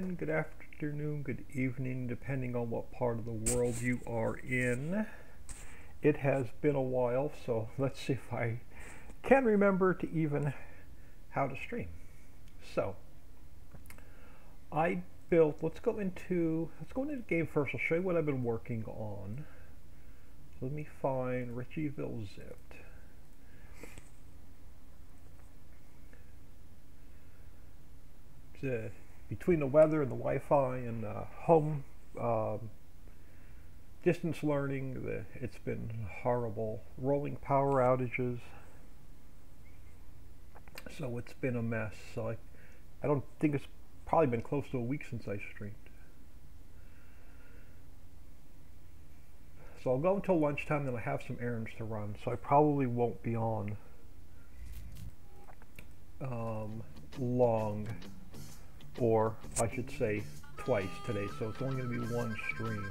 Good morning, good afternoon, good evening, depending on what part of the world you are in. It has been a while, so let's see if I can remember to even how to stream. So, I built, let's go into, let's go into the game first. I'll show you what I've been working on. Let me find Ritchieville Zipped. uh, between the weather and the Wi-Fi and uh, home um, distance learning, the, it's been horrible. Rolling power outages. So it's been a mess. So I, I don't think it's probably been close to a week since I streamed. So I'll go until lunchtime, then I have some errands to run. So I probably won't be on um, long or I should say twice today, so it's only going to be one stream.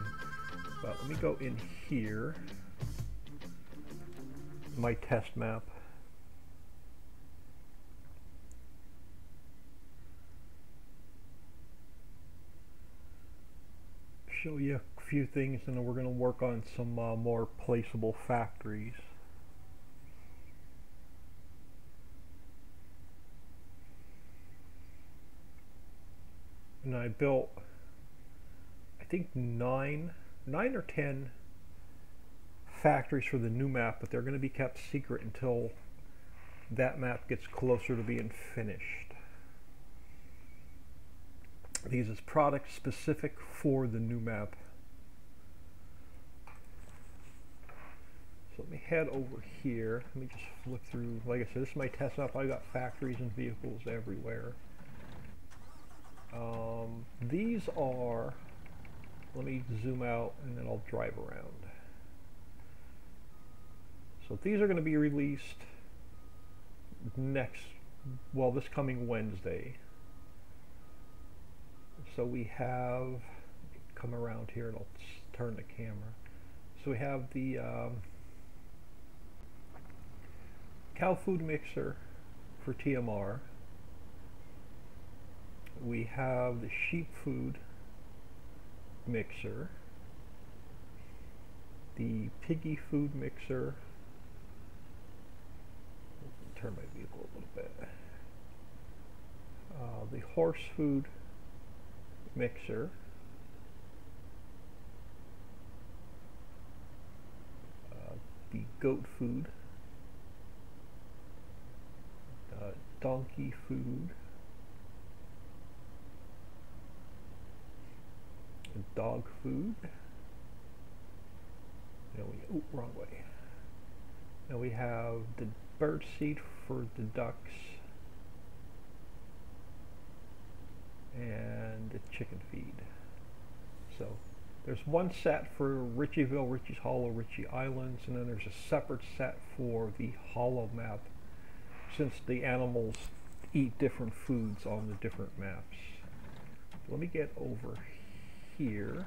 But let me go in here, my test map. Show you a few things and then we're going to work on some uh, more placeable factories. And I built I think nine nine or ten factories for the new map but they're going to be kept secret until that map gets closer to being finished. These is products specific for the new map. So let me head over here. Let me just flip through like I said this is my test map. I got factories and vehicles everywhere um, these are, let me zoom out and then I'll drive around. So these are going to be released next, well, this coming Wednesday. So we have, come around here and I'll turn the camera. So we have the um, cow food mixer for TMR we have the sheep food mixer, the piggy food mixer, turn my vehicle a little bit, uh, the horse food mixer, uh, the goat food, uh, donkey food, dog food. Now we, oh, wrong way. Now we have the bird seed for the ducks and the chicken feed. So there's one set for Ritchieville, Ritchie's Hollow, Ritchie Islands, and then there's a separate set for the Hollow map since the animals eat different foods on the different maps. Let me get over here.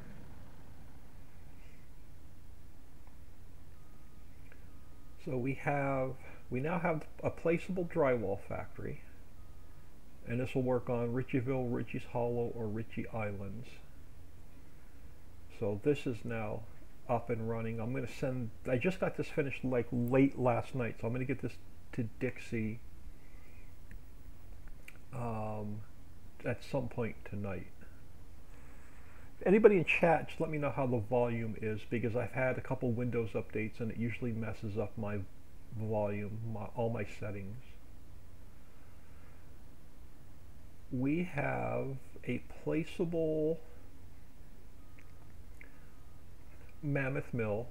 So we have, we now have a placeable drywall factory. And this will work on Ritchieville, Ritchie's Hollow, or Ritchie Islands. So this is now up and running. I'm going to send, I just got this finished like late last night, so I'm going to get this to Dixie um, at some point tonight anybody in chat, just let me know how the volume is because I've had a couple Windows updates and it usually messes up my volume, my, all my settings. We have a placeable mammoth mill.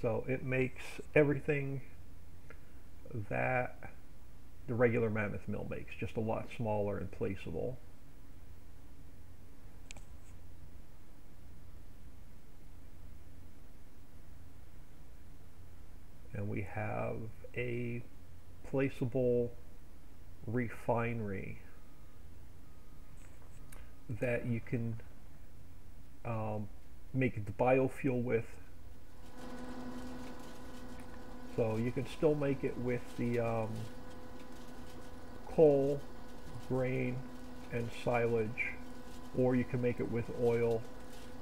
So it makes everything that the regular mammoth mill makes, just a lot smaller and placeable. And we have a placeable refinery that you can um, make the biofuel with so you can still make it with the um, coal, grain, and silage, or you can make it with oil,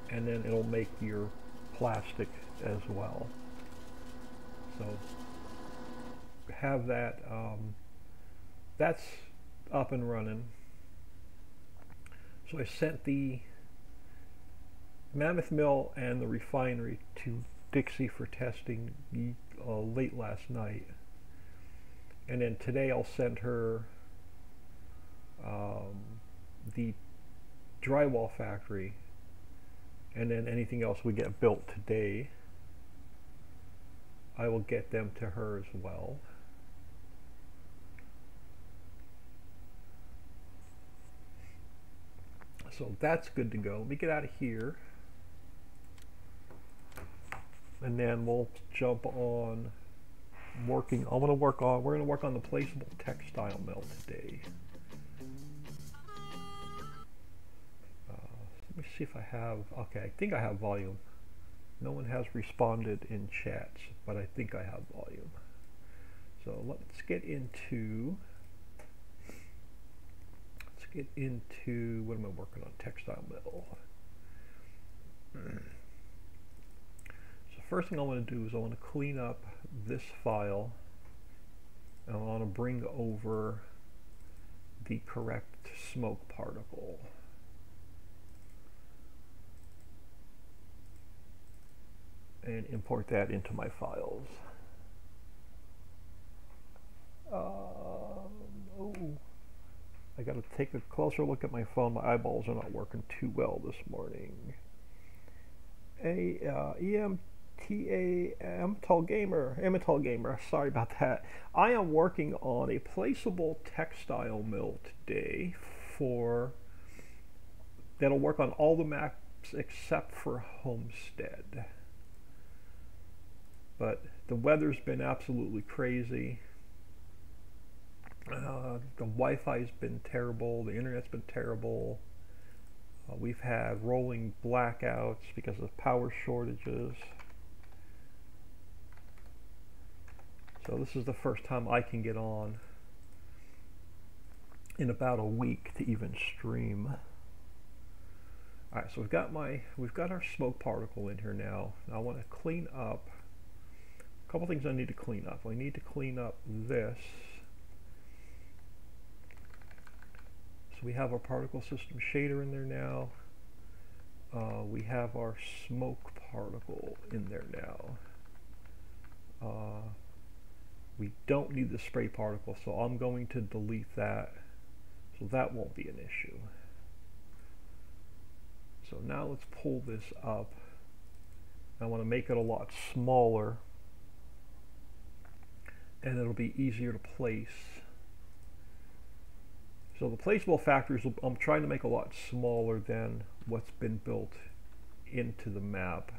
and then it'll make your plastic as well. So have that. Um, that's up and running. So I sent the Mammoth Mill and the refinery to Dixie for testing uh, late last night. And then today I'll send her um, the drywall factory and then anything else we get built today I will get them to her as well. So that's good to go. Let me get out of here. And then we'll jump on working. I'm going to work on, we're going to work on the placeable textile mill today. Uh, let me see if I have, okay, I think I have volume. No one has responded in chats, but I think I have volume. So let's get into let's get into what am I working on? Textile mill. So first thing I want to do is I want to clean up this file and I want to bring over the correct smoke particle. And import that into my files. Um, oh, I got to take a closer look at my phone. My eyeballs are not working too well this morning. A uh, EMTA Tall Gamer, Emitol Gamer. Sorry about that. I am working on a placeable textile mill today for that'll work on all the maps except for Homestead but the weather's been absolutely crazy. Uh, the Wi-Fi's been terrible. The internet's been terrible. Uh, we've had rolling blackouts because of power shortages. So this is the first time I can get on in about a week to even stream. Alright, so we've got my we've got our smoke particle in here now. now I want to clean up a couple things I need to clean up. I need to clean up this. So we have our particle system shader in there now. Uh, we have our smoke particle in there now. Uh, we don't need the spray particle, so I'm going to delete that. So that won't be an issue. So now let's pull this up. I want to make it a lot smaller and it'll be easier to place. So the placeable factories, I'm trying to make a lot smaller than what's been built into the map.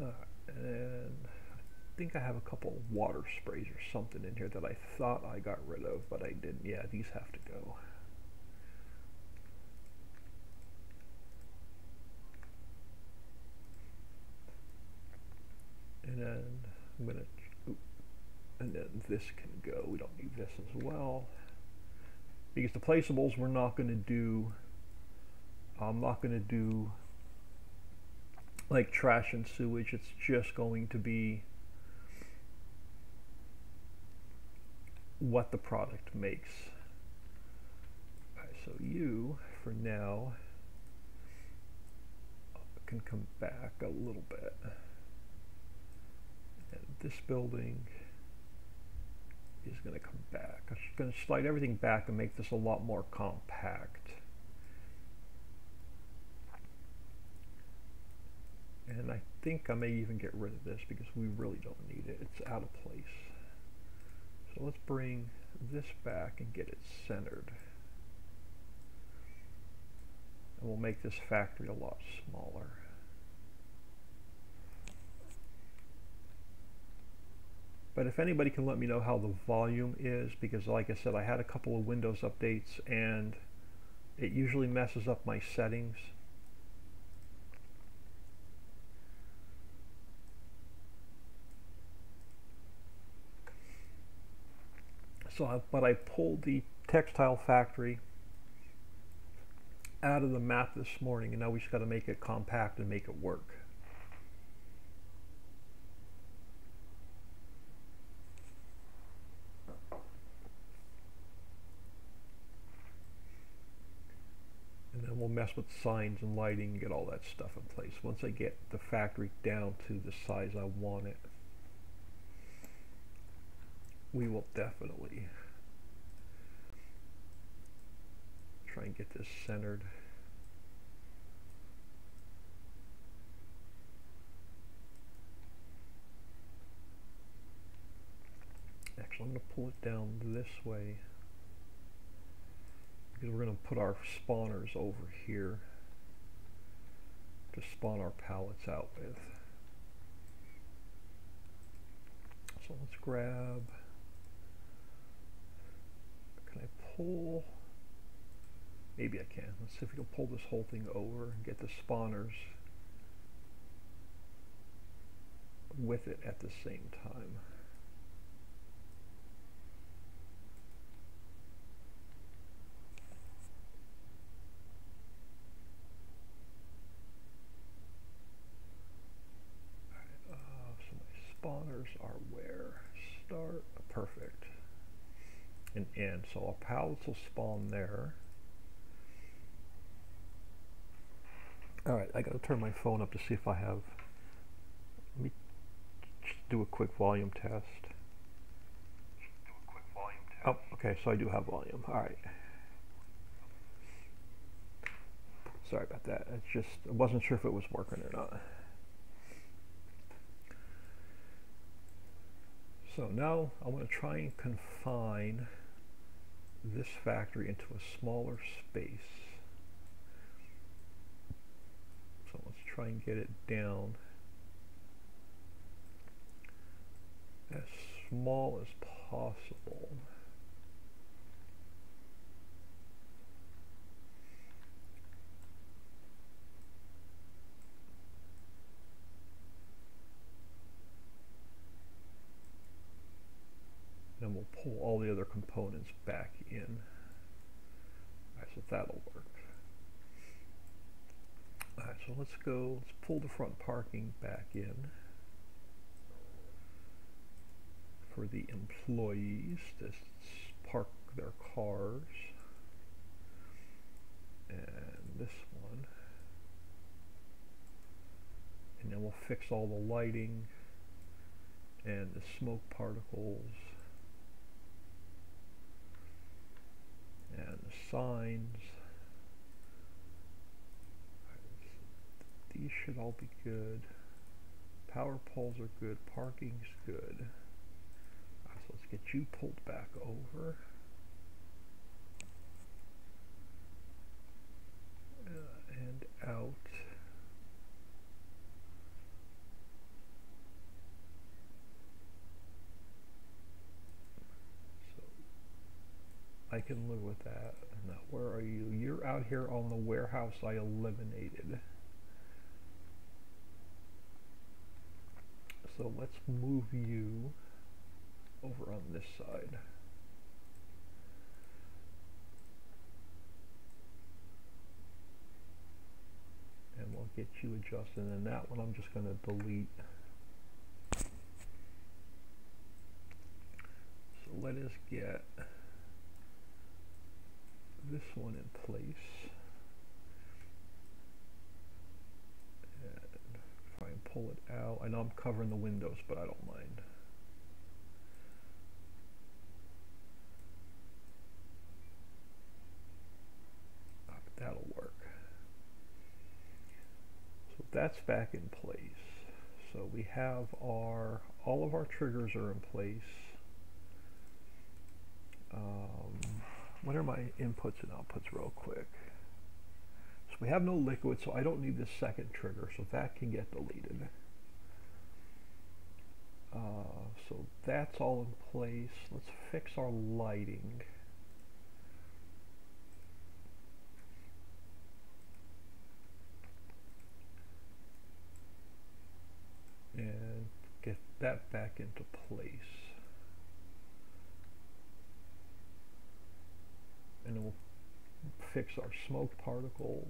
Uh, and I think I have a couple water sprays or something in here that I thought I got rid of, but I didn't. Yeah, these have to go. And then I'm gonna and then this can go. We don't need this as well. Because the placeables we're not going to do I'm not to do like trash and sewage. It's just going to be what the product makes. Right, so you for now can come back a little bit this building is going to come back. I'm just going to slide everything back and make this a lot more compact. And I think I may even get rid of this because we really don't need it. It's out of place. So let's bring this back and get it centered. And we'll make this factory a lot smaller. But if anybody can let me know how the volume is, because like I said, I had a couple of Windows updates and it usually messes up my settings. So, but I pulled the textile factory out of the map this morning and now we just got to make it compact and make it work. Mess with signs and lighting and get all that stuff in place once I get the factory down to the size I want it we will definitely try and get this centered. Actually, I'm going to pull it down this way because we're going to put our spawners over here to spawn our pallets out with. So let's grab can I pull, maybe I can. Let's see if we can pull this whole thing over and get the spawners with it at the same time. Uh, spawners are where? Start, perfect and end. So our pallets will spawn there. All right, I got to turn my phone up to see if I have. Let me do a quick volume test. Quick volume test. Oh, okay, so I do have volume. All right. Sorry about that. It's just I wasn't sure if it was working or not. So now I want to try and confine this factory into a smaller space. So let's try and get it down as small as possible. And we'll pull all the other components back in. Alright, so that'll work. Alright, so let's go, let's pull the front parking back in for the employees to park their cars. And this one. And then we'll fix all the lighting and the smoke particles and signs. These should all be good. Power poles are good. Parking's good. Right, so let's get you pulled back over. Uh, and out. I can live with that. Now, where are you? You're out here on the warehouse I eliminated. So let's move you over on this side. And we'll get you adjusted. And that one I'm just going to delete. So let us get this one in place. And and pull it out. I know I'm covering the windows, but I don't mind. Ah, that'll work. So that's back in place. So we have our, all of our triggers are in place. Um, what are my inputs and outputs real quick? So we have no liquid, so I don't need this second trigger, so that can get deleted. Uh, so that's all in place. Let's fix our lighting. And get that back into place. And then we'll fix our smoke particles.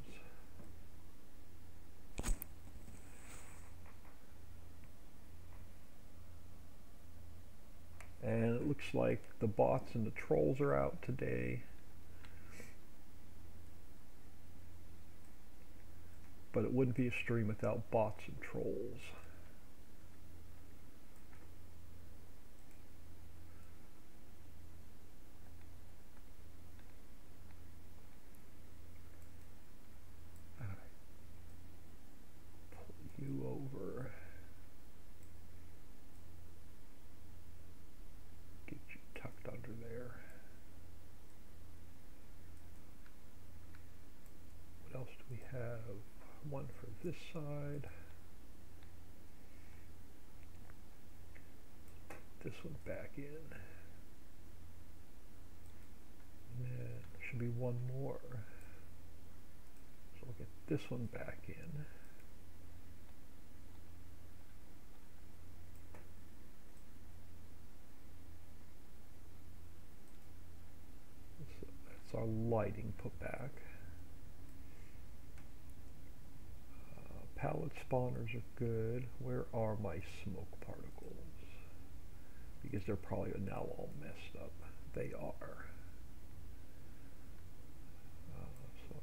And it looks like the bots and the trolls are out today. But it wouldn't be a stream without bots and trolls. Side. This one back in. And then there should be one more. So we'll get this one back in. So that's our lighting put back. Palette spawners are good. Where are my smoke particles? Because they're probably now all messed up. They are. Uh, so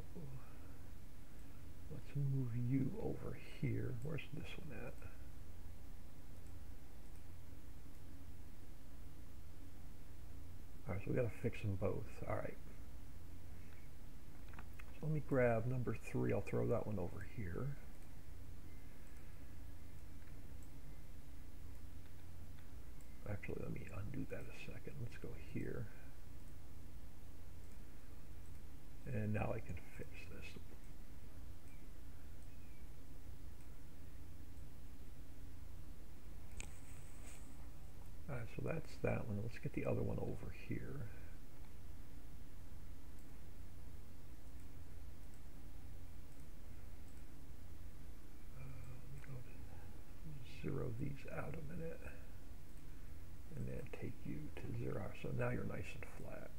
let's move you over here. Where's this one at? Alright, so we gotta fix them both. Alright. So let me grab number three. I'll throw that one over here. Actually, let me undo that a second. Let's go here. And now I can fix this. So that's that one. Let's get the other one over here. Uh, zero these out then take you to zero. So now you're nice and flat.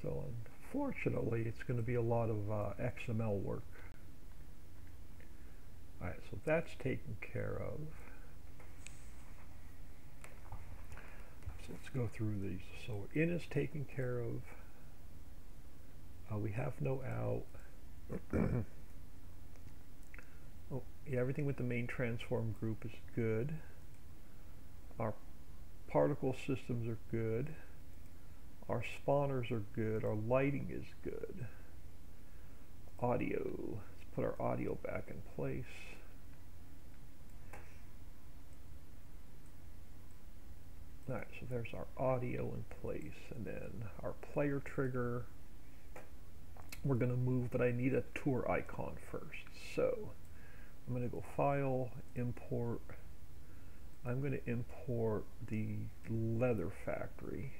So unfortunately, it's going to be a lot of uh, XML work. Alright, so that's taken care of. So let's go through these. So in is taken care of. Uh, we have no out. oh, yeah, everything with the main transform group is good. Our particle systems are good. Our spawners are good. Our lighting is good. Audio. Let's put our audio back in place. Alright, so there's our audio in place, and then our player trigger. We're going to move, but I need a tour icon first. So I'm going to go File, Import. I'm going to import the Leather Factory.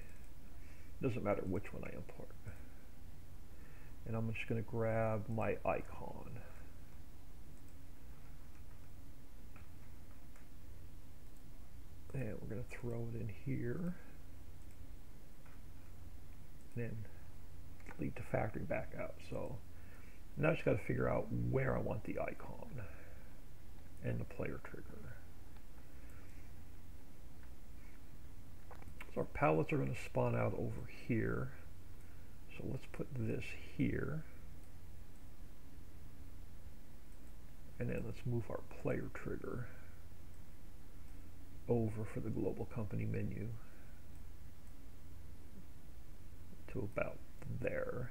Doesn't matter which one I import. And I'm just going to grab my icon. and we're going to throw it in here then delete the factory back out. So now I just got to figure out where I want the icon and the player trigger. So our pallets are going to spawn out over here. So let's put this here. And then let's move our player trigger over for the global company menu to about there.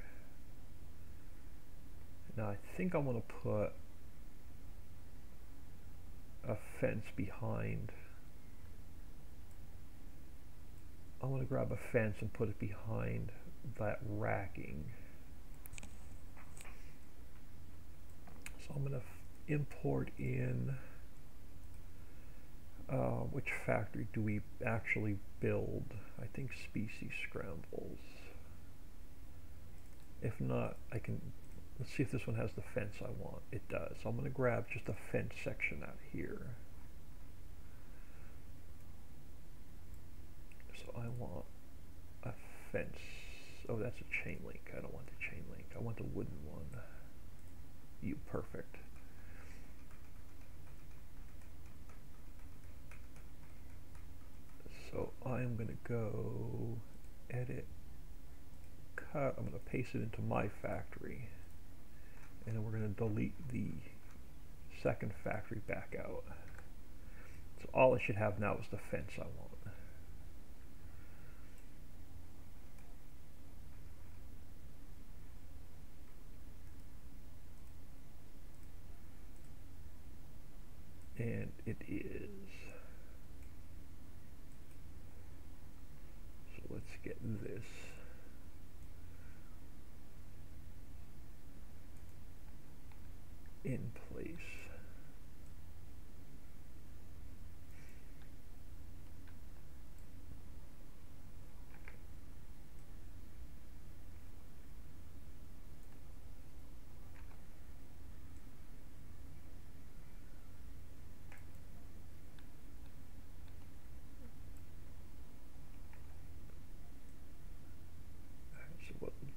Now I think I want to put a fence behind. I want to grab a fence and put it behind that racking. So I'm going to import in uh, which factory do we actually build? I think species scrambles. If not, I can let's see if this one has the fence I want. It does. So I'm going to grab just a fence section out here. So I want a fence. Oh, that's a chain link. I don't want the chain link. I want the wooden one. You perfect. So I'm going to go edit, cut. I'm going to paste it into my factory. And then we're going to delete the second factory back out. So all I should have now is the fence I want. and it is. So let's get this. in place.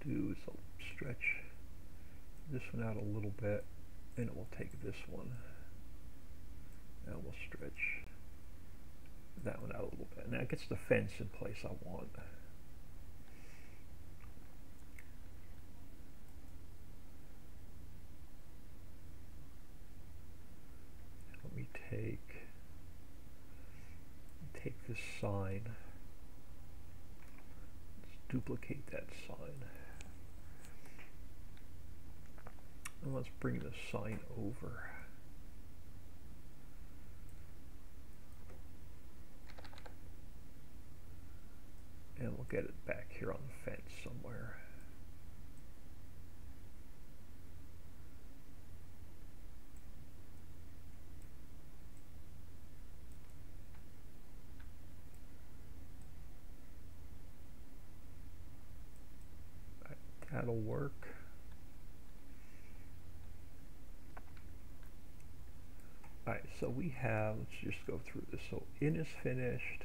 do is I'll stretch this one out a little bit and it will take this one and we'll stretch that one out a little bit. Now it gets the fence in place I want. Let me take take this sign. Let's duplicate that sign. Let's bring the sign over. And we'll get it back here on the fence somewhere. That'll work. Alright, so we have, let's just go through this. So in is finished.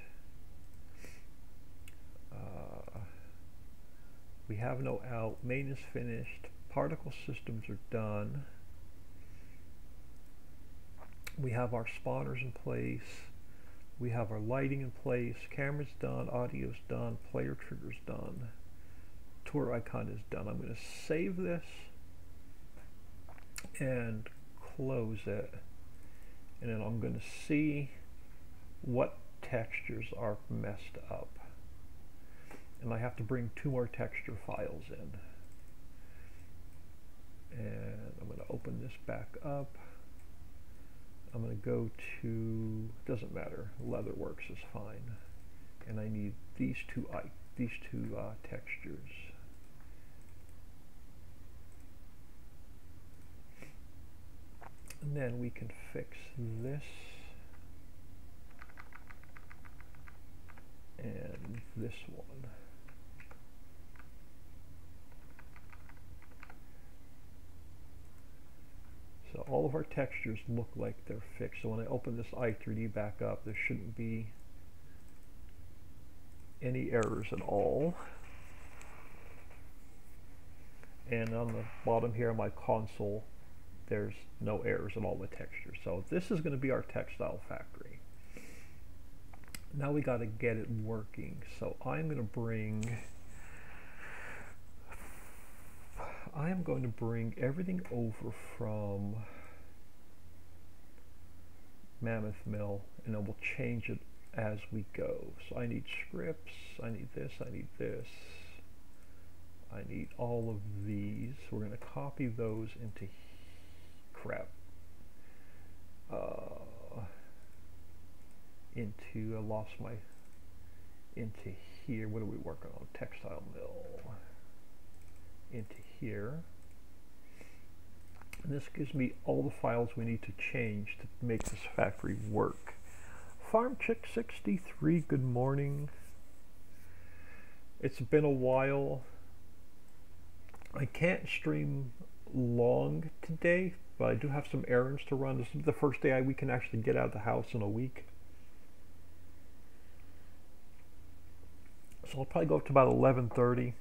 Uh, we have no out. Main is finished. Particle systems are done. We have our spawners in place. We have our lighting in place. Camera's done. Audio's done. Player trigger's done. Tour icon is done. I'm going to save this and close it and then I'm going to see what textures are messed up. And I have to bring two more texture files in. And I'm going to open this back up. I'm going to go to doesn't matter Leatherworks is fine. And I need these two these two uh, textures and then we can fix this. And this one. So all of our textures look like they're fixed. So when I open this i3d back up there shouldn't be any errors at all. And on the bottom here my console there's no errors in all the textures. So this is going to be our textile factory. Now we got to get it working. So I'm going to bring I'm going to bring everything over from Mammoth Mill and then we'll change it as we go. So I need scripts, I need this, I need this, I need all of these. We're going to copy those into crap uh, into I lost my into here. What are we working on? Textile mill. Into here. And this gives me all the files we need to change to make this factory work. Farm chick 63 good morning. It's been a while. I can't stream long today, but I do have some errands to run. This is the first day I, we can actually get out of the house in a week. So I'll probably go up to about 11:30,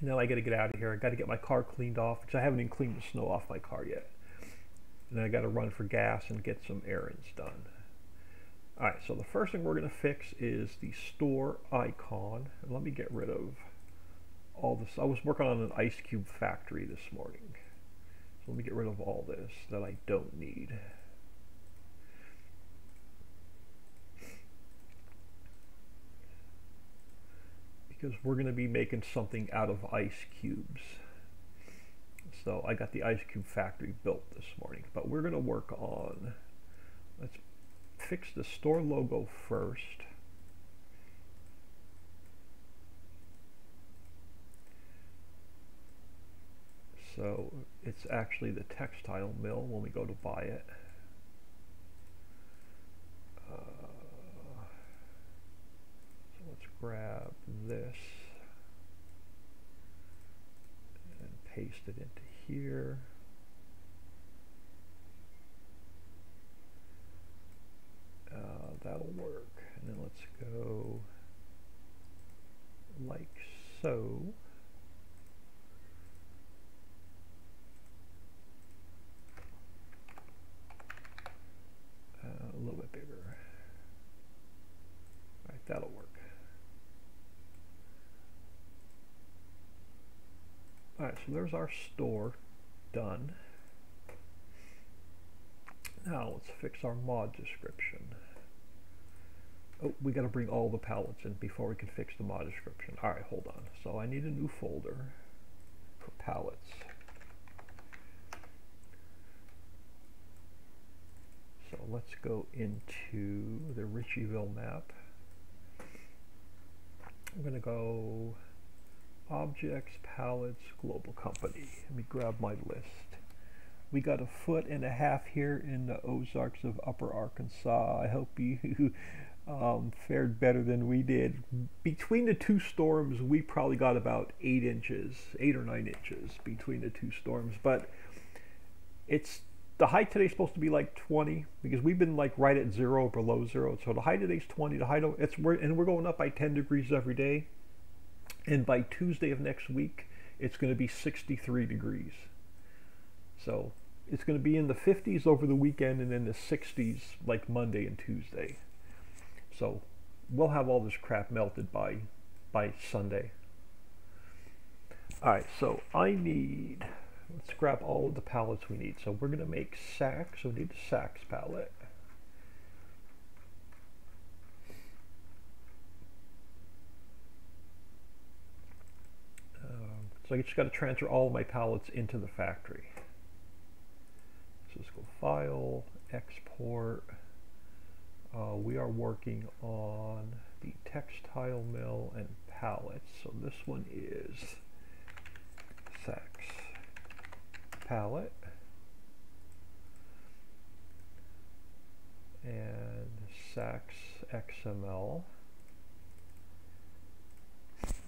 and then I got to get out of here. I got to get my car cleaned off, which I haven't even cleaned the snow off my car yet. And I got to run for gas and get some errands done. All right, so the first thing we're going to fix is the store icon. Let me get rid of all this. I was working on an ice cube factory this morning. So let me get rid of all this that I don't need. Because we're going to be making something out of ice cubes. So I got the ice cube factory built this morning. But we're going to work on, let's fix the store logo first. So it's actually the textile mill when we go to buy it. Uh, so let's grab this and paste it into here. Uh, that'll work. And then let's go like so. Uh, a little bit bigger. All right, that'll work. All right, so there's our store done. Now let's fix our mod description. Oh, we got to bring all the pallets in before we can fix the mod description. All right, hold on. So I need a new folder for pallets. So let's go into the Ritchieville map. I'm going to go Objects, Pallets, Global Company. Let me grab my list. We got a foot and a half here in the Ozarks of Upper Arkansas. I hope you um, fared better than we did. Between the two storms, we probably got about eight inches, eight or nine inches between the two storms. But it's the high today is supposed to be like 20 because we've been like right at zero or below zero. So the high today's 20. The high it's we're and we're going up by 10 degrees every day. And by Tuesday of next week, it's going to be 63 degrees. So it's going to be in the 50s over the weekend and then the 60s like Monday and Tuesday. So we'll have all this crap melted by by Sunday. All right, so I need let's grab all of the pallets we need. So we're going to make sacks. So we need the sacks pallet. Um, so I just got to transfer all of my pallets into the factory. So let's go File, Export. Uh, we are working on the textile mill and pallets. So this one is sacks pallet and Sacks XML.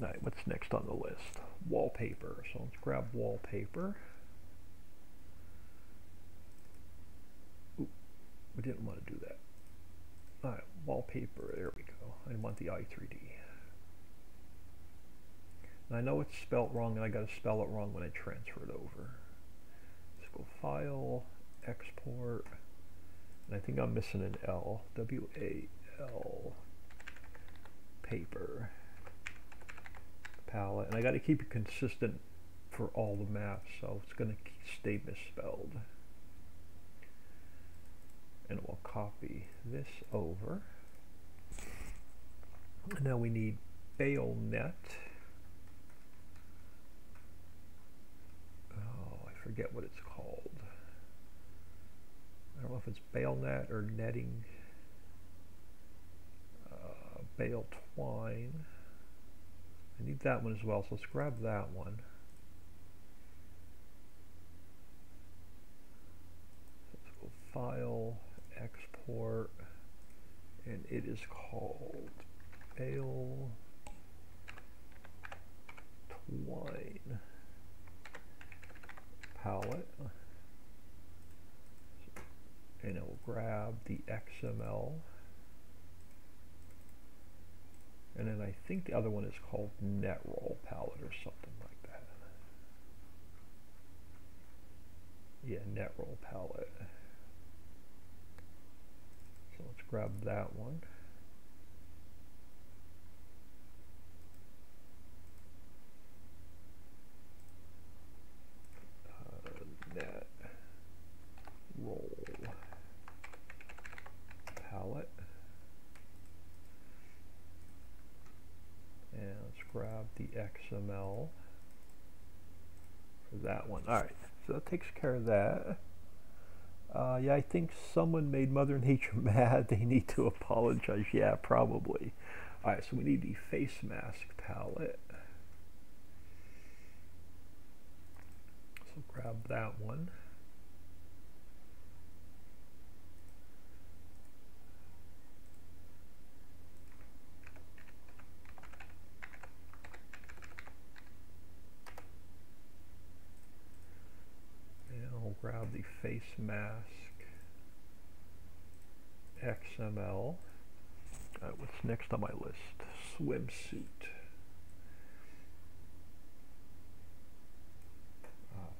All right, what's next on the list? Wallpaper. So let's grab wallpaper. Ooh, we didn't want to do that. All right, wallpaper. There we go. I want the i3D. And I know it's spelt wrong, and I got to spell it wrong when I transfer it over Let's go File, Export, and I think I'm missing an L. W-A-L, Paper, Palette, and I got to keep it consistent for all the maps, so it's going to stay misspelled. And we'll copy this over. And now we need bale net. Oh, I forget what it's called. I don't know if it's bale net or netting. Uh, bale twine. I need that one as well, so let's grab that one. Let's go File, Export, and it is called Bale Twine. palette and it will grab the XML and then I think the other one is called Netroll palette or something like that. Yeah, Netroll palette. So let's grab that one. Grab the XML for that one. All right, so that takes care of that. Uh, yeah, I think someone made Mother Nature mad. They need to apologize. Yeah, probably. All right, so we need the face mask palette. So grab that one. Grab the face mask XML. Uh, what's next on my list? Swimsuit. Uh,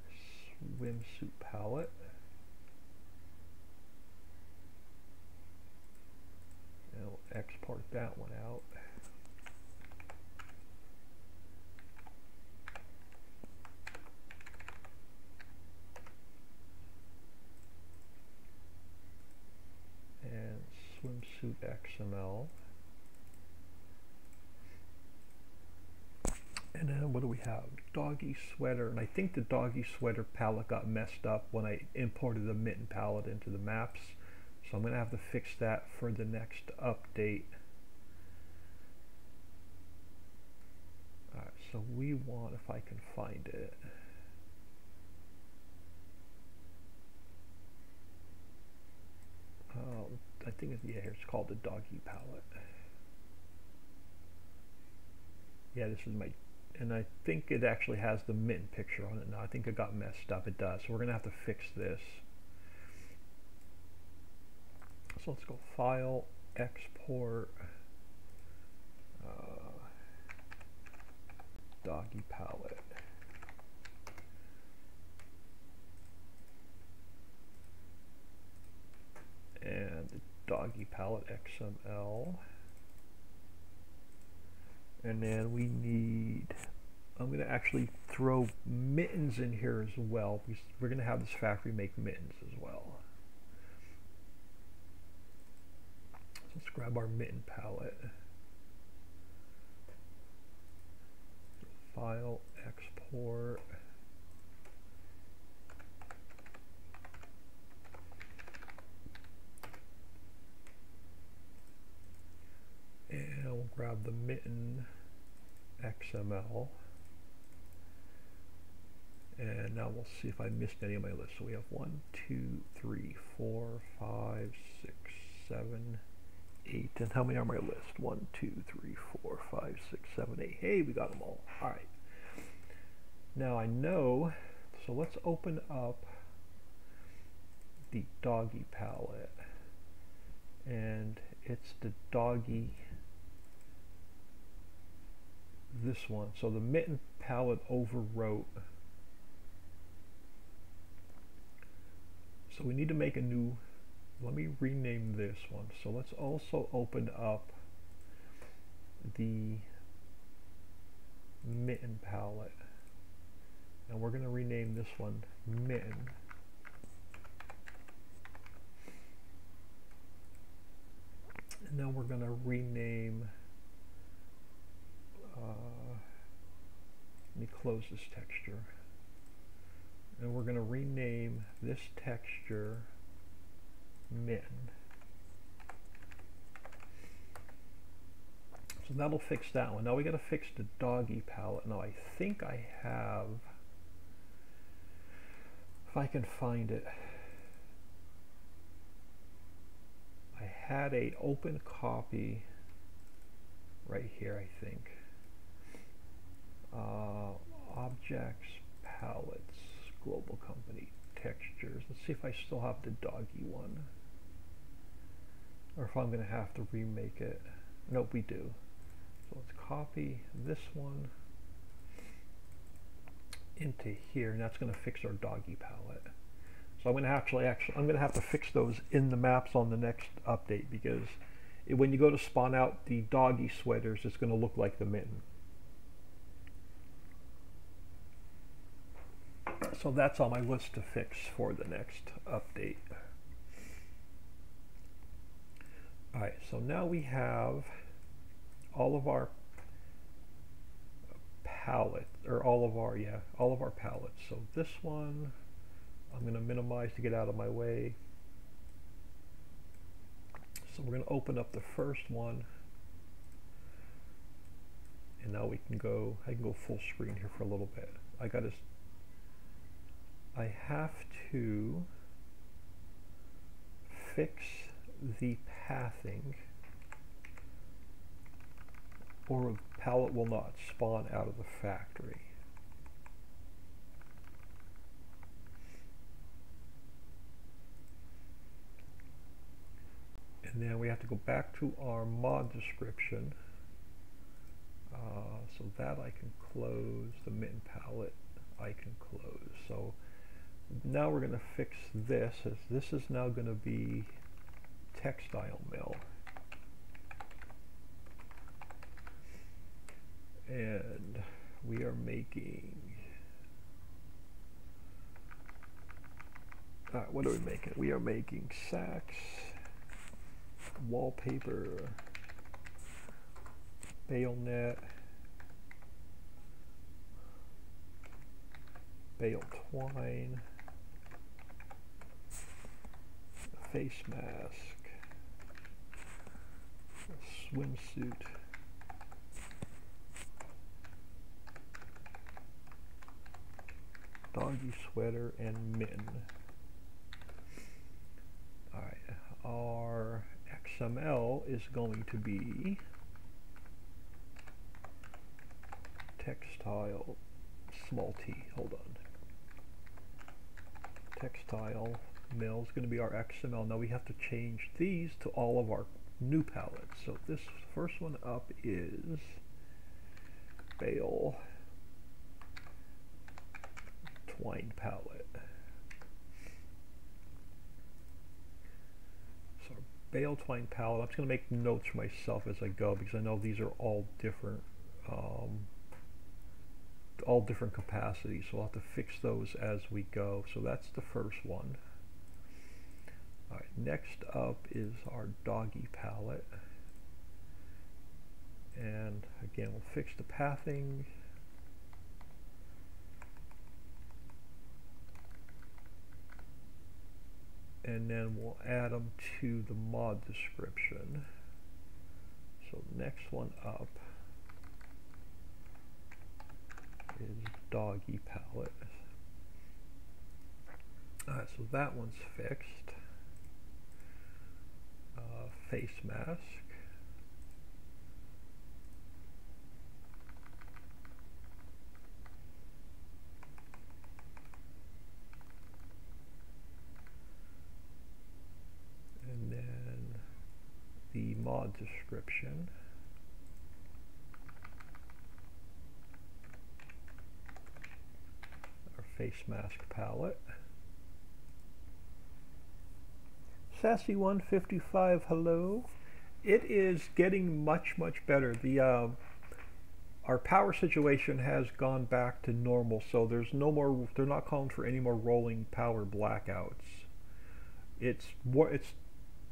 swimsuit palette. We'll export that one out. Swimsuit XML. And then what do we have? Doggy sweater. And I think the doggy sweater palette got messed up when I imported the mitten palette into the maps. So I'm going to have to fix that for the next update. Alright, so we want, if I can find it. Um, I think it's, yeah, it's called the doggy palette. Yeah, this is my, and I think it actually has the mitten picture on it now. I think it got messed up. It does. So we're going to have to fix this. So let's go File, Export, uh, Doggy Palette. and doggy palette XML. And then we need, I'm going to actually throw mittens in here as well because we're going to have this factory make mittens as well. So let's grab our mitten palette. File, export. Grab the mitten XML and now we'll see if I missed any of my list. So we have one, two, three, four, five, six, seven, eight. And how many are my list? One, two, three, four, five, six, seven, eight. Hey, we got them all. All right. Now I know, so let's open up the doggy palette. And it's the doggy this one. So the mitten palette overwrote. So we need to make a new, let me rename this one. So let's also open up the mitten palette. And we're going to rename this one mitten. And then we're going to rename uh, let me close this texture. And we're going to rename this texture mitten. So that'll fix that one. Now we got to fix the doggy palette. Now I think I have, if I can find it, I had a open copy right here I think uh, objects, palettes, Global Company textures. Let's see if I still have the doggy one. Or if I'm going to have to remake it. Nope, we do. So let's copy this one into here, and that's going to fix our doggy palette. So I'm going to actually, actually, I'm going to have to fix those in the maps on the next update because it, when you go to spawn out the doggy sweaters, it's going to look like the mitten. So that's on my list to fix for the next update. Alright, so now we have all of our palettes, or all of our, yeah, all of our palettes. So this one, I'm going to minimize to get out of my way. So we're going to open up the first one. And now we can go, I can go full screen here for a little bit. I got to, I have to fix the pathing or a pallet will not spawn out of the factory. And then we have to go back to our mod description. Uh, so that I can close, the mitten palette I can close. So now we're going to fix this as this is now going to be textile mill. And we are making, uh, what are we making? We are making sacks, wallpaper, bale net, bale twine, face mask, swimsuit. Doggy sweater and mitten. Alright, our XML is going to be textile small t. Hold on. Textile mill is going to be our XML. Now we have to change these to all of our new palettes. So this first one up is Bale Twine palette. So Bale Twine palette, I'm just going to make notes for myself as I go because I know these are all different um, all different capacities so I'll have to fix those as we go so that's the first one all right, next up is our doggy palette. And again, we'll fix the pathing. And then we'll add them to the mod description. So next one up is doggy palette. Alright, so that one's fixed uh, face mask. And then the mod description. Our face mask palette. Sassy 155, hello. It is getting much, much better. The uh, Our power situation has gone back to normal, so there's no more, they're not calling for any more rolling power blackouts. It's, it's,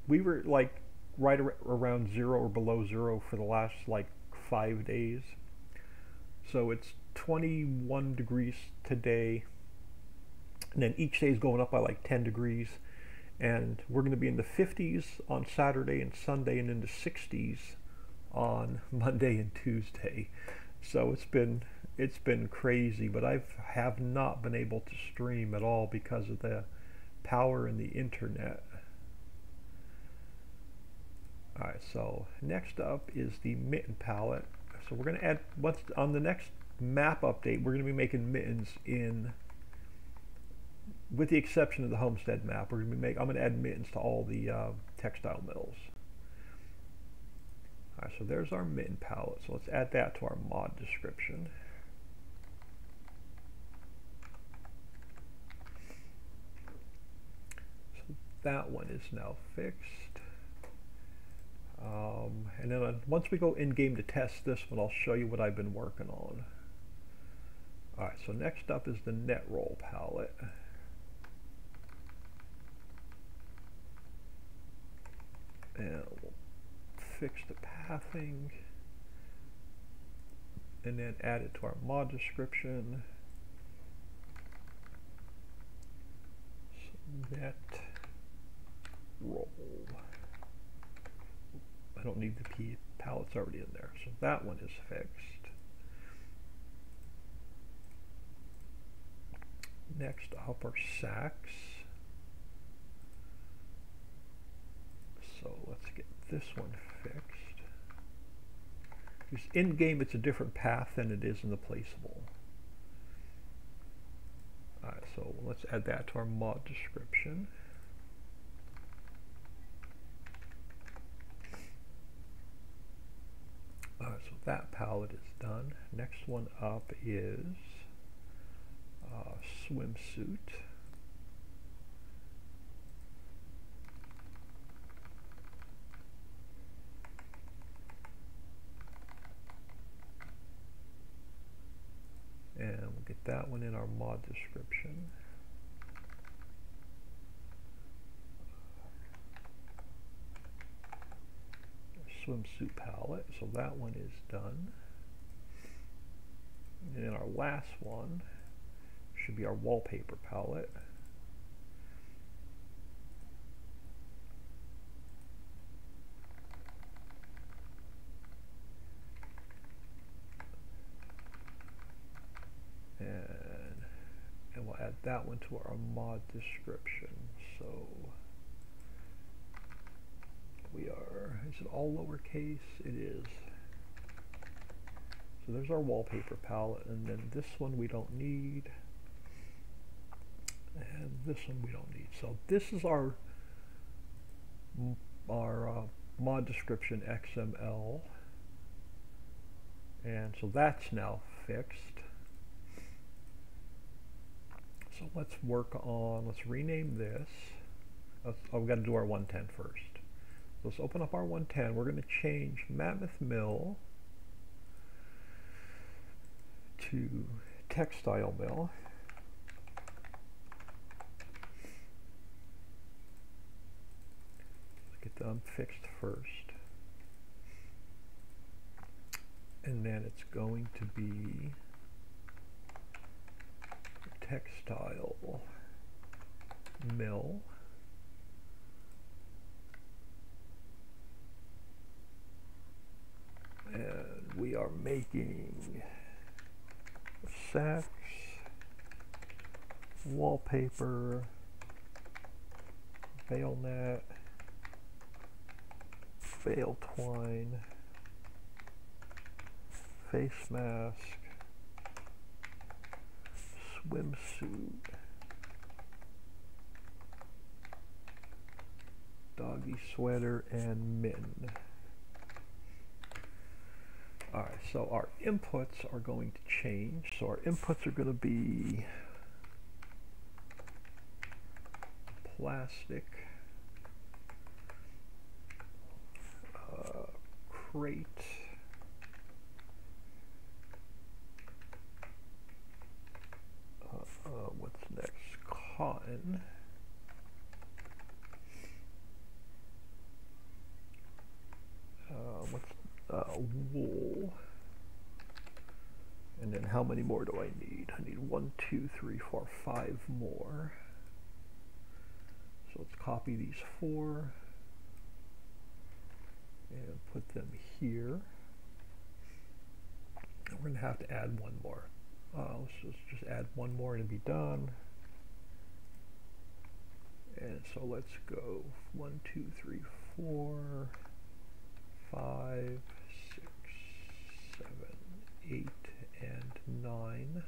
we were like right ar around zero or below zero for the last like five days. So it's 21 degrees today, and then each day is going up by like 10 degrees and we're going to be in the 50s on Saturday and Sunday and in the 60s on Monday and Tuesday. So it's been it's been crazy, but I have not been able to stream at all because of the power and the internet. Alright, so next up is the mitten palette. So we're going to add, what's on the next map update, we're going to be making mittens in with the exception of the homestead map. We're gonna make, I'm going to add mittens to all the uh, textile mills. All right, so there's our mitten palette. So let's add that to our mod description. So that one is now fixed. Um, and then uh, once we go in game to test this one, I'll show you what I've been working on. Alright, so next up is the Netroll palette. And we'll fix the pathing. And then add it to our mod description. Net roll. I don't need the P palette's already in there. So that one is fixed. Next up are sacks. So let's get this one fixed. Because in game it's a different path than it is in the placeable. Alright, so let's add that to our mod description. Alright, so that palette is done. Next one up is uh, swimsuit. And we'll get that one in our mod description. Swimsuit palette, so that one is done. And then our last one should be our wallpaper palette. And, and we'll add that one to our mod description. So we are, is it all lowercase? It is. So there's our wallpaper palette, and then this one we don't need and this one we don't need. So this is our our uh, mod description XML, and so that's now fixed. So let's work on, let's rename this. Let's, oh, we've got to do our 110 first. So let's open up our 110. We're going to change Mammoth Mill to Textile Mill. get them fixed first. And then it's going to be textile mill. And we are making sacks, wallpaper, bale net, bale twine, face mask, swimsuit, doggy sweater, and mitten. Alright, so our inputs are going to change. So our inputs are going to be plastic, uh, crate. Uh, what's next? Cotton. Uh, what's uh, wool? And then how many more do I need? I need one, two, three, four, five more. So let's copy these four and put them here. we're going to have to add one more. Uh, let's just, just add one more and be done. And so let's go one, two, three, four, five, six, seven, eight, and nine.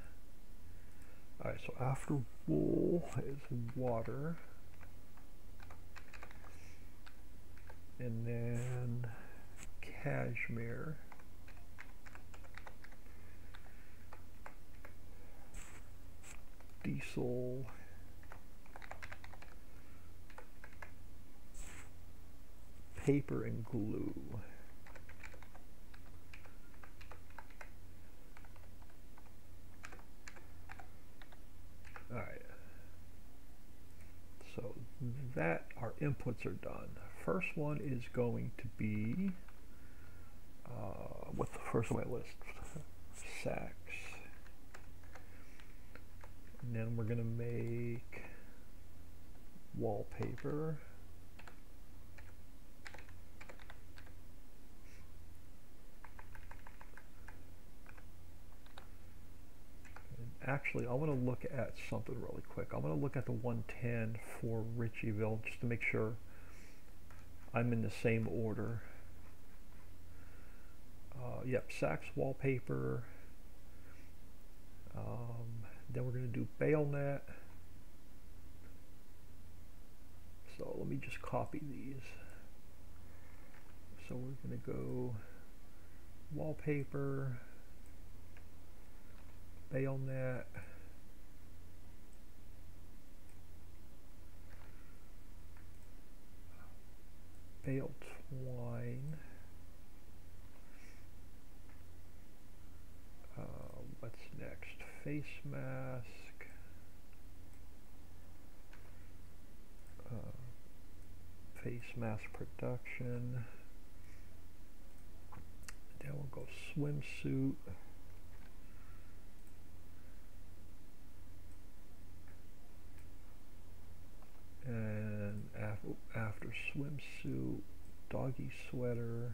Alright, so after wool is water. And then cashmere. Diesel. Paper and glue. Alright. So that, our inputs are done. First one is going to be, uh, what's the first on my list? Sacks. And then we're going to make wallpaper. actually, I want to look at something really quick. I want to look at the 110 for Ritchieville just to make sure I'm in the same order. Uh, yep, sacks wallpaper. Um, then we're going to do BailNet. So let me just copy these. So we're going to go wallpaper. BailNet. Bale twine. Uh, what's next? Face mask. Uh, face mask production. Then we'll go swimsuit. and after, after swimsuit, doggy sweater,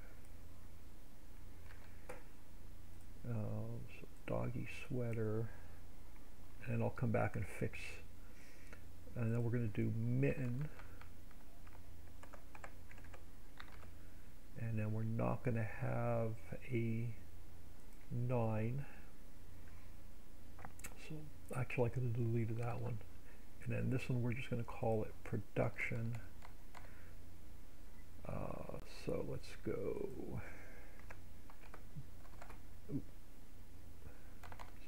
uh, so doggy sweater, and I'll come back and fix, and then we're going to do mitten, and then we're not going to have a 9, so actually I could have deleted that one. And then this one we're just going to call it production. Uh, so let's go. Ooh.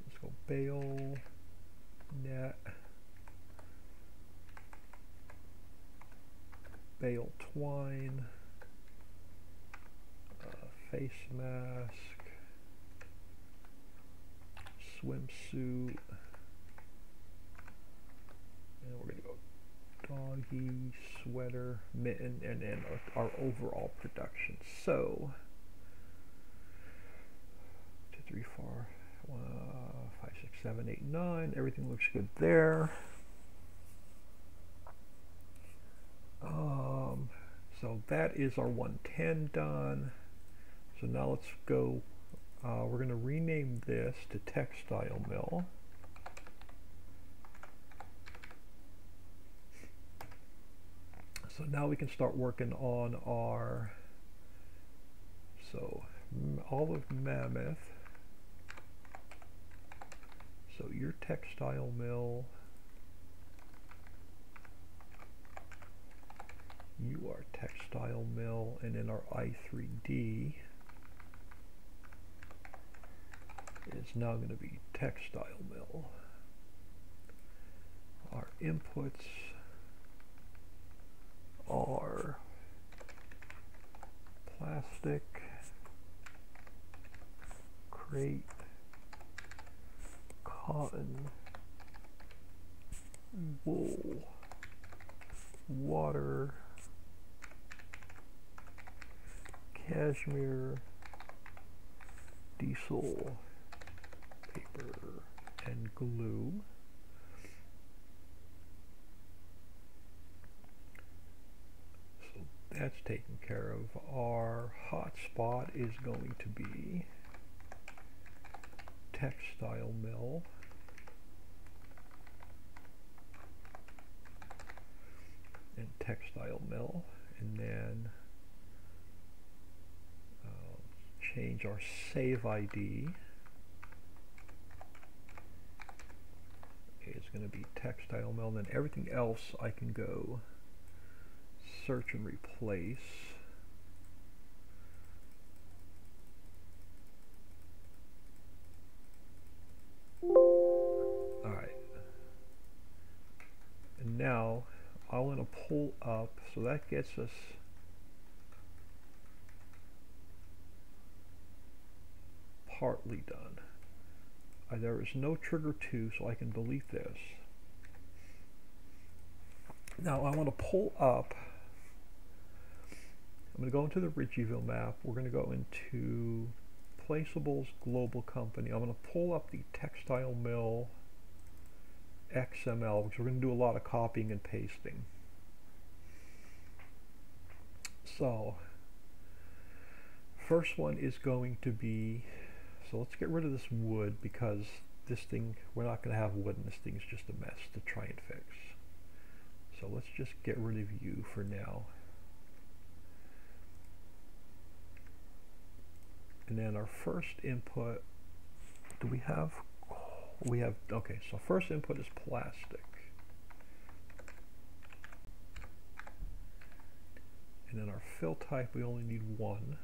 let's go bale net bale twine. Uh, face mask. Swimsuit. And we're going to go doggy, sweater, mitten, and then our, our overall production. So, two, three, four, one, five, six, seven, eight, nine. Everything looks good there. Um, so that is our 110 done. So now let's go. Uh, we're going to rename this to textile mill. so now we can start working on our so olive mammoth so your textile mill you are textile mill and then our i3d is now going to be textile mill. Our inputs are plastic crate cotton wool water cashmere diesel paper and glue So that's taken care of. Our hotspot is going to be textile mill. And textile mill. And then uh, change our save ID is going to be textile mill. And then everything else I can go search and replace. Alright. And now I want to pull up, so that gets us partly done. Uh, there is no trigger 2, so I can delete this. Now I want to pull up, I'm going to go into the Ritchieville map, we're going to go into Placeables Global Company. I'm going to pull up the textile mill XML because we're going to do a lot of copying and pasting. So, first one is going to be, so let's get rid of this wood because this thing, we're not going to have wood and this thing's just a mess to try and fix. So let's just get rid of you for now. And then our first input, do we have, we have, okay, so first input is plastic. And then our fill type, we only need one.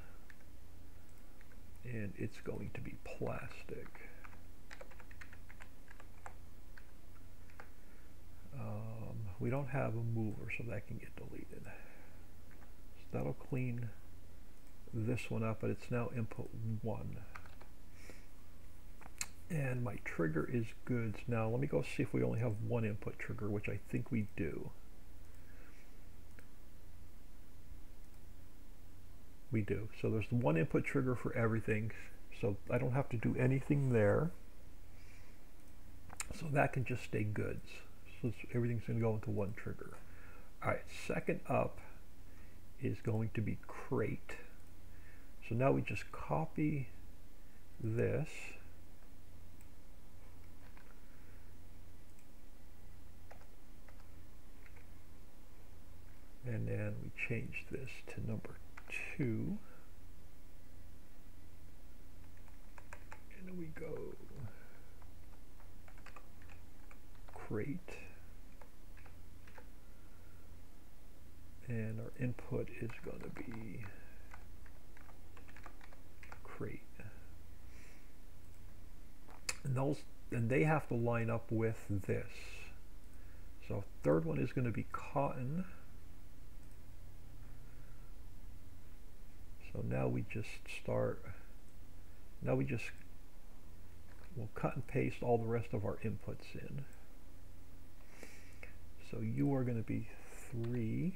And it's going to be plastic. Um, we don't have a mover, so that can get deleted. So that'll clean this one up, but it's now input 1. And my trigger is goods. Now let me go see if we only have one input trigger, which I think we do. We do. So there's the one input trigger for everything. So I don't have to do anything there. So that can just stay goods. So everything's going to go into one trigger. All right, second up is going to be crate. So now we just copy this and then we change this to number two and then we go crate and our input is going to be crate. And those and they have to line up with this. So third one is going to be cotton. So now we just start, now we just, we'll cut and paste all the rest of our inputs in. So you are going to be three,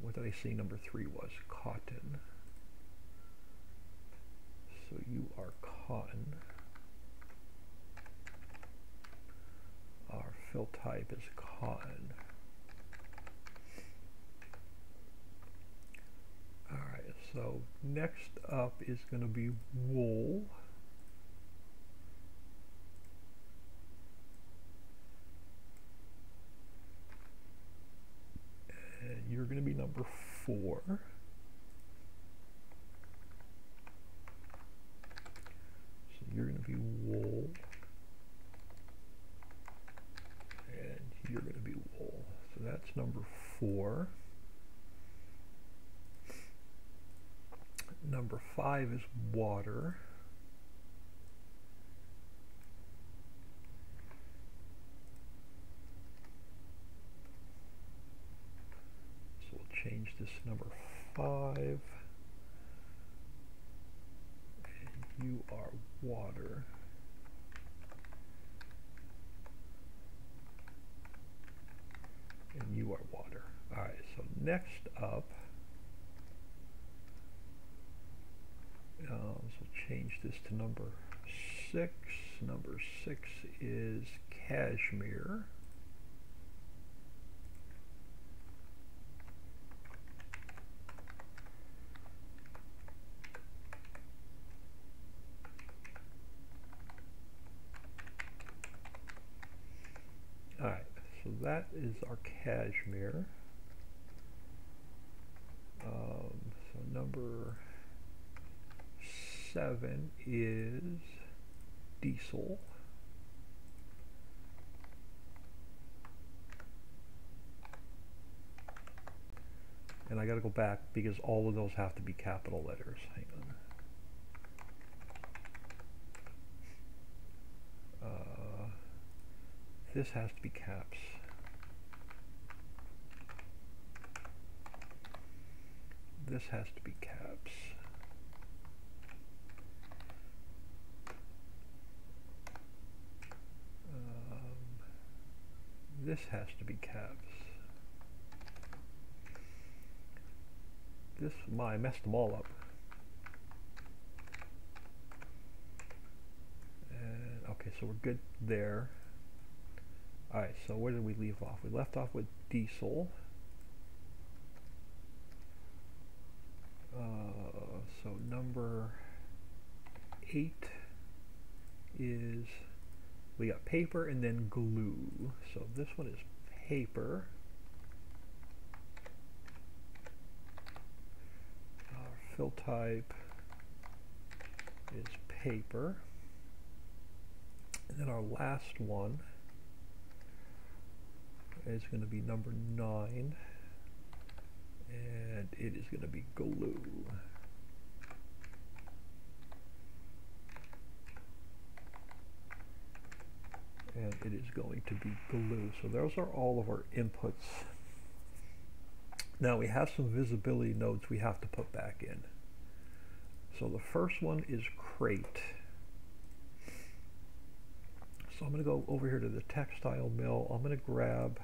what did I say number three was? Cotton. So you are cotton. Our fill type is cotton. Alright, so next up is going to be wool. And you're going to be number four. So you're going to be wool. And you're going to be wool. So that's number four. Number five is water. So we'll change this number five. you are water. And you are water. Alright, so next up, um, so change this to number six. Number six is cashmere. All right, so that is our cashmere. Um, so number seven is diesel. And I got to go back because all of those have to be capital letters. Hang on. Uh, this has to be caps. This has to be caps. This has to be caps. This, my, I messed them all up. And, okay, so we're good there. Alright, so where did we leave off? We left off with diesel. Uh, so number eight is we got paper and then glue. So this one is paper. Our fill type is paper. And then our last one is going to be number nine and it is going to be glue. And it is going to be glue. So those are all of our inputs. Now we have some visibility nodes we have to put back in. So the first one is crate. So I'm going to go over here to the textile mill. I'm going to grab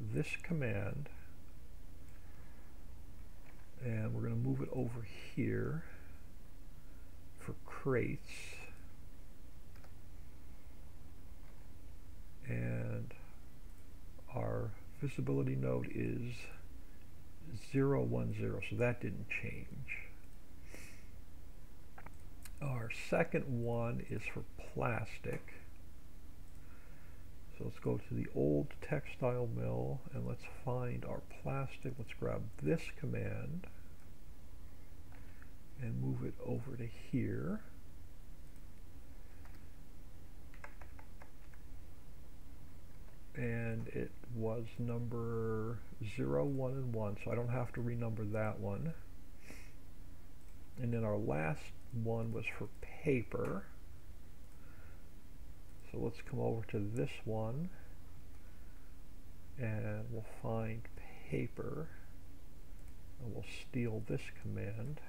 this command and we're going to move it over here for crates and our visibility node is 0, 1, 0 so that didn't change our second one is for plastic so let's go to the old textile mill and let's find our plastic. Let's grab this command and move it over to here. And it was number 0, 1, and 1, so I don't have to renumber that one. And then our last one was for paper. So let's come over to this one and we'll find paper and we'll steal this command.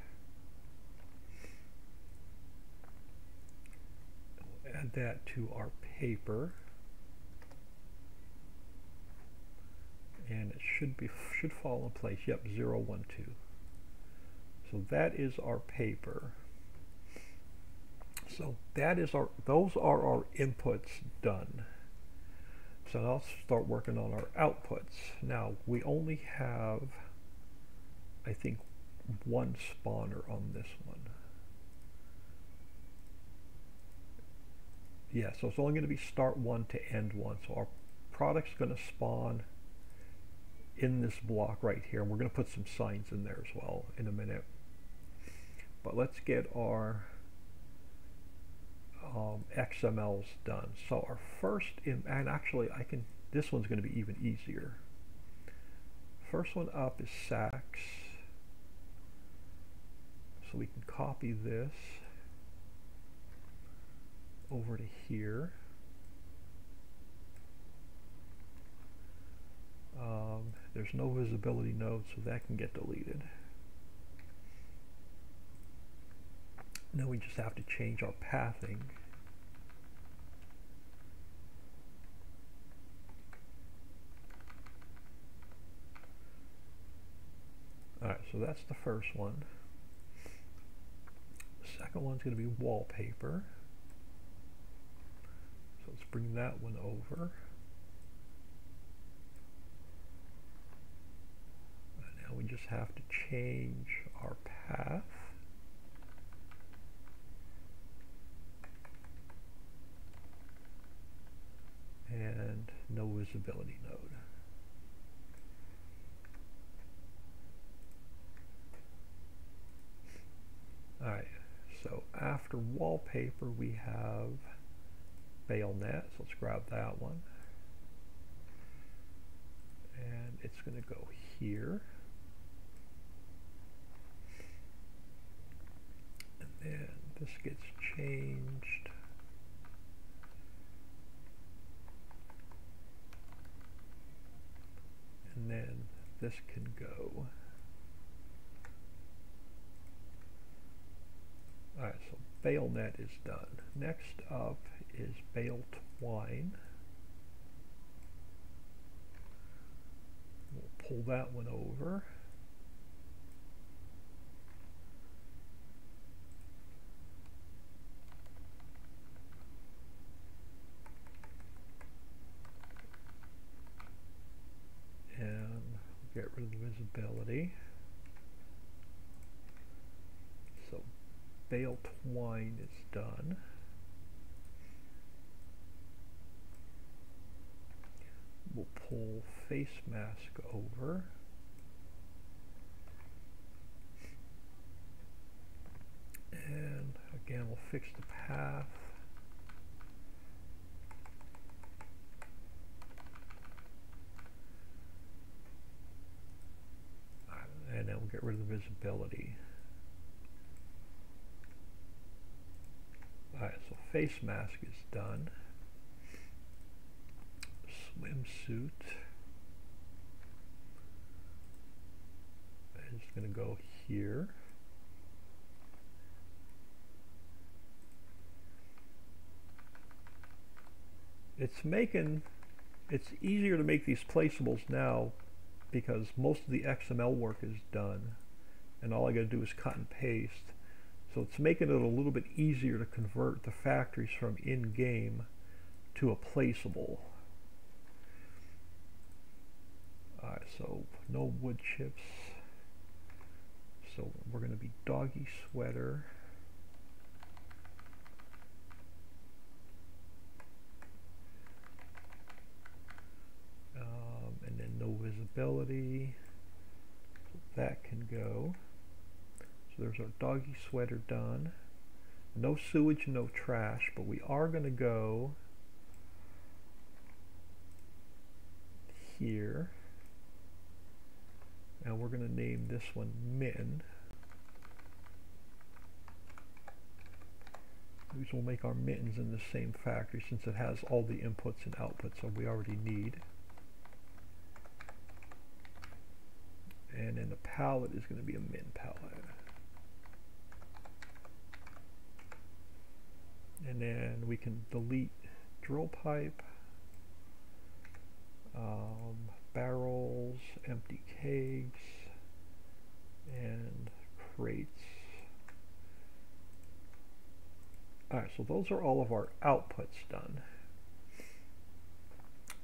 We'll add that to our paper and it should be should fall in place. Yep, 0, 1, 2. So that is our paper. So that is our, those are our inputs done. So now let's start working on our outputs. Now we only have, I think, one spawner on this one. Yeah, so it's only going to be start one to end one. So our product's going to spawn in this block right here. And we're going to put some signs in there as well in a minute. But let's get our um, XMLs done. So our first, in, and actually I can, this one's going to be even easier. First one up is sacks. So we can copy this over to here. Um, there's no visibility node, so that can get deleted. Now we just have to change our pathing. Alright, so that's the first one. The second one's going to be wallpaper. So let's bring that one over. And we just have to change our path. and no visibility node. Alright, so after wallpaper we have bale net, so let's grab that one. And it's going to go here. This gets changed. And then this can go. Alright, so bale net is done. Next up is bale Twine. We'll pull that one over. And get rid of the visibility. So bale twine is done. We'll pull face mask over. And again, we'll fix the path. And then we'll get rid of the visibility. Alright, so face mask is done swimsuit is going to go here. It's making, it's easier to make these placeables now because most of the XML work is done and all I got to do is cut and paste. So it's making it a little bit easier to convert the factories from in-game to a placeable. Alright, so no wood chips. So we're going to be doggy sweater. Um, visibility. That can go. So there's our doggy sweater done. No sewage, no trash, but we are going to go here and we're going to name this one min. These will make our mittens in the same factory since it has all the inputs and outputs that we already need. And then the palette is going to be a min palette. And then we can delete drill pipe. Um, barrels, empty kegs, and crates. Alright, so those are all of our outputs done.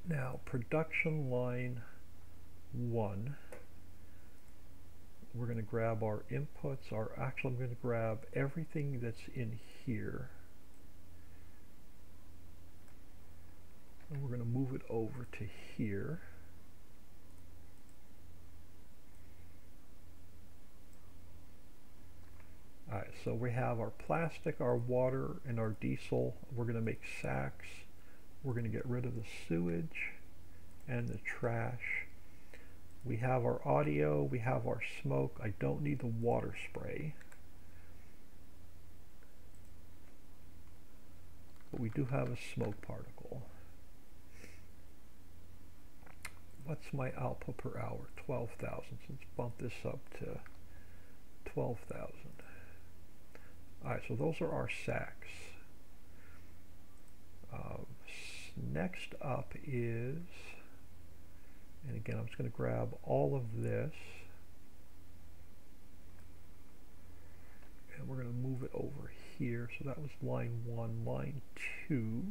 Now, production line 1, we're going to grab our inputs, our actually I'm going to grab everything that's in here. And we're going to move it over to here. Alright, so we have our plastic, our water, and our diesel. We're going to make sacks. We're going to get rid of the sewage and the trash. We have our audio, we have our smoke. I don't need the water spray. But we do have a smoke particle. What's my output per hour? 12,000. So let's bump this up to 12,000. Alright, so those are our sacks. Uh, next up is, and again I'm just going to grab all of this and we're going to move it over here. So that was line 1, line 2.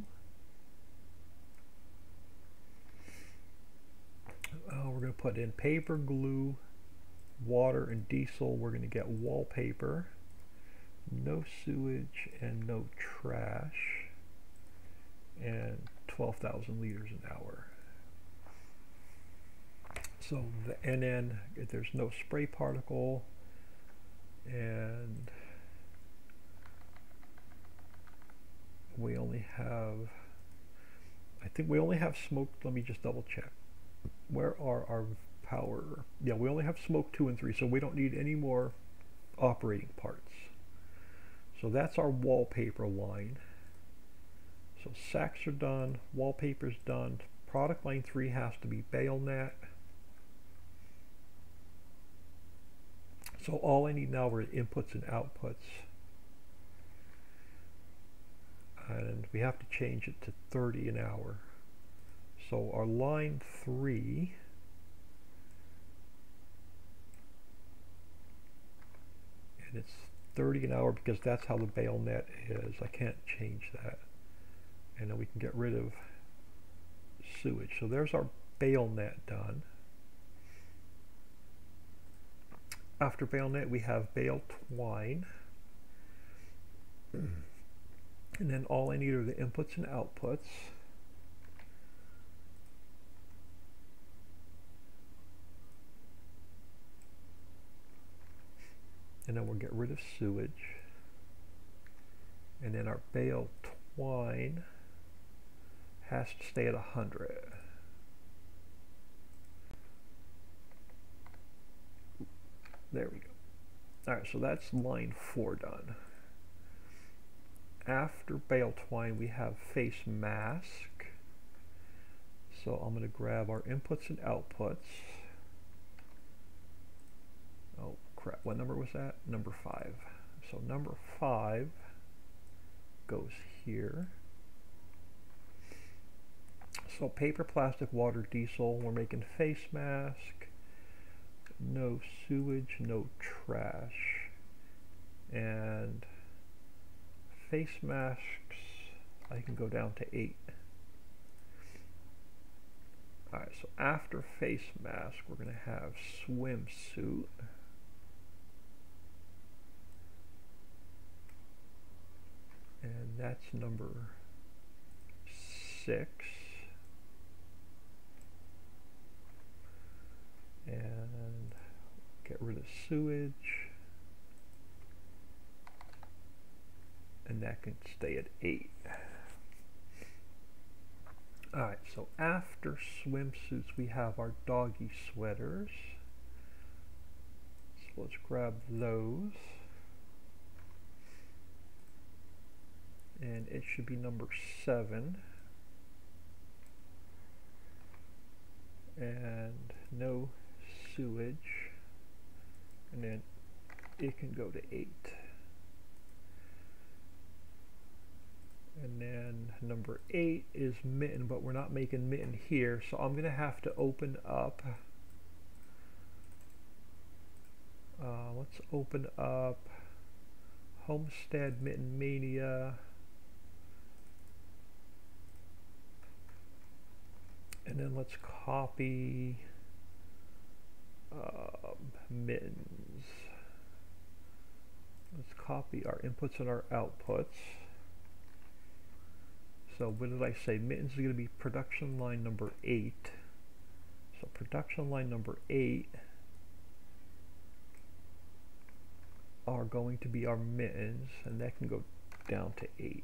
Uh, we're going to put in paper, glue, water, and diesel. We're going to get wallpaper no sewage and no trash and 12,000 liters an hour. So the NN, there's no spray particle and we only have, I think we only have smoke, let me just double check. Where are our power? Yeah, we only have smoke two and three, so we don't need any more operating parts. So that's our wallpaper line. So sacks are done, wallpaper's done. Product line 3 has to be bale net. So all I need now are inputs and outputs. And we have to change it to 30 an hour. So our line 3 and it's 30 an hour because that's how the bale net is. I can't change that. And then we can get rid of sewage. So there's our bail net done. After bale net we have bale twine. and then all I need are the inputs and outputs. and then we'll get rid of sewage and then our bale twine has to stay at 100 there we go alright so that's line 4 done after bale twine we have face mask so I'm going to grab our inputs and outputs oh crap, what number was that? Number five. So number five goes here. So paper, plastic, water, diesel, we're making face mask, no sewage, no trash. And face masks, I can go down to eight. Alright, so after face mask, we're going to have swimsuit. and that's number six and get rid of sewage and that can stay at eight. Alright so after swimsuits we have our doggy sweaters. So let's grab those. And it should be number seven. And no sewage and then it can go to eight and then number eight is mitten but we're not making mitten here so I'm gonna have to open up uh, let's open up Homestead Mitten Mania and then let's copy uh, mittens. Copy our inputs and our outputs. So what did I say? Mittens is going to be production line number 8. So production line number 8 are going to be our mittens and that can go down to 8.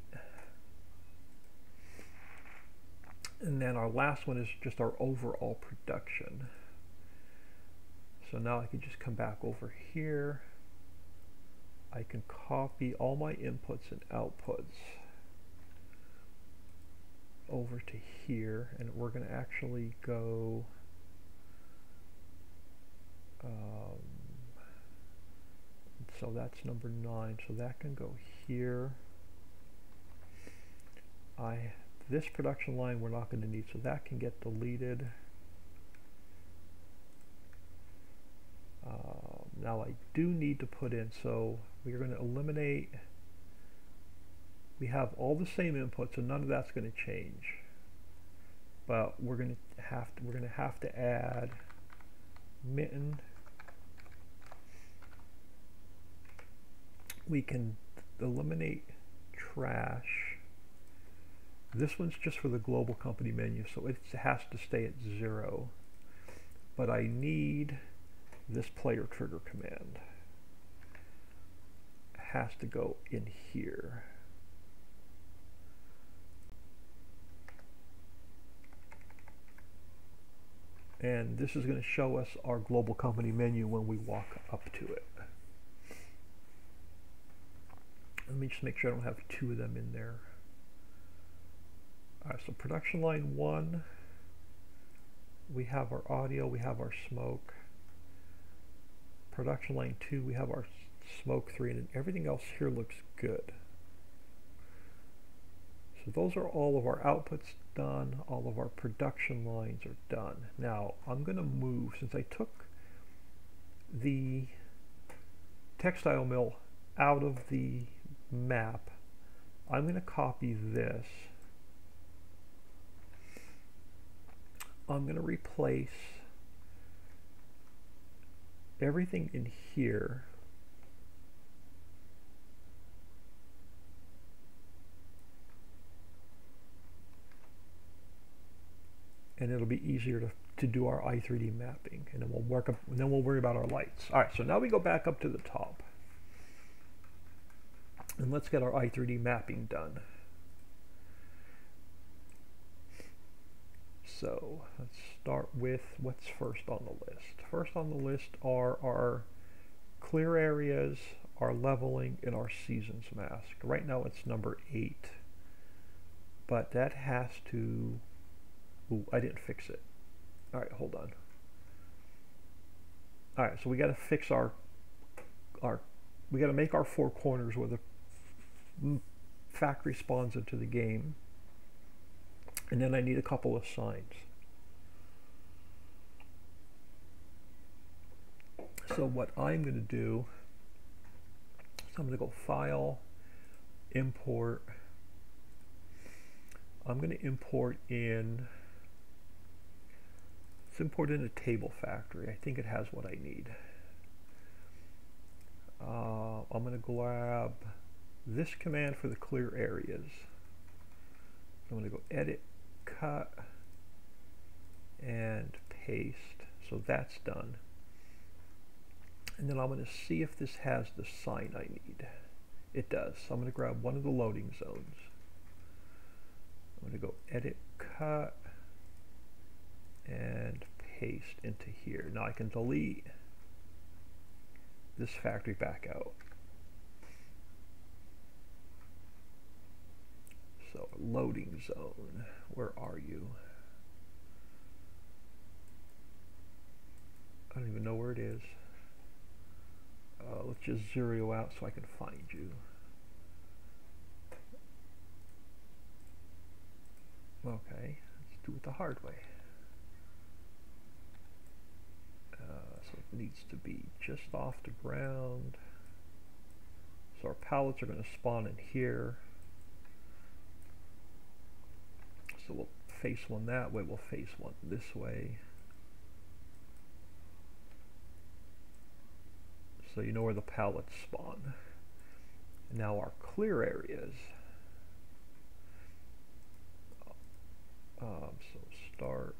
And then our last one is just our overall production. So now I can just come back over here. I can copy all my inputs and outputs over to here and we're going to actually go um, so that's number nine so that can go here I this production line we're not going to need, so that can get deleted. Um, now I do need to put in, so we're going to eliminate, we have all the same inputs, so none of that's going to change. But we're going to have to, we're going to have to add mitten. We can eliminate trash this one's just for the global company menu, so it has to stay at zero. But I need this player trigger command. Has to go in here. And this is going to show us our global company menu when we walk up to it. Let me just make sure I don't have two of them in there. Alright, so production line one, we have our audio, we have our smoke. Production line two, we have our smoke three, and everything else here looks good. So those are all of our outputs done, all of our production lines are done. Now I'm going to move, since I took the textile mill out of the map, I'm going to copy this. I'm going to replace everything in here and it'll be easier to, to do our i3D mapping and then we'll work up, and then we'll worry about our lights. All right, so now we go back up to the top and let's get our i3D mapping done. So let's start with what's first on the list. First on the list are our clear areas, our leveling, and our seasons mask. Right now it's number eight, but that has to Ooh, I didn't fix it. All right, hold on. All right, so we got to fix our our we got to make our four corners where the factory spawns into the game. And then I need a couple of signs. So what I'm going to do is I'm going to go File, Import. I'm going to import in Let's import in a table factory. I think it has what I need. Uh, I'm going to grab this command for the clear areas. I'm going to go edit, cut, and paste. So that's done. And then I'm going to see if this has the sign I need. It does. So I'm going to grab one of the loading zones. I'm going to go edit, cut, and paste into here. Now I can delete this factory back out. So loading zone, where are you? I don't even know where it is. Uh, let's just zero out so I can find you. Okay, let's do it the hard way. Needs to be just off the ground. So our pallets are going to spawn in here. So we'll face one that way, we'll face one this way. So you know where the pallets spawn. Now our clear areas. Um, so start.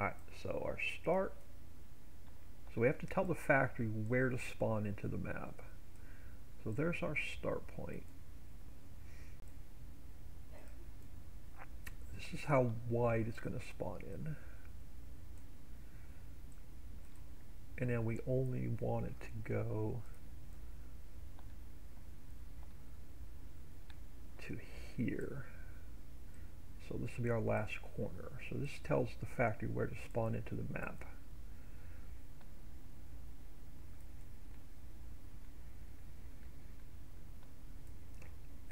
Alright, so our start so we have to tell the factory where to spawn into the map. So there's our start point. This is how wide it's going to spawn in. And then we only want it to go to here. So this will be our last corner. So this tells the factory where to spawn into the map.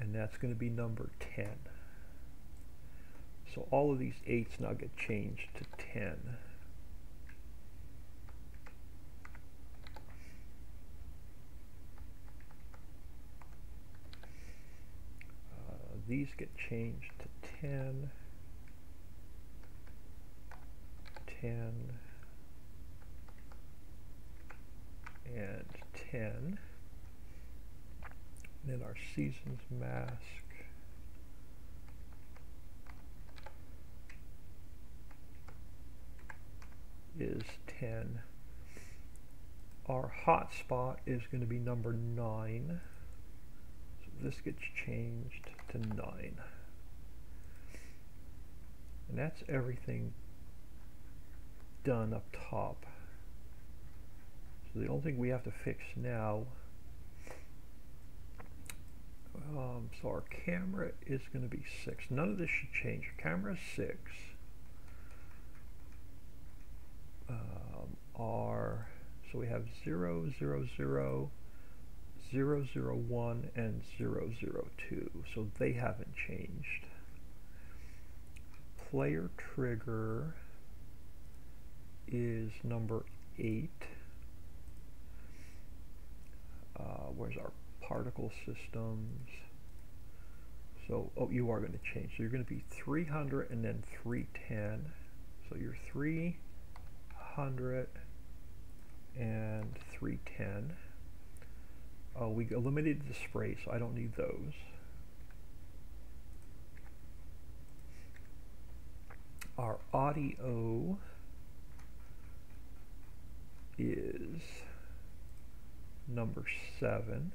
And that's going to be number 10. So all of these 8s now get changed to 10. Uh, these get changed to 10, 10, and 10. And then our seasons mask. is 10. Our hotspot is going to be number 9. So this gets changed to 9. And that's everything done up top. So the only thing we have to fix now Um, so our camera is going to be 6. None of this should change. Camera is 6. Um, our, so we have 0, 0, 0, 0, 0, 1, and 0, 0, 2. So they haven't changed. Player trigger is number 8. Uh, where's our particle systems? So, oh, you are going to change. So you're going to be 300 and then 310. So you're 300 and 310. Oh, uh, we eliminated the spray, so I don't need those. Our audio is number 7.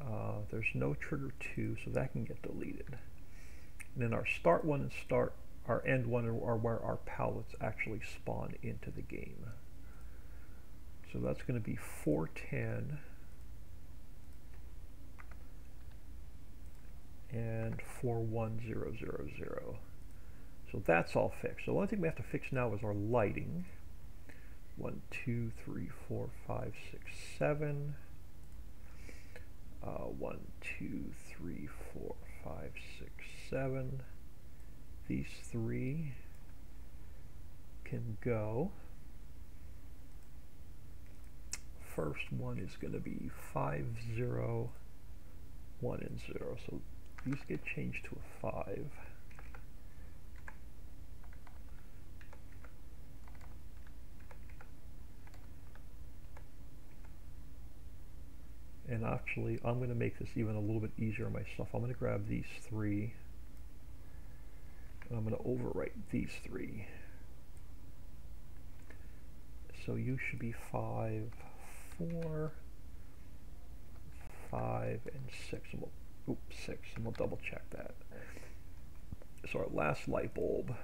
Uh, there's no trigger 2, so that can get deleted. And then our start one and start our end one are where our pallets actually spawn into the game. So that's going to be 410 and 41000. So that's all fixed. So the only thing we have to fix now is our lighting. One, two, three, four, five, six, seven. Uh, one, two, three, four, five, six, seven. These three can go. First one is going to be five, zero, one, and zero. So these get changed to a five. And actually, I'm going to make this even a little bit easier myself. I'm going to grab these three, and I'm going to overwrite these three. So you should be five, four, five, and six. And we'll, oops, six, and we'll double check that. So our last light bulb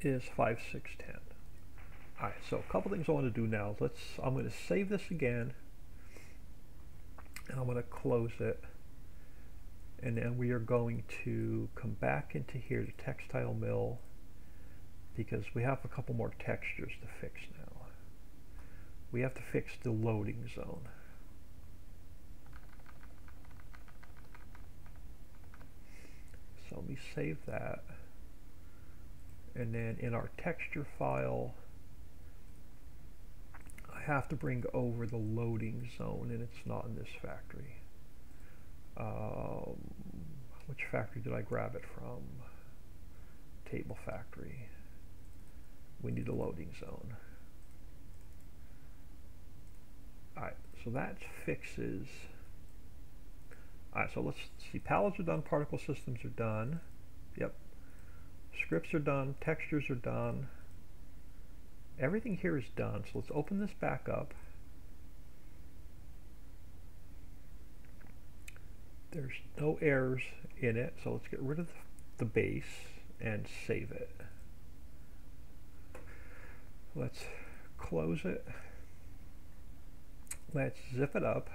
is five, six, ten. Alright, so a couple things I want to do now. Let's I'm going to save this again and I'm going to close it and then we are going to come back into here to textile mill because we have a couple more textures to fix now. We have to fix the loading zone. So let me save that and then in our texture file have to bring over the loading zone and it's not in this factory. Um, which factory did I grab it from? Table factory. We need a loading zone. Alright, so that fixes. Alright, so let's see. Pallets are done, particle systems are done. Yep. Scripts are done, textures are done everything here is done. So let's open this back up. There's no errors in it, so let's get rid of the base and save it. Let's close it. Let's zip it up.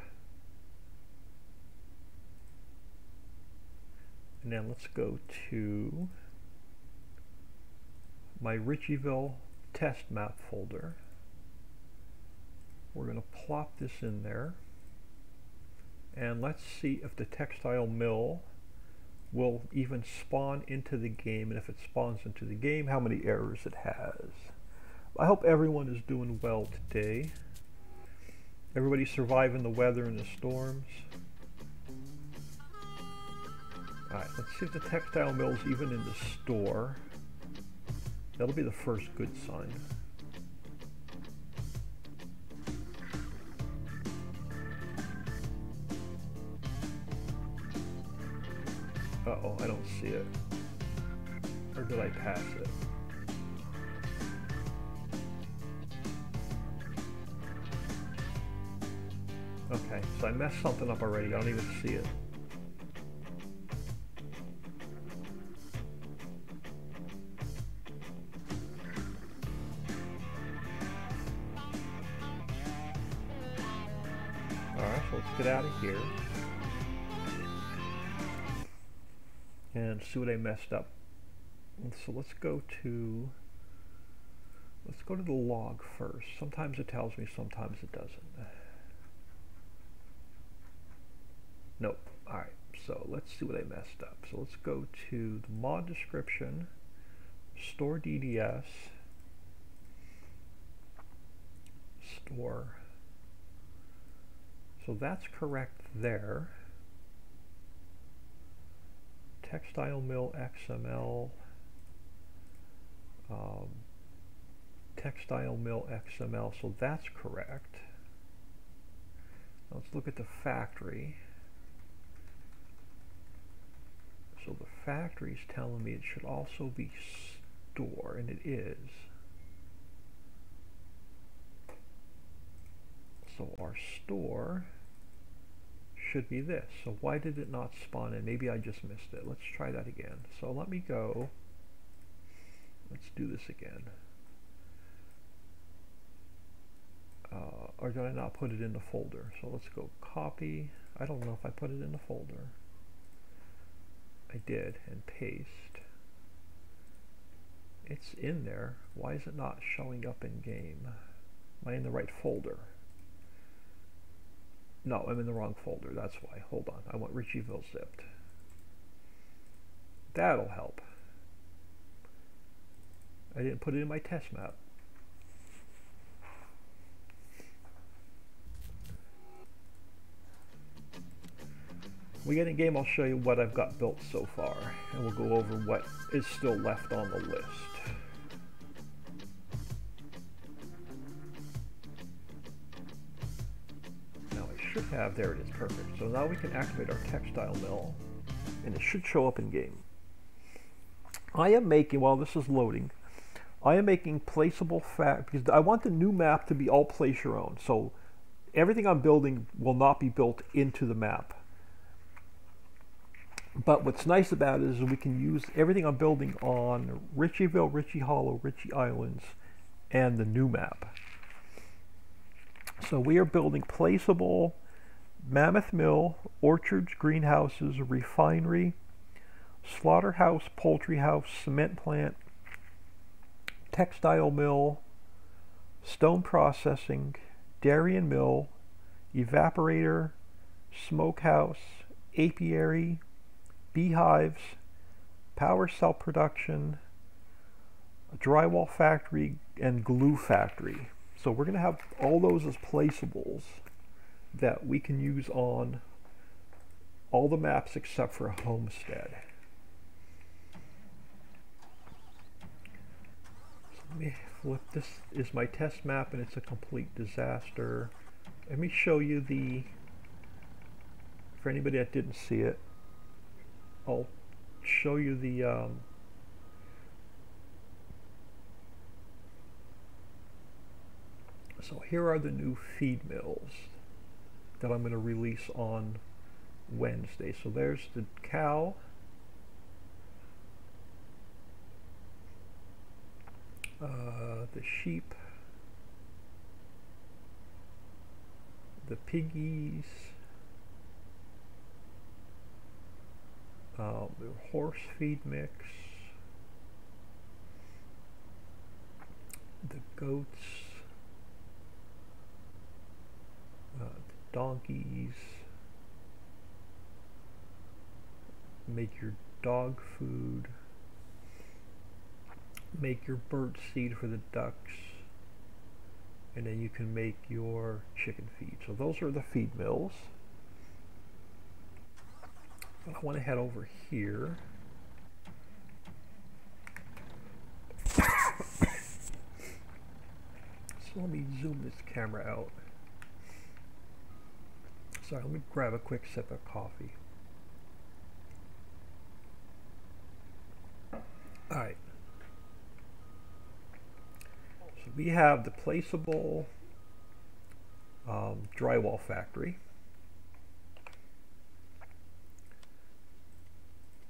And then let's go to my Ritchieville test map folder. We're going to plop this in there. And let's see if the textile mill will even spawn into the game. And if it spawns into the game, how many errors it has. I hope everyone is doing well today. Everybody surviving the weather and the storms. Alright, let's see if the textile mill is even in the store. That'll be the first good sign. Uh-oh, I don't see it. Or did I pass it? Okay, so I messed something up already. I don't even see it. Out of here. And see what I messed up. So let's go to let's go to the log first. Sometimes it tells me, sometimes it doesn't. Nope. Alright, so let's see what I messed up. So let's go to the mod description, store DDS, store. So that's correct there. Textile mill XML, um, textile mill XML, so that's correct. Let's look at the factory. So the factory is telling me it should also be store, and it is. So our store should be this. So why did it not spawn in? Maybe I just missed it. Let's try that again. So let me go. Let's do this again. Uh, or did I not put it in the folder? So let's go copy. I don't know if I put it in the folder. I did, and paste. It's in there. Why is it not showing up in game? Am I in the right folder? No, I'm in the wrong folder. That's why. Hold on. I want Ritchieville zipped. That'll help. I didn't put it in my test map. we get in game, I'll show you what I've got built so far, and we'll go over what is still left on the list. Should have, there it is, perfect. So now we can activate our textile mill, and it should show up in game. I am making, while this is loading, I am making placeable fact, because I want the new map to be all place your own. So everything I'm building will not be built into the map but what's nice about it is we can use everything I'm building on Ritchieville, Ritchie Hollow, Ritchie Islands, and the new map. So we are building placeable mammoth mill, orchards, greenhouses, refinery, slaughterhouse, poultry house, cement plant, textile mill, stone processing, dairy and mill, evaporator, smokehouse, apiary, beehives, power cell production, drywall factory, and glue factory. So we're going to have all those as placeables that we can use on all the maps except for a homestead. So let me flip this is my test map and it's a complete disaster. Let me show you the for anybody that didn't see it. I'll show you the um, so here are the new feed mills that I'm going to release on Wednesday. So there's the cow. Uh, the sheep, the piggies, uh, the horse feed mix, the goats, uh, the donkeys, make your dog food, make your bird seed for the ducks, and then you can make your chicken feed. So those are the feed mills. I want to head over here. so let me zoom this camera out. Sorry, let me grab a quick sip of coffee. Alright. So we have the placeable um, drywall factory.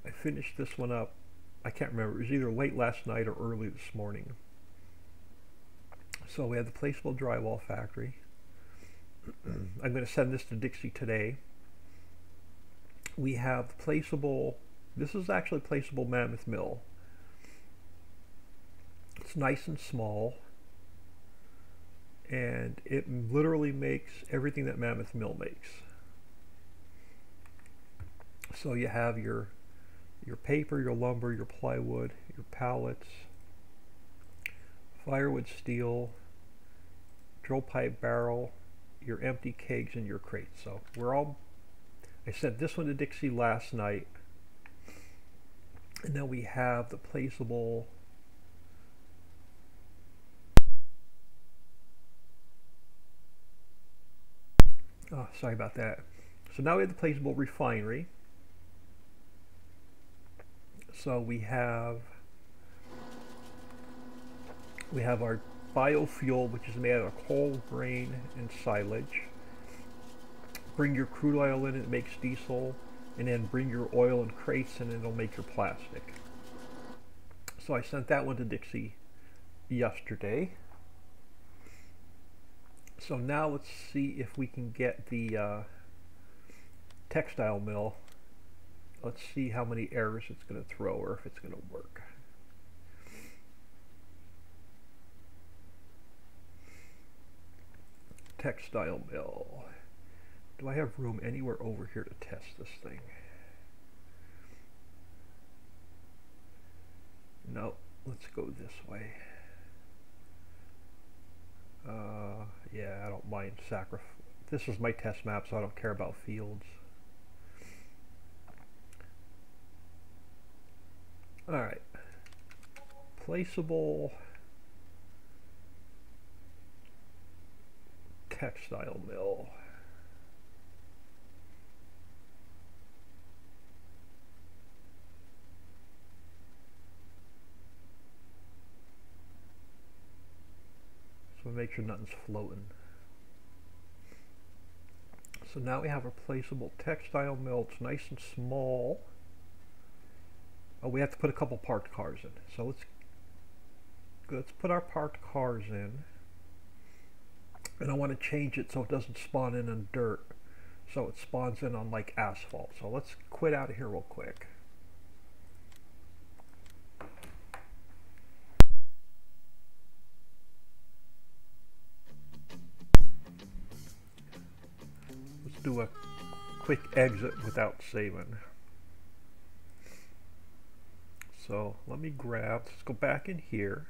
I finished this one up. I can't remember. It was either late last night or early this morning. So we have the placeable drywall factory. I'm going to send this to Dixie today. We have placeable, this is actually placeable Mammoth Mill. It's nice and small and it literally makes everything that Mammoth Mill makes. So you have your your paper, your lumber, your plywood, your pallets, firewood steel, drill pipe barrel, your empty kegs, and your crates. So we're all, I sent this one to Dixie last night. And then we have the placeable Oh, sorry about that. So now we have the placeable refinery. So we have we have our biofuel, which is made out of coal, grain, and silage. Bring your crude oil in, it makes diesel, and then bring your oil in crates, and it'll make your plastic. So I sent that one to Dixie yesterday. So now let's see if we can get the uh, textile mill. Let's see how many errors it's going to throw or if it's going to work. Textile mill. Do I have room anywhere over here to test this thing? No, let's go this way. Uh, yeah, I don't mind sacrifice. This is my test map, so I don't care about fields. Alright. Placeable textile mill. So make sure nothing's floating. So now we have a placeable textile mill. It's nice and small. Oh, we have to put a couple parked cars in. So let's let's put our parked cars in. And I want to change it so it doesn't spawn in on dirt. So it spawns in on like asphalt. So let's quit out of here real quick. Let's do a quick exit without saving. So let me grab, let's go back in here.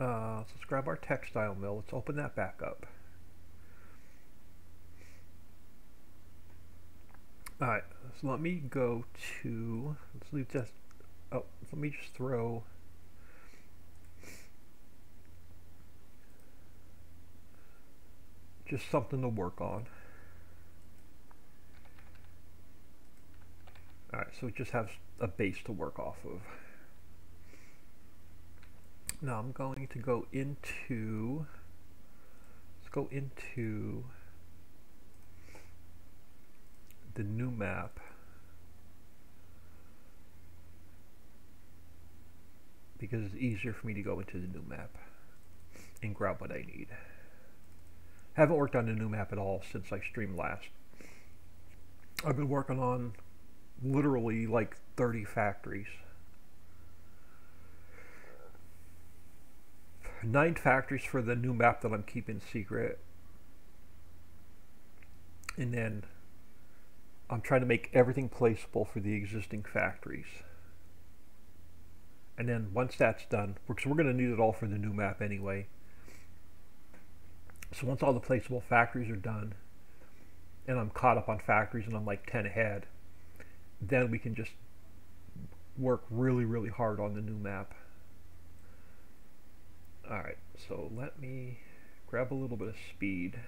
Uh, let's grab our textile mill. Let's open that back up. Alright, so let me go to, let's leave just, oh, let me just throw just something to work on. Alright, so it just has a base to work off of. Now I'm going to go into, let's go into the new map. Because it's easier for me to go into the new map and grab what I need. Haven't worked on the new map at all since I streamed last. I've been working on literally like 30 factories. Nine factories for the new map that I'm keeping secret. And then I'm trying to make everything placeable for the existing factories. And then once that's done, because we're going to need it all for the new map anyway. So once all the placeable factories are done, and I'm caught up on factories and I'm like 10 ahead, then we can just work really, really hard on the new map. Alright, so let me grab a little bit of speed.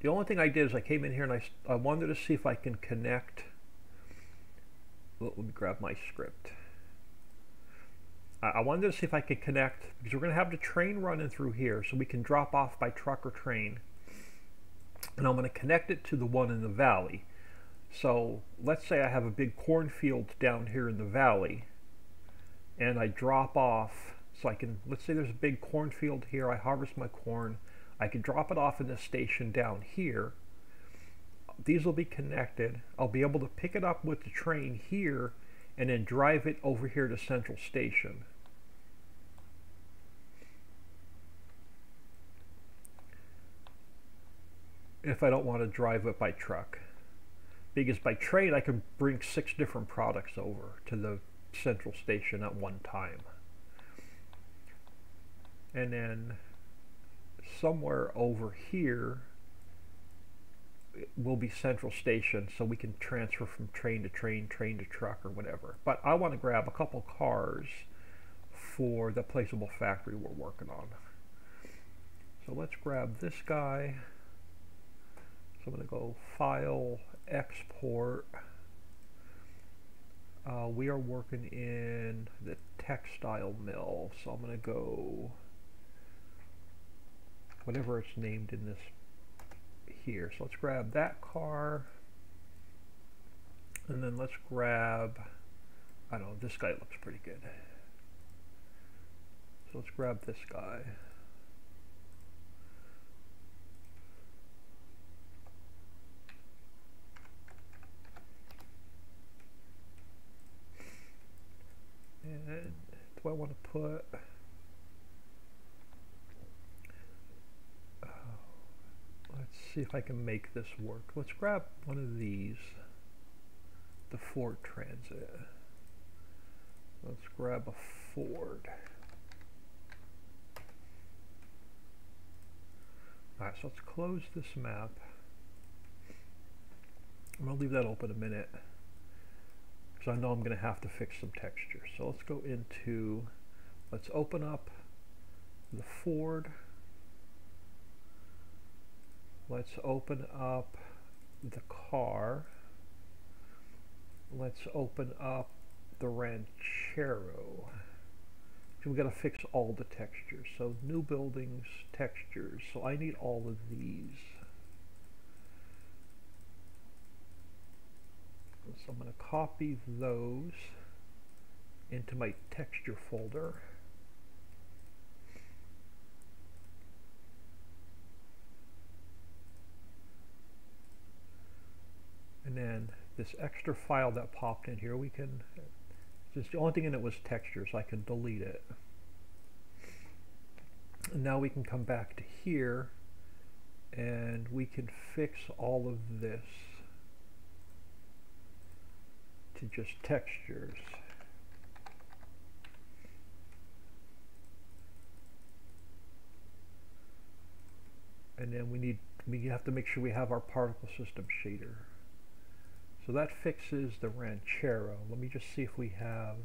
The only thing I did is I came in here and I, I wanted to see if I can connect. Let me grab my script. I wanted to see if I could connect, because we're going to have the train running through here, so we can drop off by truck or train. And I'm going to connect it to the one in the valley. So let's say I have a big cornfield down here in the valley, and I drop off, so I can, let's say there's a big cornfield here, I harvest my corn, I can drop it off in the station down here. These will be connected. I'll be able to pick it up with the train here and then drive it over here to Central Station. If I don't want to drive it by truck. Because by train I can bring six different products over to the Central Station at one time. And then somewhere over here will be central station so we can transfer from train to train, train to truck or whatever. But I want to grab a couple cars for the placeable factory we're working on. So let's grab this guy. So I'm going to go File, Export. Uh, we are working in the textile mill, so I'm going to go whatever it's named in this here. So let's grab that car. And then let's grab, I don't know, this guy looks pretty good. So let's grab this guy. And do I want to put see if I can make this work. Let's grab one of these, the Ford Transit. Let's grab a Ford. Alright, so let's close this map. I'm going to leave that open a minute because I know I'm going to have to fix some texture. So let's go into, let's open up the Ford let's open up the car. Let's open up the Ranchero. So we got to fix all the textures. So new buildings, textures. So I need all of these. So I'm going to copy those into my texture folder. And then this extra file that popped in here we can just the only thing in it was textures. I can delete it and now we can come back to here and we can fix all of this to just textures and then we need we have to make sure we have our particle system shader so that fixes the Ranchero. Let me just see if we have,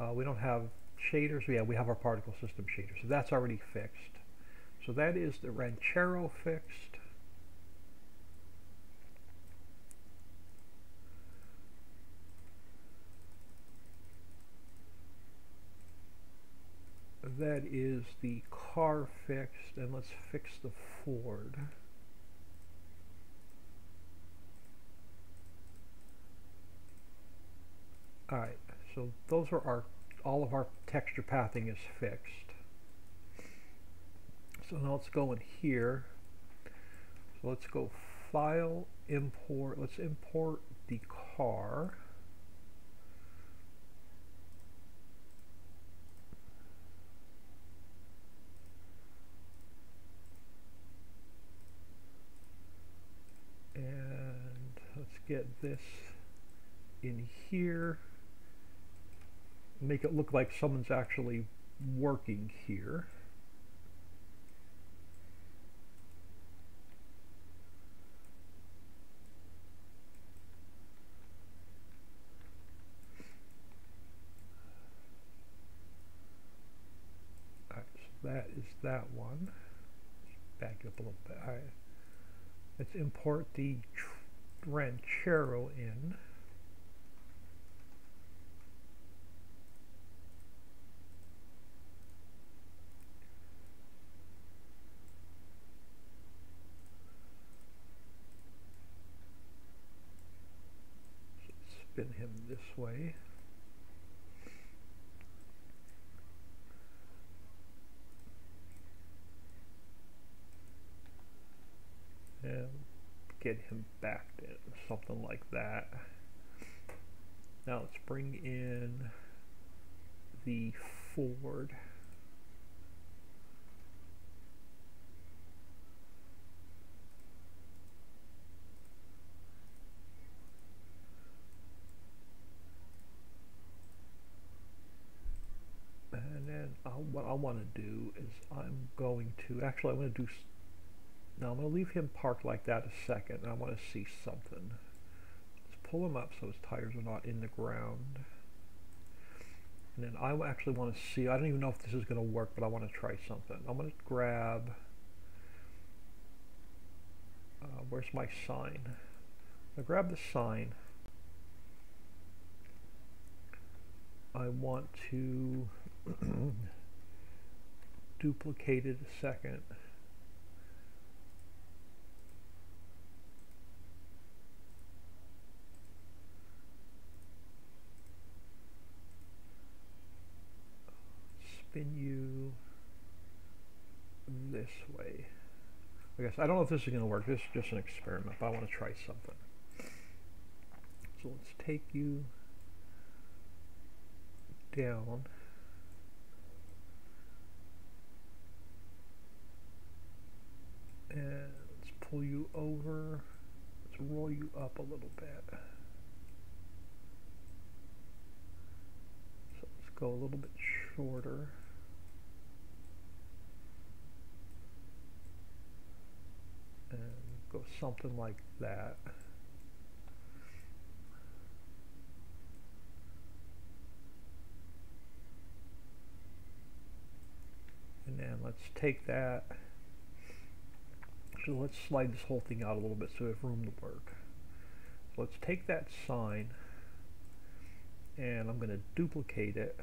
uh, we don't have shaders. Yeah, we have our particle system shader. So that's already fixed. So that is the Ranchero fixed. That is the car fixed, and let's fix the Ford. Alright, so those are our, all of our texture pathing is fixed. So now let's go in here. So let's go File, Import, let's import the car. And let's get this in here make it look like someone's actually working here. So that is that one. Back up a little bit. Alright. Let's import the Ranchero in. way. And get him back in, something like that. Now let's bring in the Ford. Want to do is I'm going to, actually I'm going to do, now I'm going to leave him parked like that a second and I want to see something. Let's pull him up so his tires are not in the ground. And then I actually want to see, I don't even know if this is going to work, but I want to try something. I'm going to grab, uh, where's my sign? I grab the sign. I want to duplicate it a second. spin you this way. I guess I don't know if this is going to work. This is just an experiment, but I want to try something. So let's take you down. And let's pull you over. Let's roll you up a little bit. So let's go a little bit shorter. and go something like that. And then let's take that. So let's slide this whole thing out a little bit so we have room to work. So let's take that sign and I'm going to duplicate it.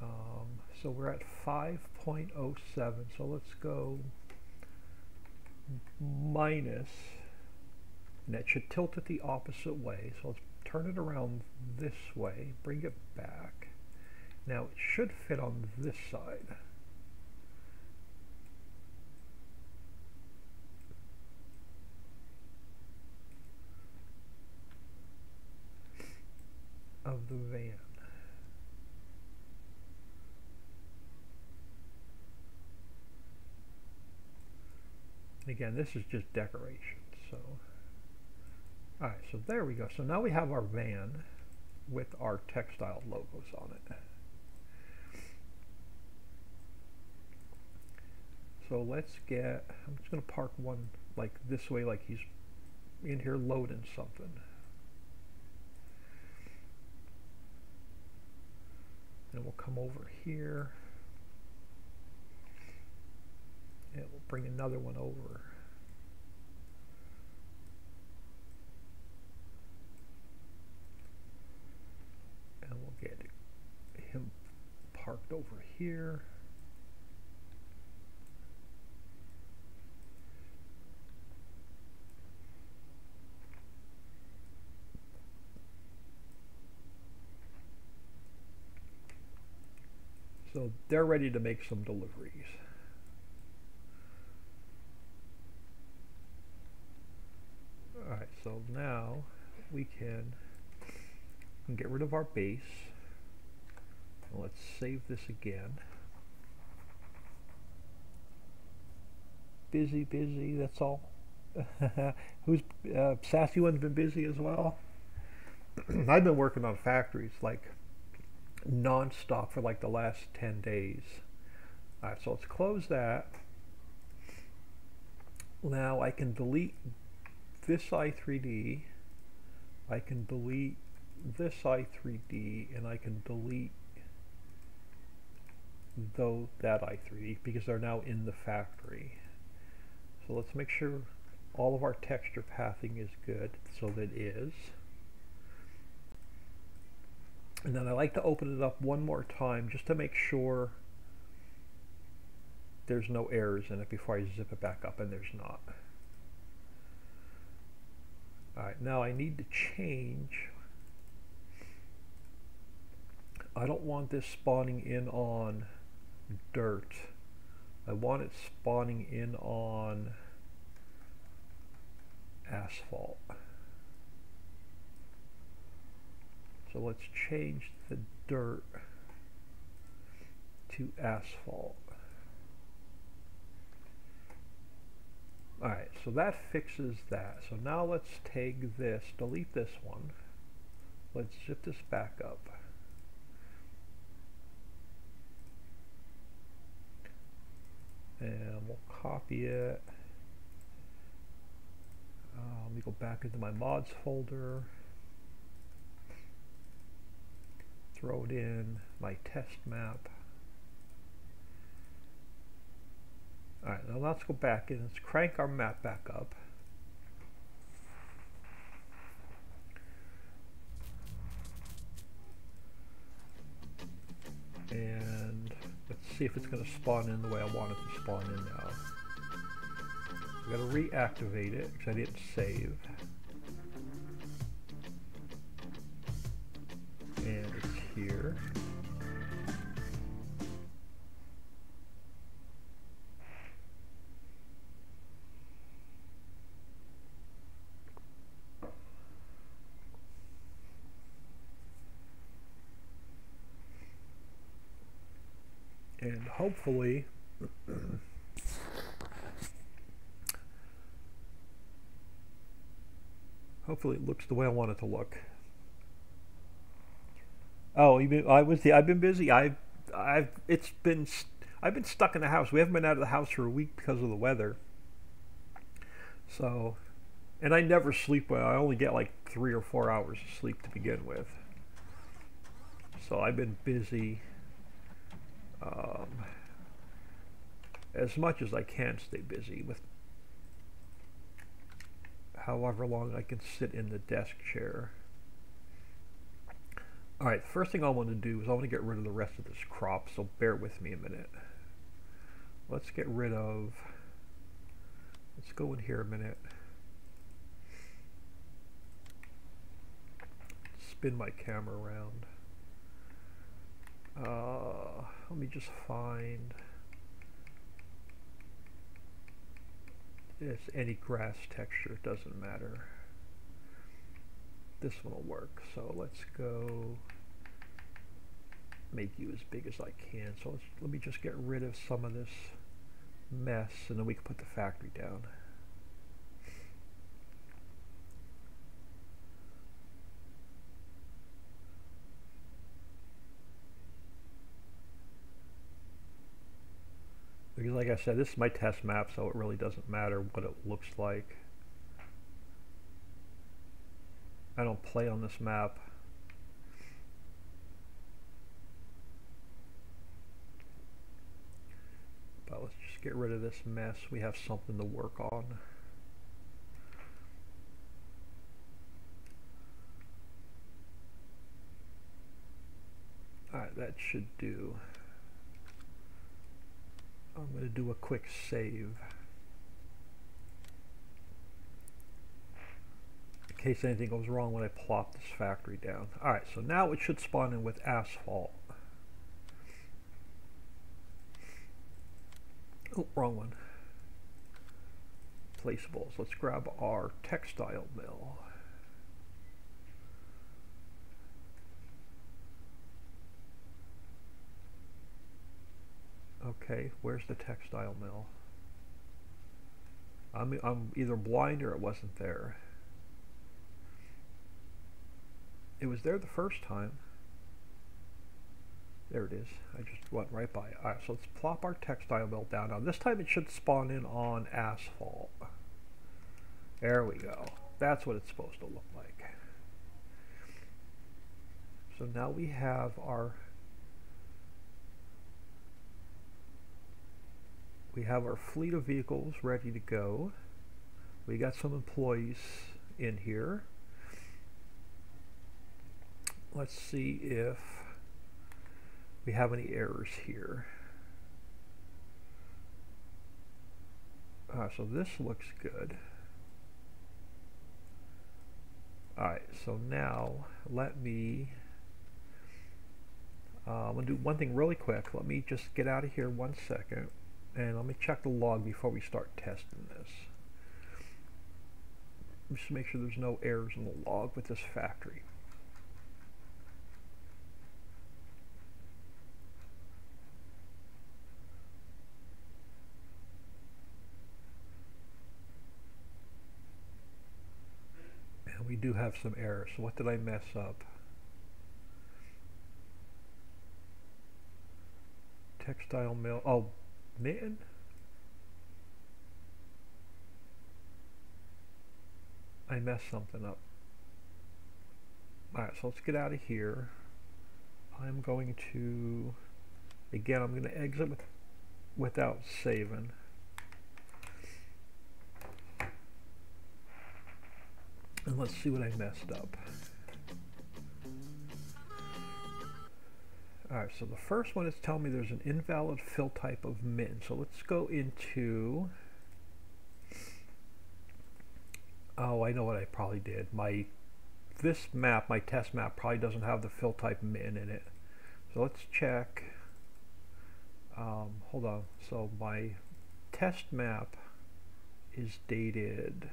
Um, so we're at 5.07. So let's go minus, and that should tilt it the opposite way. So let's turn it around this way, bring it back. Now it should fit on this side. Of the van. Again, this is just decoration. So, all right, so there we go. So now we have our van with our textile logos on it. So let's get, I'm just going to park one like this way, like he's in here loading something. And we'll come over here. and we'll bring another one over. And we'll get him parked over here. So they're ready to make some deliveries. Alright, so now we can get rid of our base. Let's save this again. Busy, busy, that's all. Who's uh, Sassy One's been busy as well? I've been working on factories like non-stop for like the last 10 days. Alright, so let's close that. Now I can delete this i3D, I can delete this i3D and I can delete though that i3D because they're now in the factory. So let's make sure all of our texture pathing is good, so that is. And then I like to open it up one more time just to make sure there's no errors in it before I zip it back up, and there's not. Alright, now I need to change. I don't want this spawning in on dirt. I want it spawning in on asphalt. So let's change the dirt to asphalt. Alright, so that fixes that. So now let's take this, delete this one. Let's zip this back up. And we'll copy it. Uh, let me go back into my mods folder. Throw it in my test map. Alright, now let's go back and let's crank our map back up. And let's see if it's going to spawn in the way I want it to spawn in now. I gotta reactivate it because I didn't save. Here. and hopefully hopefully it looks the way I want it to look. Oh, even I was I've been busy. I've I've it's been I've been stuck in the house. We haven't been out of the house for a week because of the weather. So, and I never sleep well. I only get like three or four hours of sleep to begin with. So I've been busy um, as much as I can stay busy with however long I can sit in the desk chair. Alright, the first thing I want to do is I want to get rid of the rest of this crop, so bear with me a minute. Let's get rid of, let's go in here a minute. Spin my camera around. Uh, let me just find this any grass texture doesn't matter this one will work. So let's go make you as big as I can. So let's, let me just get rid of some of this mess and then we can put the factory down. Because like I said, this is my test map, so it really doesn't matter what it looks like. I don't play on this map. But let's just get rid of this mess. We have something to work on. Alright, that should do. I'm going to do a quick save. In case anything goes wrong when I plop this factory down. Alright, so now it should spawn in with asphalt. Oh, wrong one. Placeables. Let's grab our textile mill. Okay, where's the textile mill? I'm, I'm either blind or it wasn't there. It was there the first time. There it is. I just went right by it. Alright, so let's plop our textile belt down. Now this time it should spawn in on asphalt. There we go. That's what it's supposed to look like. So now we have our we have our fleet of vehicles ready to go. We got some employees in here. Let's see if we have any errors here. Uh, so this looks good. Alright, so now let me, uh, I'm going to do one thing really quick. Let me just get out of here one second. And let me check the log before we start testing this. just make sure there's no errors in the log with this factory. Do have some errors. So what did I mess up? Textile mill. Oh, mitten? I messed something up. Alright, so let's get out of here. I'm going to, again, I'm going to exit with, without saving. And let's see what I messed up. Alright, so the first one is telling me there's an invalid fill type of min. So let's go into Oh, I know what I probably did. My this map, my test map, probably doesn't have the fill type min in it. So let's check. Um, hold on. So my test map is dated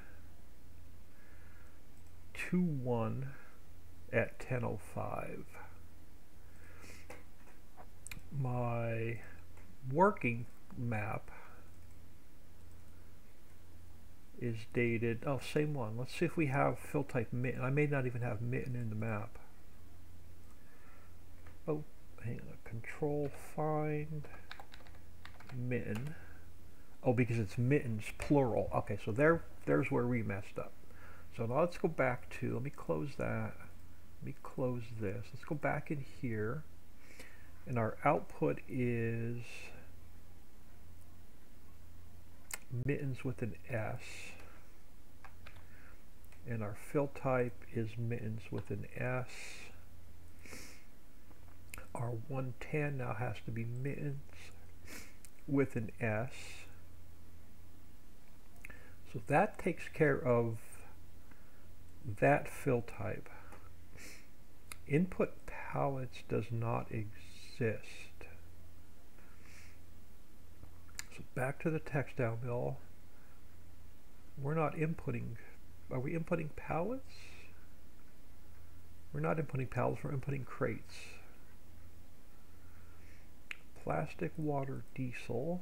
2-1 at 10.05. My working map is dated, oh, same one. Let's see if we have fill type mitten. I may not even have mitten in the map. Oh, hang on. Control find mitten. Oh, because it's mittens, plural. Okay, so there, there's where we messed up. So now let's go back to, let me close that. Let me close this. Let's go back in here. And our output is mittens with an S and our fill type is mittens with an S our 110 now has to be mittens with an S so that takes care of that fill type input pallets does not exist so back to the textile mill. We're not inputting, are we inputting pallets? We're not inputting pallets, we're inputting crates. Plastic water diesel.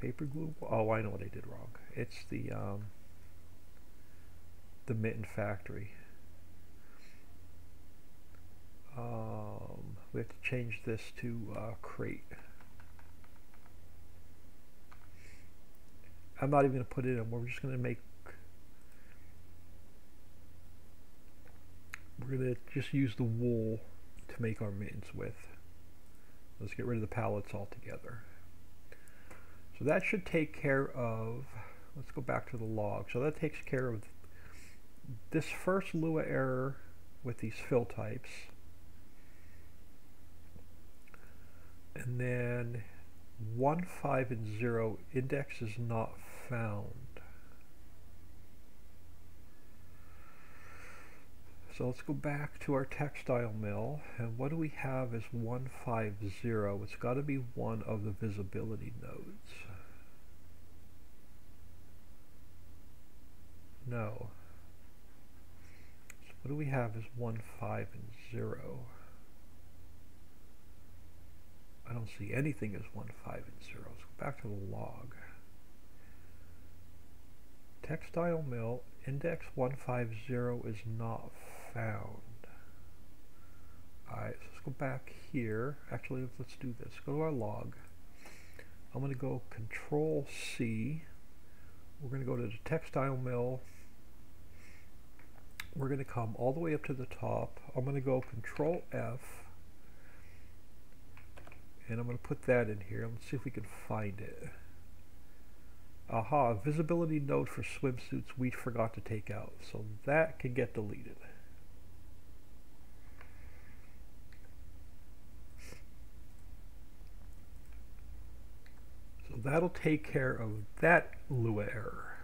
Paper glue, oh I know what I did wrong. It's the, um, the mitten factory. Um, we have to change this to uh, crate. I'm not even going to put it in. We're just going to make, we're going to just use the wool to make our mittens with. Let's get rid of the pallets altogether. So that should take care of, let's go back to the log. So that takes care of this first Lua error with these fill types. And then 1, 5, and 0 index is not found. So let's go back to our textile mill and what do we have as 150? It's got to be one of the visibility nodes. No. What do we have is 1, 5, and 0? I don't see anything as 1, 5, and 0. Let's go back to the log textile mill index 150 is not found. Alright, so let's go back here. Actually, let's do this. Go to our log. I'm going to go Control C. We're going to go to the textile mill. We're going to come all the way up to the top. I'm going to go Control F. And I'm going to put that in here. Let's see if we can find it. Aha, visibility node for swimsuits we forgot to take out. So that can get deleted. So that'll take care of that Lua error.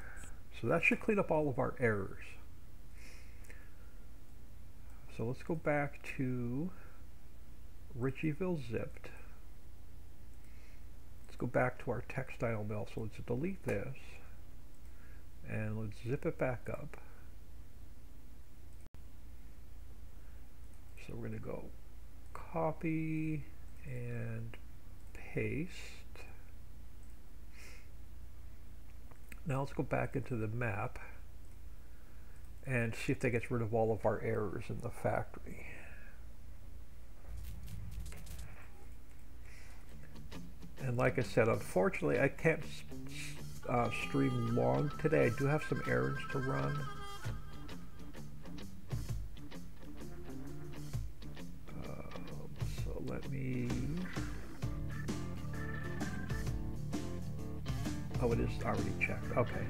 So that should clean up all of our errors. So let's go back to Ritchieville zipped. Let's go back to our textile mill. So let's delete this. And let's zip it back up. So we're going to go copy and paste. Now let's go back into the map and see if that gets rid of all of our errors in the factory. And like I said, unfortunately, I can't uh, stream long today. I do have some errands to run. Um, so let me... Oh, it is already checked. Okay.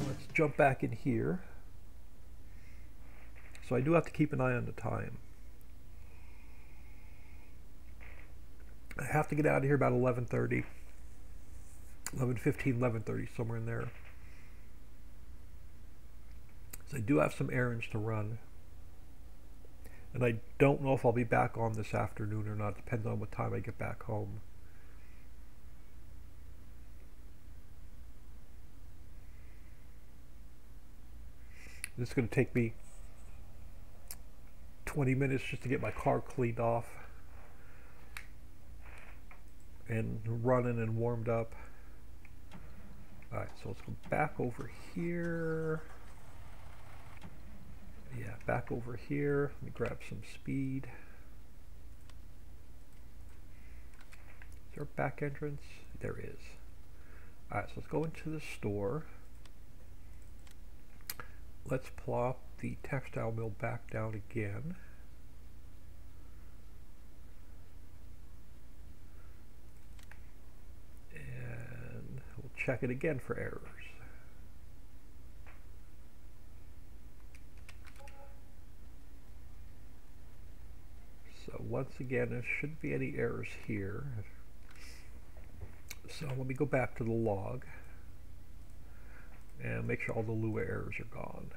Let's jump back in here. So I do have to keep an eye on the time. I have to get out of here about 11.30, 11.15, 11.30, somewhere in there. So I do have some errands to run. And I don't know if I'll be back on this afternoon or not. Depends on what time I get back home. Is going to take me 20 minutes just to get my car cleaned off and running and warmed up. Alright, so let's go back over here. Yeah, back over here. Let me grab some speed. Is there a back entrance? There is. Alright, so let's go into the store. Let's plop the textile mill back down again. And we'll check it again for errors. So once again, there shouldn't be any errors here. So let me go back to the log and make sure all the Lua errors are gone.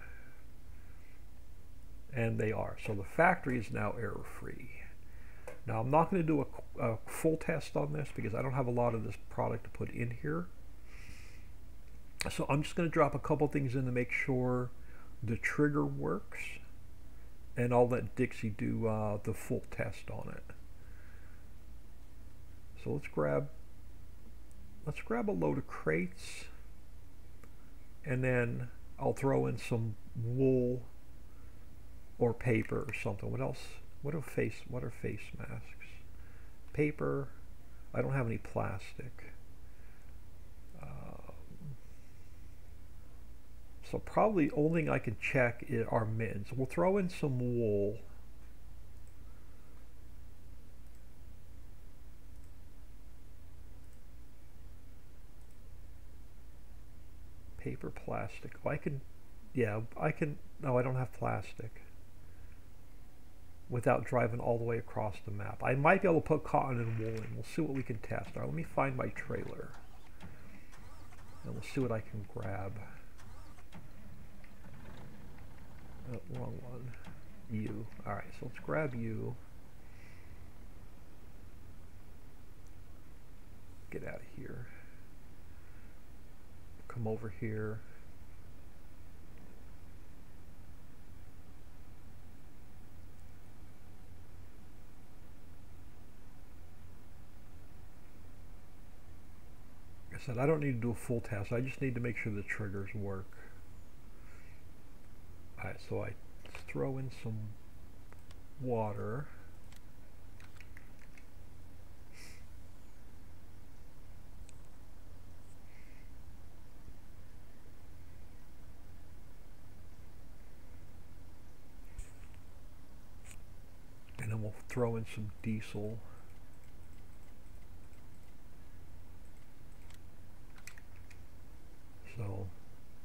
And they are. So the factory is now error-free. Now I'm not going to do a, a, full test on this because I don't have a lot of this product to put in here. So I'm just going to drop a couple things in to make sure the trigger works and I'll let Dixie do uh, the full test on it. So let's grab let's grab a load of crates and then I'll throw in some wool or paper or something. What else? What are face what are face masks? Paper. I don't have any plastic. Um, so probably only thing I can check are mittens. We'll throw in some wool. Paper, plastic. Oh, I can, yeah, I can, no, I don't have plastic. Without driving all the way across the map. I might be able to put cotton and wool in. We'll see what we can test. All right, let me find my trailer. And we'll see what I can grab. Oh, wrong one. You. Alright, so let's grab you. Get out of here. Come over here. Like I said, I don't need to do a full test. I just need to make sure the triggers work. Alright, so I throw in some water. We'll throw in some diesel. So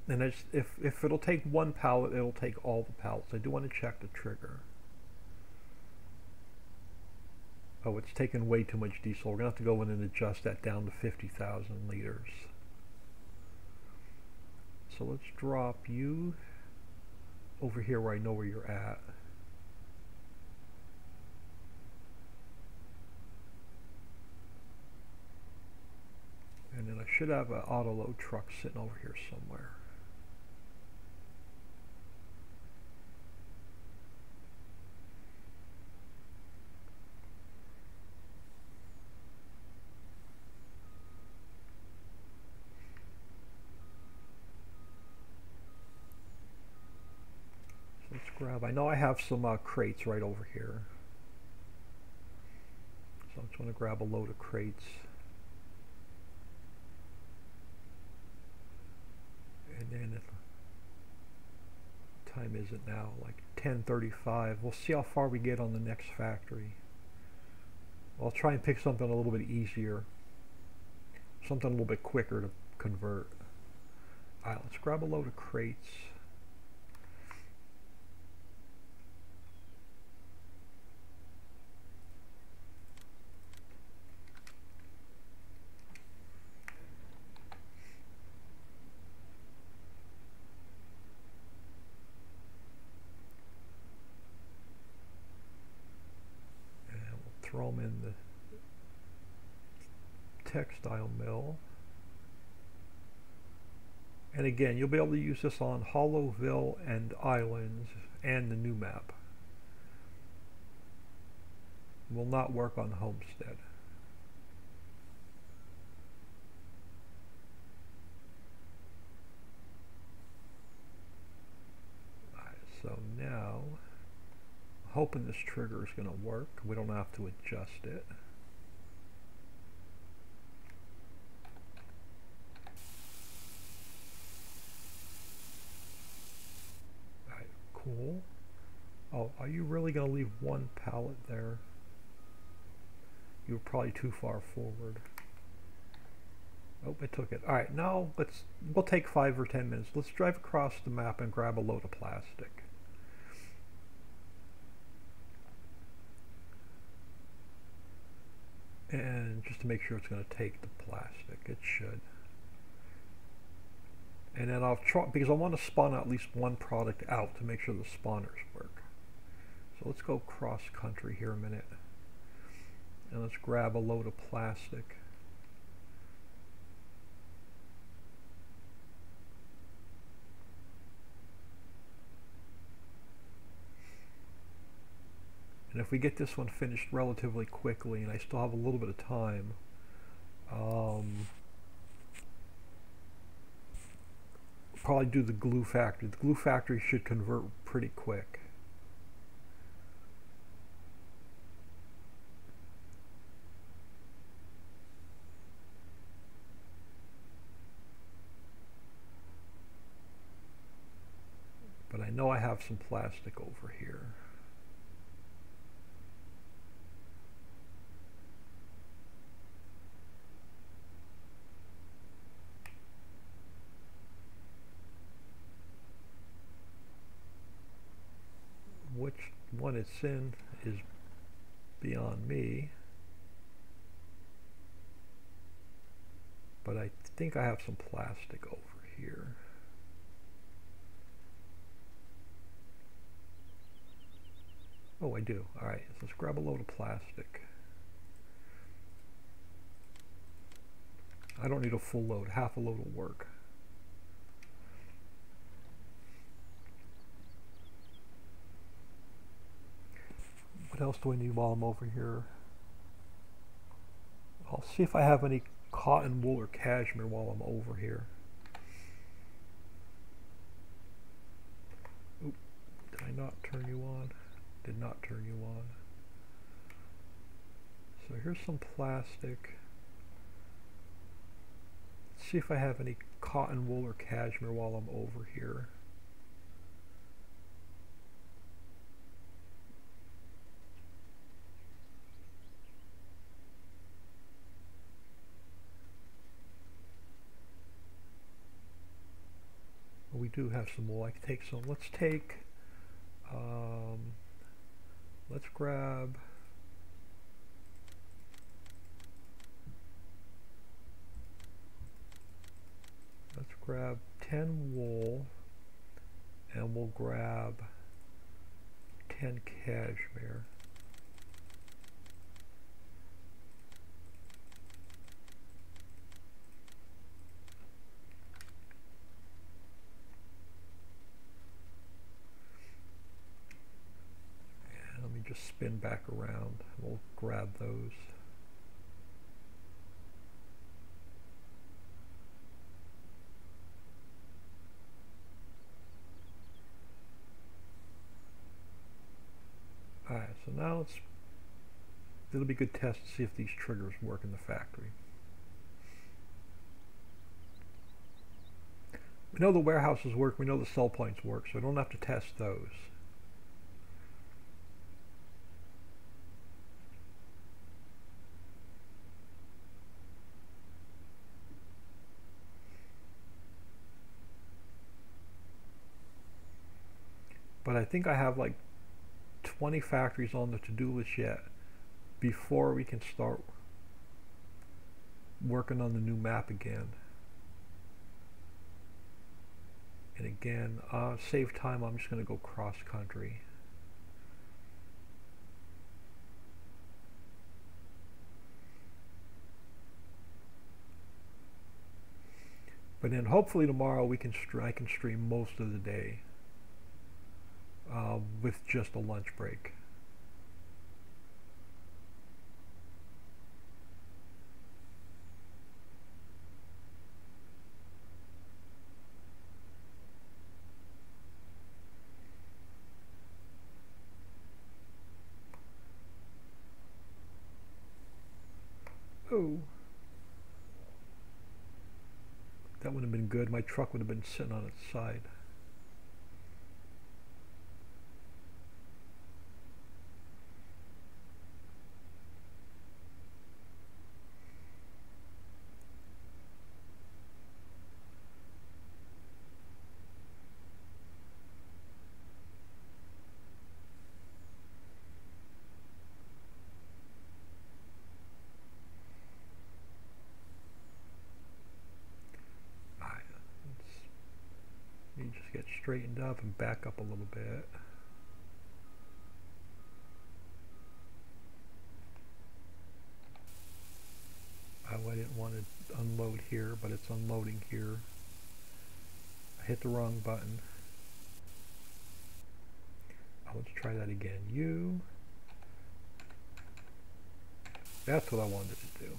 and it's, if, if it'll take one pallet, it'll take all the pallets. I do want to check the trigger. Oh, it's taking way too much diesel. We're going to have to go in and adjust that down to 50,000 liters. So let's drop you over here where I know where you're at. And then I should have an auto load truck sitting over here somewhere. So let's grab, I know I have some uh, crates right over here. So I'm just going to grab a load of crates. And then time is it now like 10:35 we'll see how far we get on the next factory. I'll try and pick something a little bit easier something a little bit quicker to convert. Alright let's grab a load of crates throw them in the textile mill. And again, you'll be able to use this on Hollowville and Islands and the new map. Will not work on Homestead. so now hoping this trigger is going to work. We don't have to adjust it. Alright, cool. Oh, are you really going to leave one pallet there? You were probably too far forward. Oh, it took it. Alright, now let's, we'll take five or ten minutes. Let's drive across the map and grab a load of plastic. and just to make sure it's going to take the plastic it should and then I'll try because I want to spawn at least one product out to make sure the spawners work. So let's go cross country here a minute. And let's grab a load of plastic. And if we get this one finished relatively quickly, and I still have a little bit of time, um, probably do the glue factory. The glue factory should convert pretty quick. But I know I have some plastic over here. which one it's in is beyond me. But I think I have some plastic over here. Oh, I do. All right, so let's grab a load of plastic. I don't need a full load. Half a load will work. What else do I need while I'm over here? I'll see if I have any cotton wool or cashmere while I'm over here. Oop, did I not turn you on? Did not turn you on. So here's some plastic. Let's see if I have any cotton wool or cashmere while I'm over here. We do have some more. I can take some. Let's take, um, let's grab, let's grab 10 wool and we'll grab 10 cashmere. To spin back around. We'll grab those. Alright, so now it's it'll be a good test to see if these triggers work in the factory. We know the warehouses work, we know the sell points work, so we don't have to test those. I think I have like 20 factories on the to-do list yet before we can start working on the new map again. And again, uh, save time, I'm just going to go cross country. But then hopefully tomorrow we can I can stream most of the day uh, with just a lunch break. Oh. That would have been good. My truck would have been sitting on its side. Straightened up and back up a little bit. I didn't want to unload here, but it's unloading here. I hit the wrong button. Let's try that again. You. That's what I wanted to do.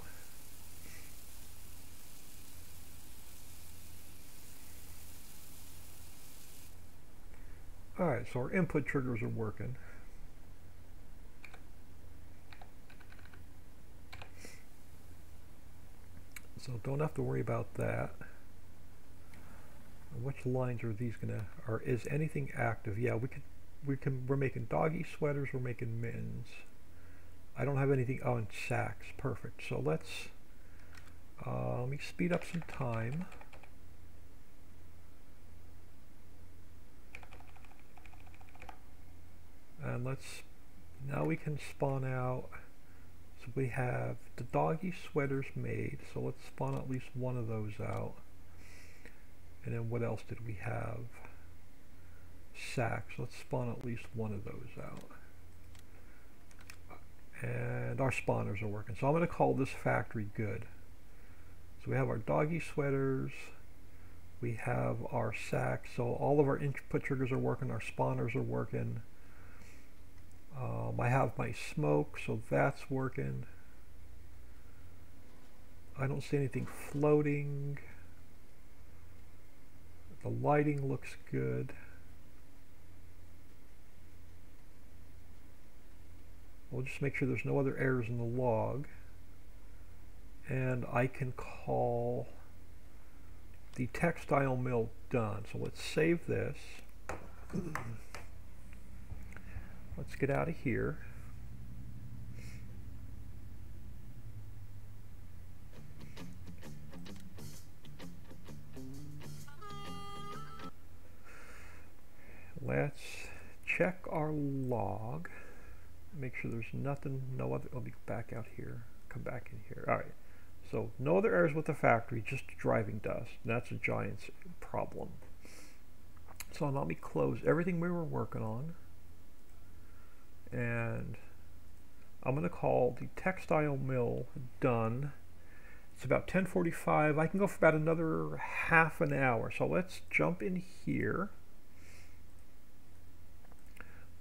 Alright, so our input triggers are working. So don't have to worry about that. Which lines are these gonna, or is anything active? Yeah, we can, we can, we're making doggy sweaters, we're making mittens. I don't have anything, oh, and sacks, perfect. So let's, uh, let me speed up some time. And let's now we can spawn out so we have the doggy sweaters made so let's spawn at least one of those out. And then what else did we have? Sacks let's spawn at least one of those out. And our spawners are working so I'm going to call this factory good. So we have our doggy sweaters we have our sacks so all of our input triggers are working our spawners are working um, I have my smoke, so that's working. I don't see anything floating. The lighting looks good. We'll just make sure there's no other errors in the log. And I can call the textile mill done. So let's save this. Let's get out of here. Let's check our log. Make sure there's nothing, no other, let me back out here, come back in here. All right, so no other errors with the factory, just driving dust. That's a giant problem. So let me close everything we were working on and I'm going to call the textile mill done. It's about 10:45. I can go for about another half an hour. So let's jump in here.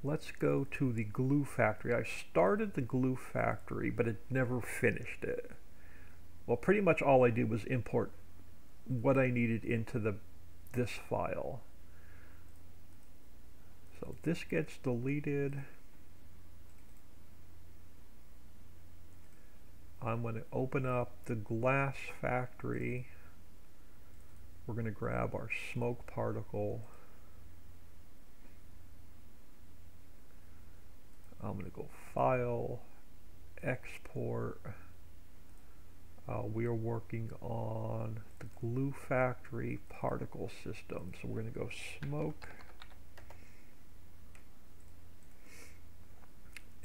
let's go to the glue factory. I started the glue factory, but it never finished it. Well, pretty much all I did was import what I needed into the this file. So this gets deleted. I'm going to open up the glass factory. We're going to grab our smoke particle. I'm going to go File, Export. Uh, we are working on the glue factory particle system. So we're going to go Smoke.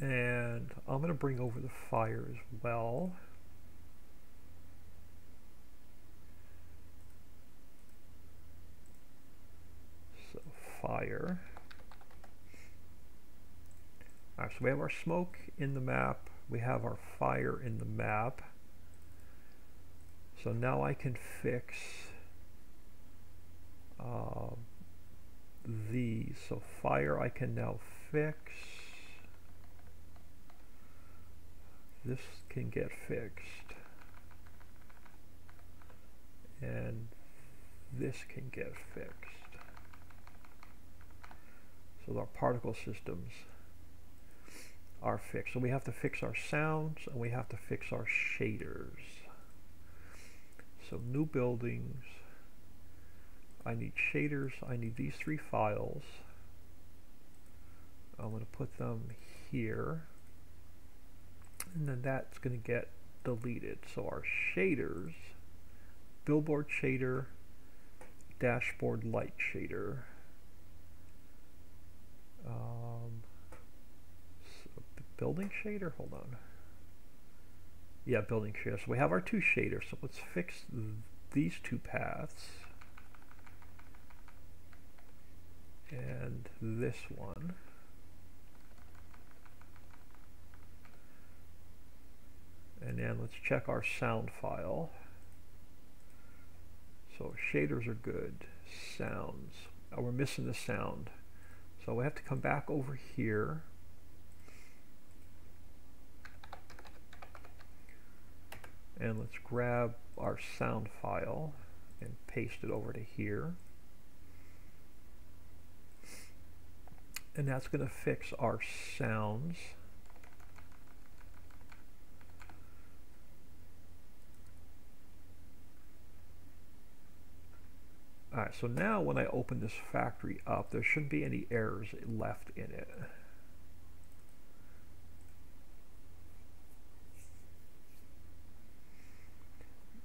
And I'm going to bring over the fire as well. So fire. All right, so we have our smoke in the map. We have our fire in the map. So now I can fix uh, these. So fire I can now fix. This can get fixed. And this can get fixed. So our particle systems are fixed. So we have to fix our sounds and we have to fix our shaders. So new buildings, I need shaders, I need these three files. I'm going to put them here and then that's going to get deleted. So our shaders, billboard shader, dashboard light shader, um, building shader? Hold on. Yeah, building shader. So we have our two shaders. So let's fix th these two paths. And this one. And then let's check our sound file. So shaders are good. Sounds. Oh, we're missing the sound. So we have to come back over here and let's grab our sound file and paste it over to here and that's going to fix our sounds Alright, so now when I open this factory up, there shouldn't be any errors left in it.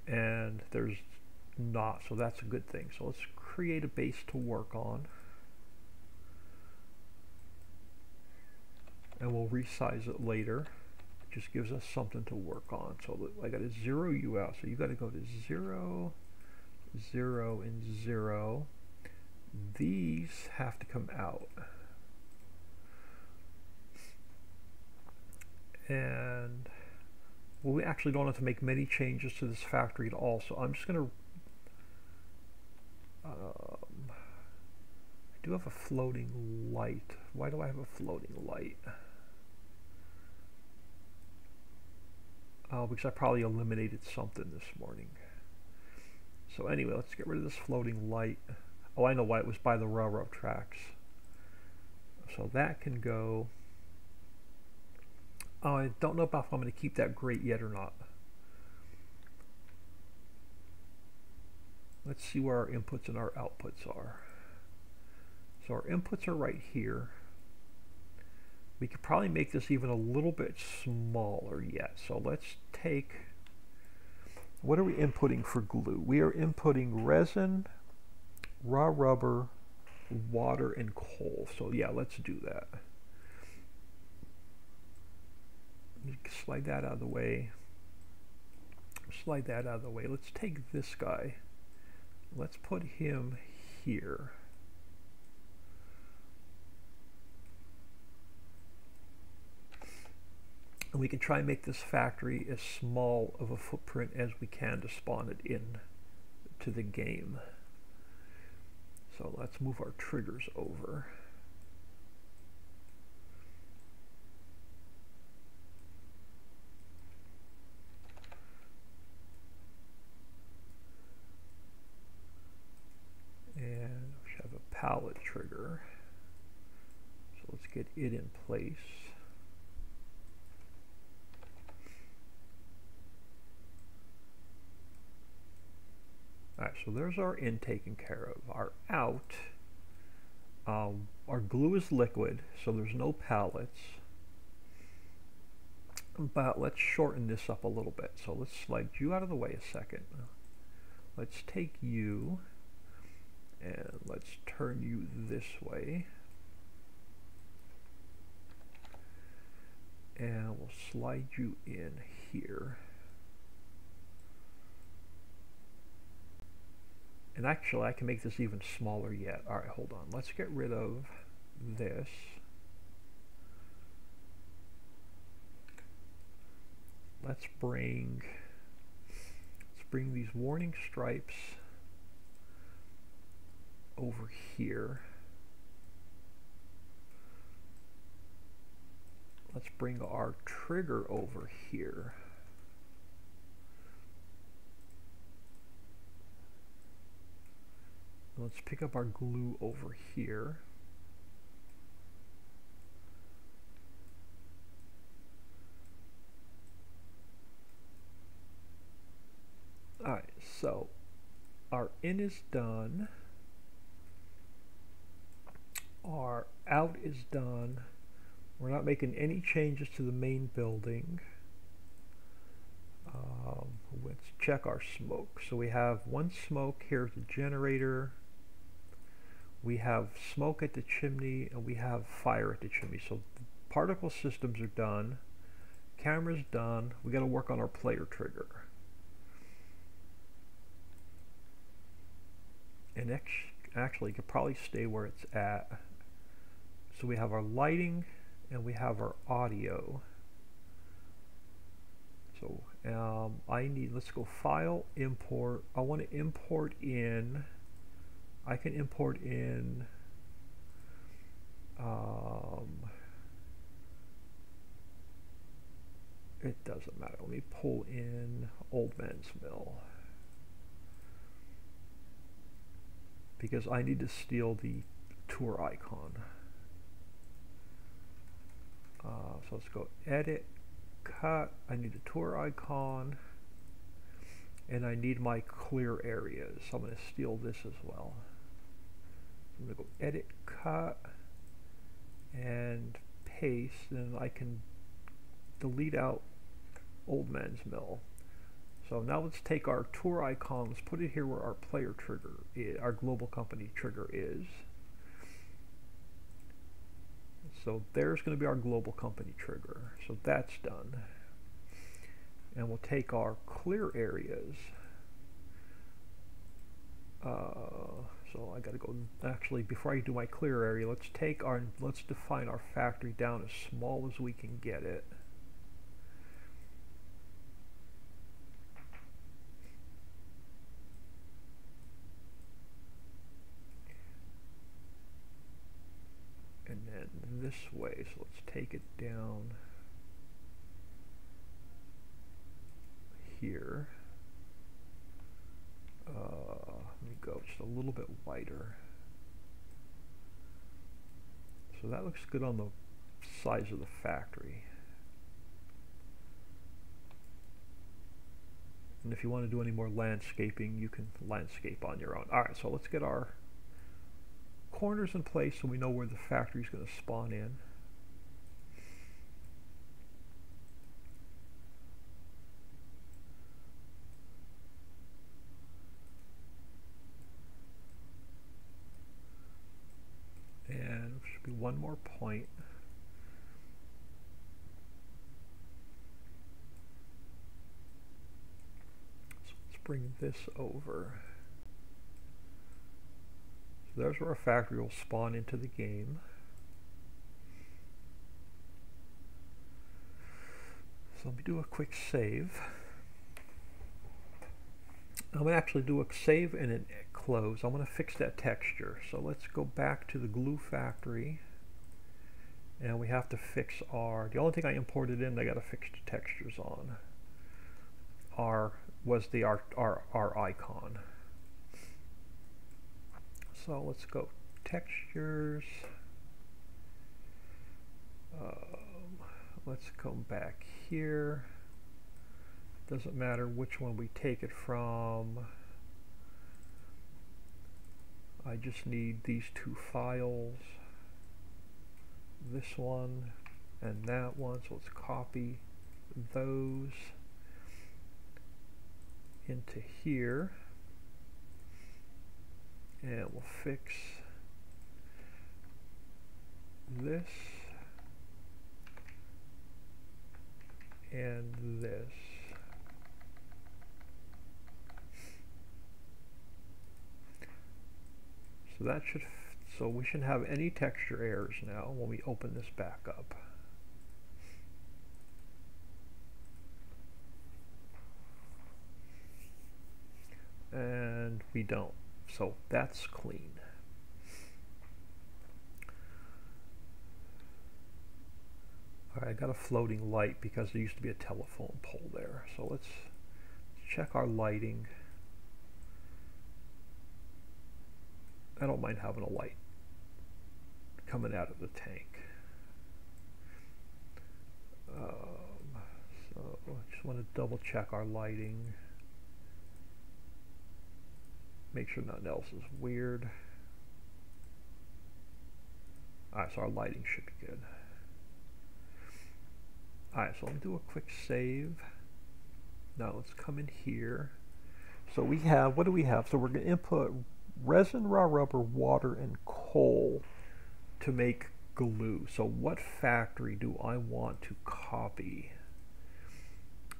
and there's not so that's a good thing. So let's create a base to work on. And we'll resize it later. It just gives us something to work on. So I got a zero U out so you got to go to zero zero and zero these have to come out and well, we actually don't have to make many changes to this factory at all, so I'm just going to um, I do have a floating light. Why do I have a floating light? Oh, because I probably eliminated something this morning. So anyway, let's get rid of this floating light. Oh, I know why it was by the railroad tracks. So that can go Oh, I don't know if I'm going to keep that great yet or not. Let's see where our inputs and our outputs are. So our inputs are right here. We could probably make this even a little bit smaller yet. So let's take, what are we inputting for glue? We are inputting resin, raw rubber, water, and coal. So yeah, let's do that. slide that out of the way. Slide that out of the way. Let's take this guy. Let's put him here. And we can try and make this factory as small of a footprint as we can to spawn it in to the game. So let's move our triggers over. And we should have a pallet trigger. So let's get it in place. Alright, so there's our in taken care of. Our out, um, our glue is liquid, so there's no pallets. But let's shorten this up a little bit. So let's slide you out of the way a second. Let's take you and let's turn you this way. And we'll slide you in here. And actually, I can make this even smaller yet. All right, hold on. Let's get rid of this. Let's bring, let's bring these warning stripes over here. Let's bring our trigger over here. Let's pick up our glue over here. Alright, so our in is done. Our out is done. We're not making any changes to the main building. Um, let's check our smoke. So we have one smoke, here's the generator, we have smoke at the chimney and we have fire at the chimney. So particle systems are done, camera's done, we got to work on our player trigger. And actually, could probably stay where it's at. So we have our lighting and we have our audio. So um, I need, let's go file, import. I want to import in I can import in um, it doesn't matter. Let me pull in Old Man's Mill because I need to steal the tour icon. Uh, so let's go edit, cut. I need a tour icon and I need my clear areas. So I'm going to steal this as well. I'm going to go edit, cut, and paste, and I can delete out Old Man's Mill. So now let's take our tour icon, let's put it here where our player trigger, is, our global company trigger is. So there's going to be our global company trigger. So that's done. And we'll take our clear areas. Uh, so I got to go, actually, before I do my clear area, let's take our, let's define our factory down as small as we can get it. And then this way, so let's take it down here. Uh, go just a little bit wider. So that looks good on the size of the factory. And if you want to do any more landscaping, you can landscape on your own. Alright, so let's get our corners in place so we know where the factory is going to spawn in. One more point. So let's bring this over. So there's where our factory will spawn into the game. So let me do a quick save. I'm going to actually do a save and a close. I'm going to fix that texture. So let's go back to the glue factory and we have to fix our, the only thing I imported in, I got to fix the textures on, our, was the, our, our, our icon. So let's go textures. Um, let's come back here. Doesn't matter which one we take it from. I just need these two files. This one and that one. So let's copy those into here and we'll fix this and this so that should so we shouldn't have any texture errors now when we open this back up and we don't. So that's clean. All right, I got a floating light because there used to be a telephone pole there. So let's check our lighting. I don't mind having a light coming out of the tank. Um, so I just want to double check our lighting make sure nothing else is weird. Alright, so our lighting should be good. Alright, so me do a quick save. Now let's come in here. So we have, what do we have? So we're going to input resin, raw rubber, water, and coal to make glue. So what factory do I want to copy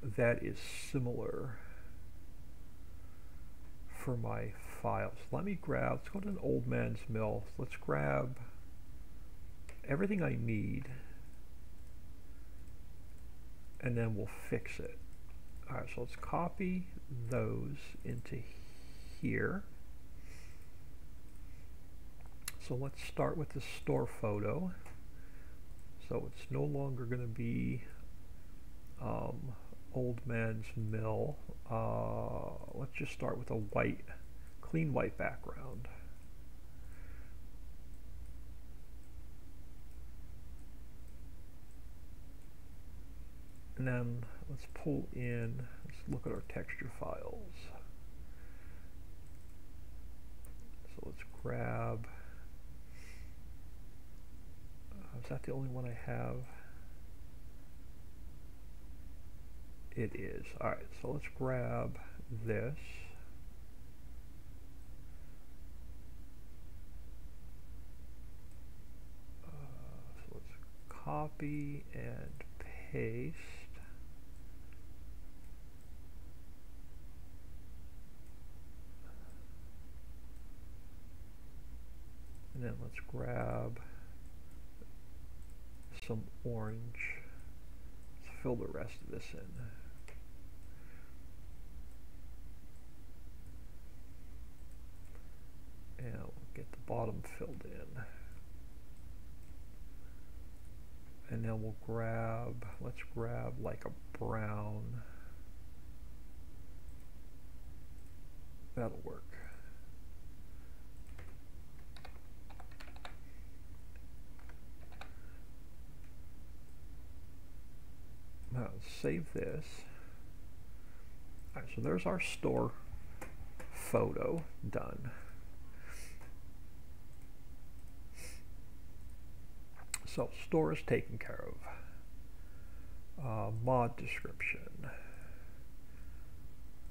that is similar? for my files. Let me grab, let's go to an old man's mill. Let's grab everything I need and then we'll fix it. Alright, so let's copy those into here. So let's start with the store photo. So it's no longer going to be um, Old Man's Mill. Uh, let's just start with a white, clean white background. And then let's pull in, let's look at our texture files. So let's grab, uh, is that the only one I have? it is. Alright, so let's grab this. Uh, so let's copy and paste. And then let's grab some orange. Let's fill the rest of this in. and we'll get the bottom filled in and then we'll grab let's grab like a brown that'll work now save this Alright, so there's our store photo done So store is taken care of. Uh, mod description.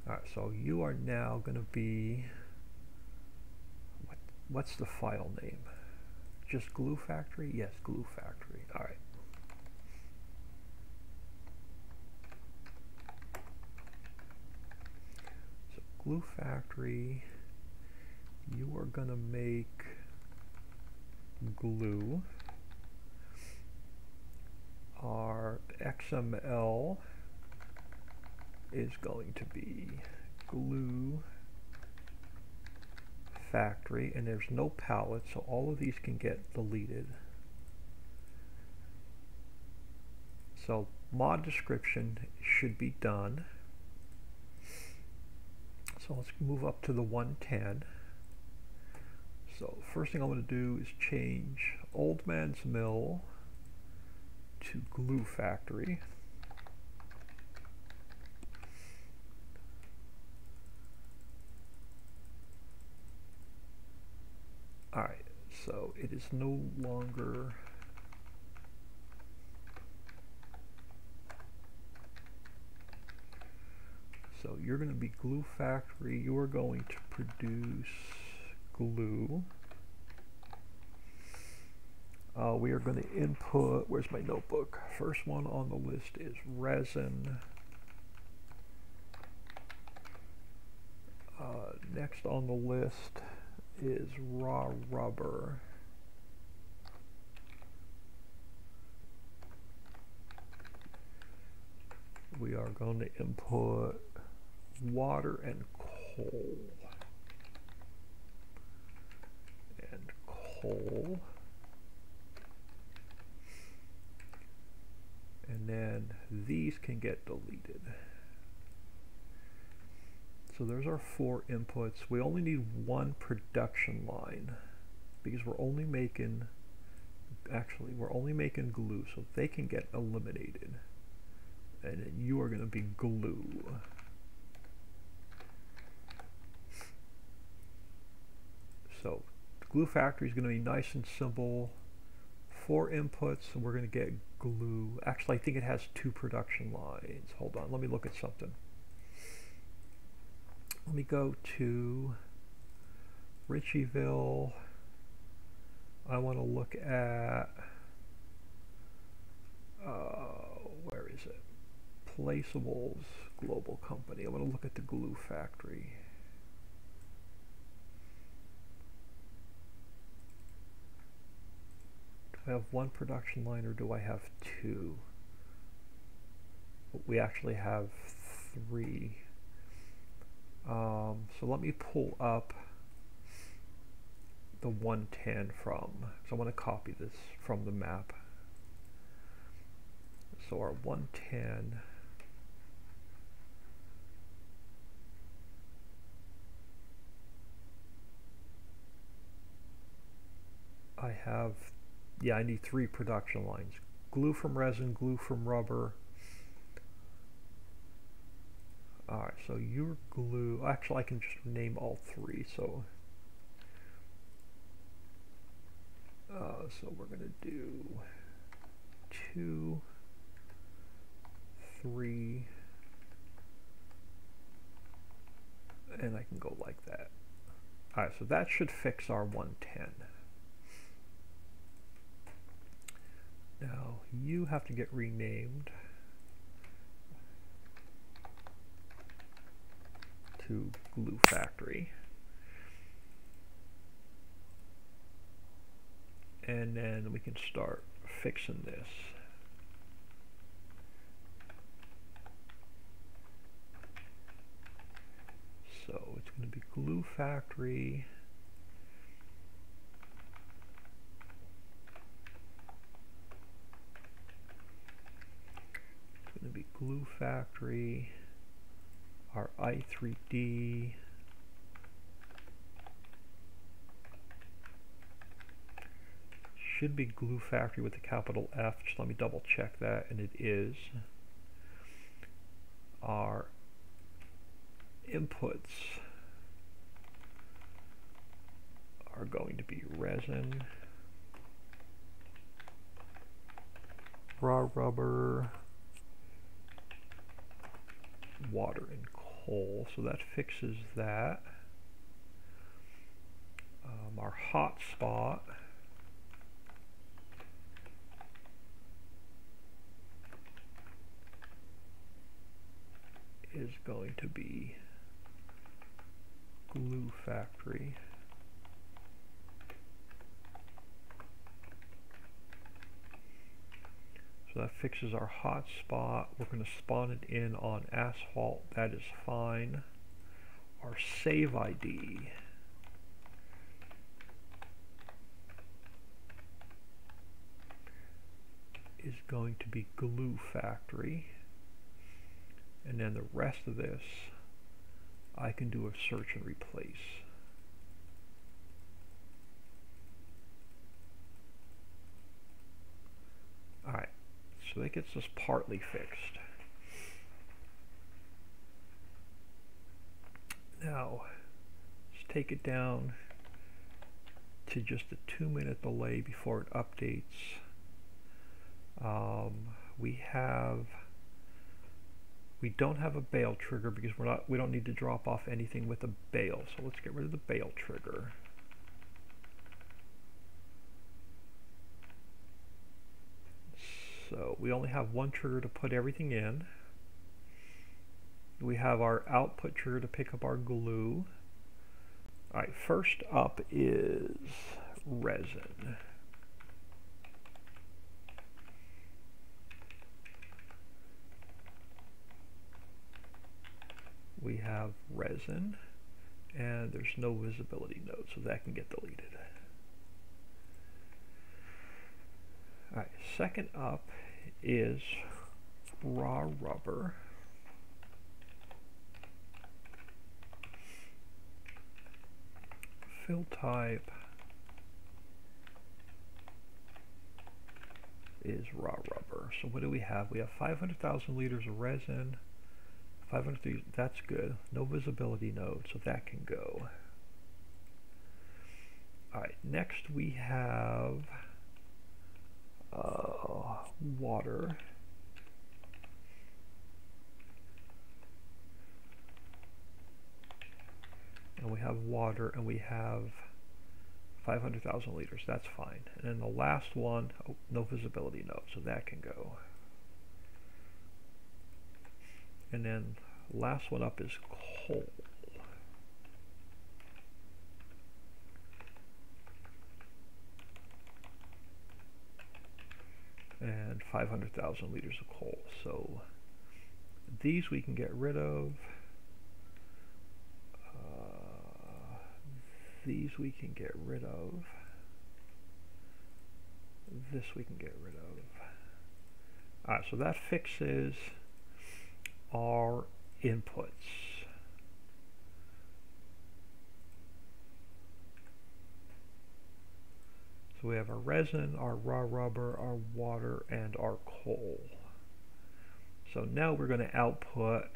Alright, so you are now going to be, what, what's the file name? Just Glue Factory? Yes, Glue Factory. Alright. So Glue Factory, you are going to make glue. Our XML is going to be glue factory and there's no pallet so all of these can get deleted. So mod description should be done so let's move up to the 110 So first thing I'm going to do is change Old Man's Mill to Glue Factory. Alright, so it is no longer So you're going to be glue factory. You are going to produce glue. Uh, we are going to input, where's my notebook? First one on the list is resin. Uh, next on the list is raw rubber. We are going to input water and coal. And coal. And then these can get deleted. So there's our four inputs. We only need one production line because we're only making, actually, we're only making glue, so they can get eliminated. And you are going to be glue. So the glue factory is going to be nice and simple. Four inputs, and we're going to get glue. Actually, I think it has two production lines. Hold on, let me look at something. Let me go to Ritchieville. I want to look at, uh, where is it? Placeables Global Company. I want to look at the glue factory. I have one production line or do I have two? We actually have three. Um, so let me pull up the 110 from, so I want to copy this from the map. So our 110 I have, yeah, I need three production lines. Glue from resin, glue from rubber, Alright, so your glue, actually I can just name all three, so uh, so we're going to do two, three, and I can go like that. Alright, so that should fix our 110. Now, you have to get renamed. to Glue Factory. And then we can start fixing this. So it's going to be Glue Factory. Going to be Glue Factory our i3D should be glue factory with a capital F just let me double check that and it is. Our inputs are going to be resin raw rubber water and coal, so that fixes that. Um, our hot spot is going to be glue factory. So that fixes our hot spot. We're going to spawn it in on asphalt. That is fine. Our save ID is going to be glue factory. And then the rest of this, I can do a search and replace. So that gets us partly fixed. Now, let's take it down to just a two minute delay before it updates. Um, we have we don't have a bale trigger because we're not we don't need to drop off anything with a bale. So let's get rid of the bale trigger. So we only have one trigger to put everything in. We have our output trigger to pick up our glue. All right, first up is resin. We have resin and there's no visibility node, so that can get deleted. All right, second up is raw rubber. Fill type is raw rubber. So what do we have? We have 500,000 liters of resin. 500, that's good. No visibility node, so that can go. All right, next we have uh, water. And we have water and we have 500,000 liters. That's fine. And then the last one, oh, no visibility node, so that can go. And then last one up is coal. And 500,000 liters of coal. So these we can get rid of. Uh, these we can get rid of. This we can get rid of. Alright, so that fixes our inputs. So we have our resin, our raw rubber, our water, and our coal. So now we're going to output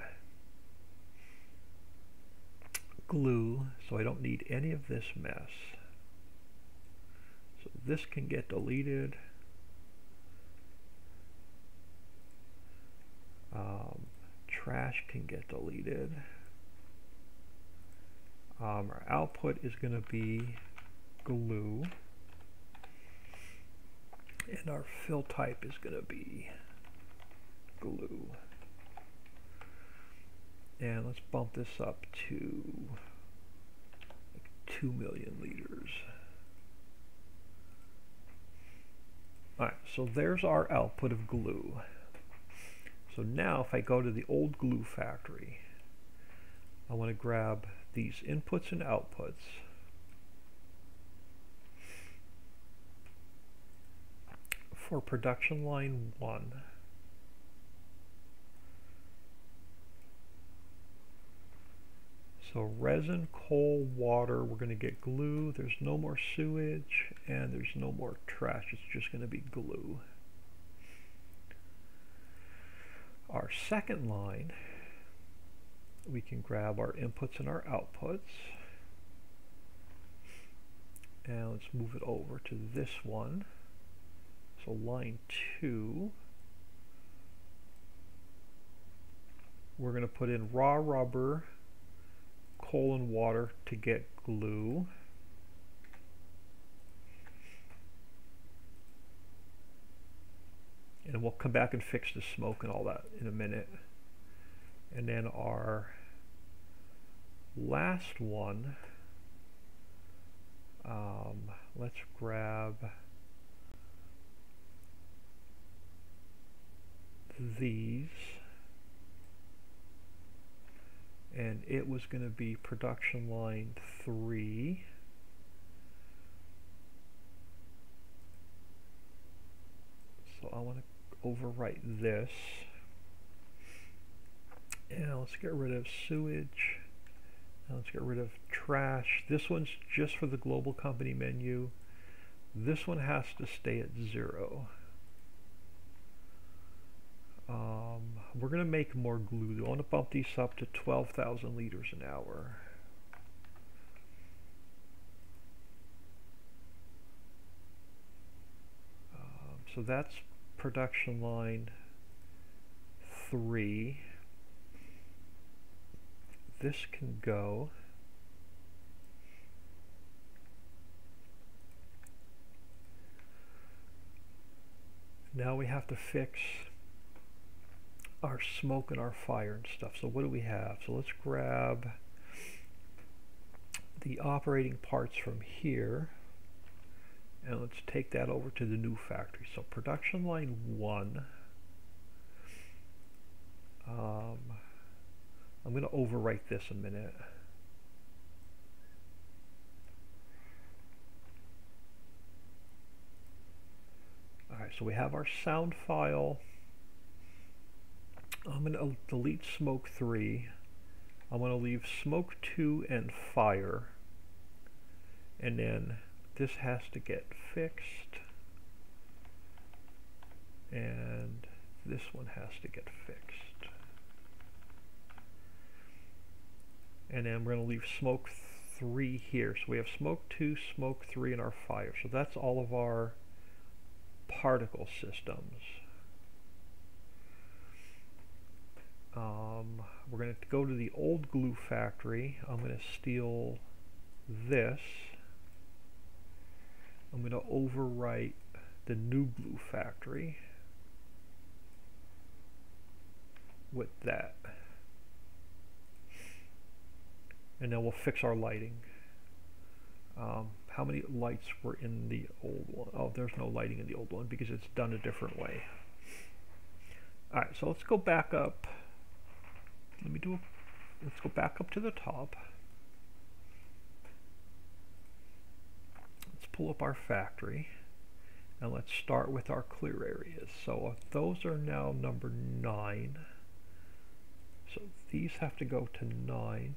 glue, so I don't need any of this mess. So this can get deleted. Um, trash can get deleted. Um, our output is going to be glue and our fill type is going to be glue. And let's bump this up to like 2 million liters. Alright, so there's our output of glue. So now if I go to the old glue factory, I want to grab these inputs and outputs for production line 1. So resin, coal, water, we're going to get glue. There's no more sewage and there's no more trash. It's just going to be glue. Our second line, we can grab our inputs and our outputs. And let's move it over to this one. So line 2, we're going to put in raw rubber, coal and water to get glue. And we'll come back and fix the smoke and all that in a minute. And then our last one, um, let's grab these. And it was going to be production line 3 so I want to overwrite this. And let's get rid of sewage. And let's get rid of trash. This one's just for the global company menu. This one has to stay at zero Um, we're going to make more glue. I want to bump these up to 12,000 liters an hour. Um, so that's production line 3. This can go now we have to fix our smoke and our fire and stuff. So what do we have? So let's grab the operating parts from here and let's take that over to the new factory. So production line 1 um, I'm going to overwrite this a minute. Alright, so we have our sound file. I'm going to oh, delete smoke 3. I'm going to leave smoke 2 and fire. And then this has to get fixed. And this one has to get fixed. And then we're going to leave smoke 3 here. So we have smoke 2, smoke 3, and our fire. So that's all of our particle systems. Um, we're going to go to the old glue factory. I'm going to steal this. I'm going to overwrite the new glue factory with that. And then we'll fix our lighting. Um, how many lights were in the old one? Oh, there's no lighting in the old one because it's done a different way. Alright, so let's go back up. Let me do let's go back up to the top. Let's pull up our factory and let's start with our clear areas. So uh, those are now number 9. So these have to go to 9.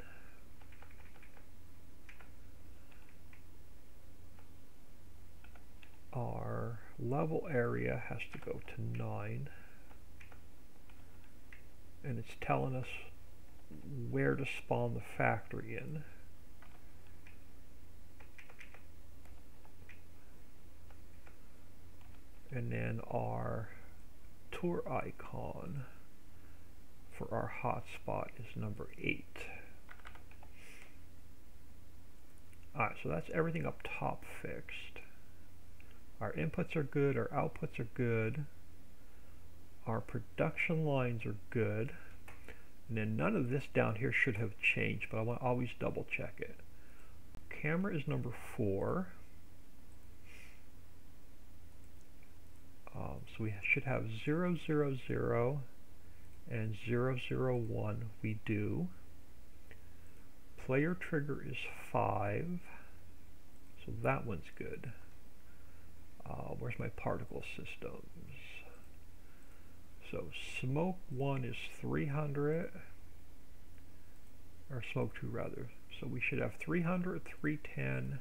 our level area has to go to 9 and it's telling us where to spawn the factory in. And then our tour icon for our hotspot is number 8. Alright, so that's everything up top fixed. Our inputs are good, our outputs are good, our production lines are good, and then none of this down here should have changed, but I want to always double check it. Camera is number four. Um, so we should have 000 and 001 we do. Player trigger is 5, so that one's good. Uh, where's my particle systems? So smoke 1 is 300, or smoke 2 rather. So we should have 300, 310,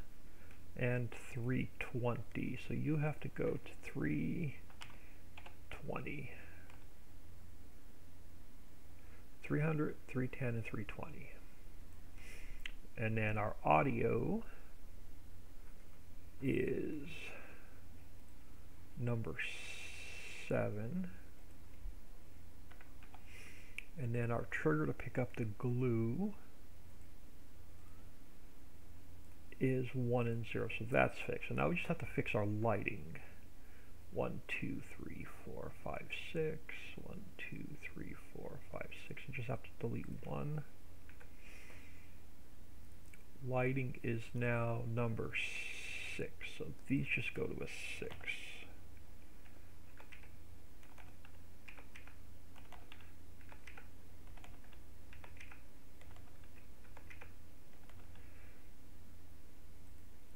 and 320. So you have to go to 320. 300, 310, and 320. And then our audio is number seven. And then our trigger to pick up the glue is 1 and 0, so that's fixed. So now we just have to fix our lighting. 1, 2, 3, 4, 5, 6. 1, 2, 3, 4, 5, 6. You just have to delete 1. Lighting is now number 6, so these just go to a 6.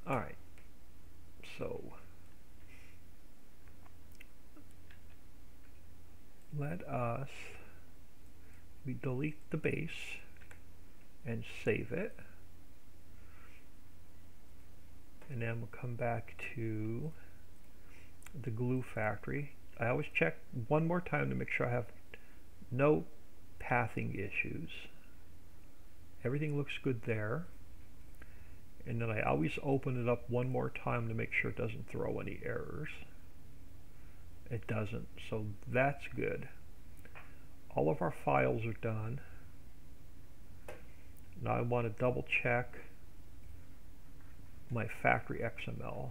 Alright, so let us, we delete the base and save it. And then we'll come back to the glue factory. I always check one more time to make sure I have No pathing issues. Everything looks good there. And then I always open it up one more time to make sure it doesn't throw any errors. It doesn't, so that's good. All of our files are done. Now I want to double check my factory XML.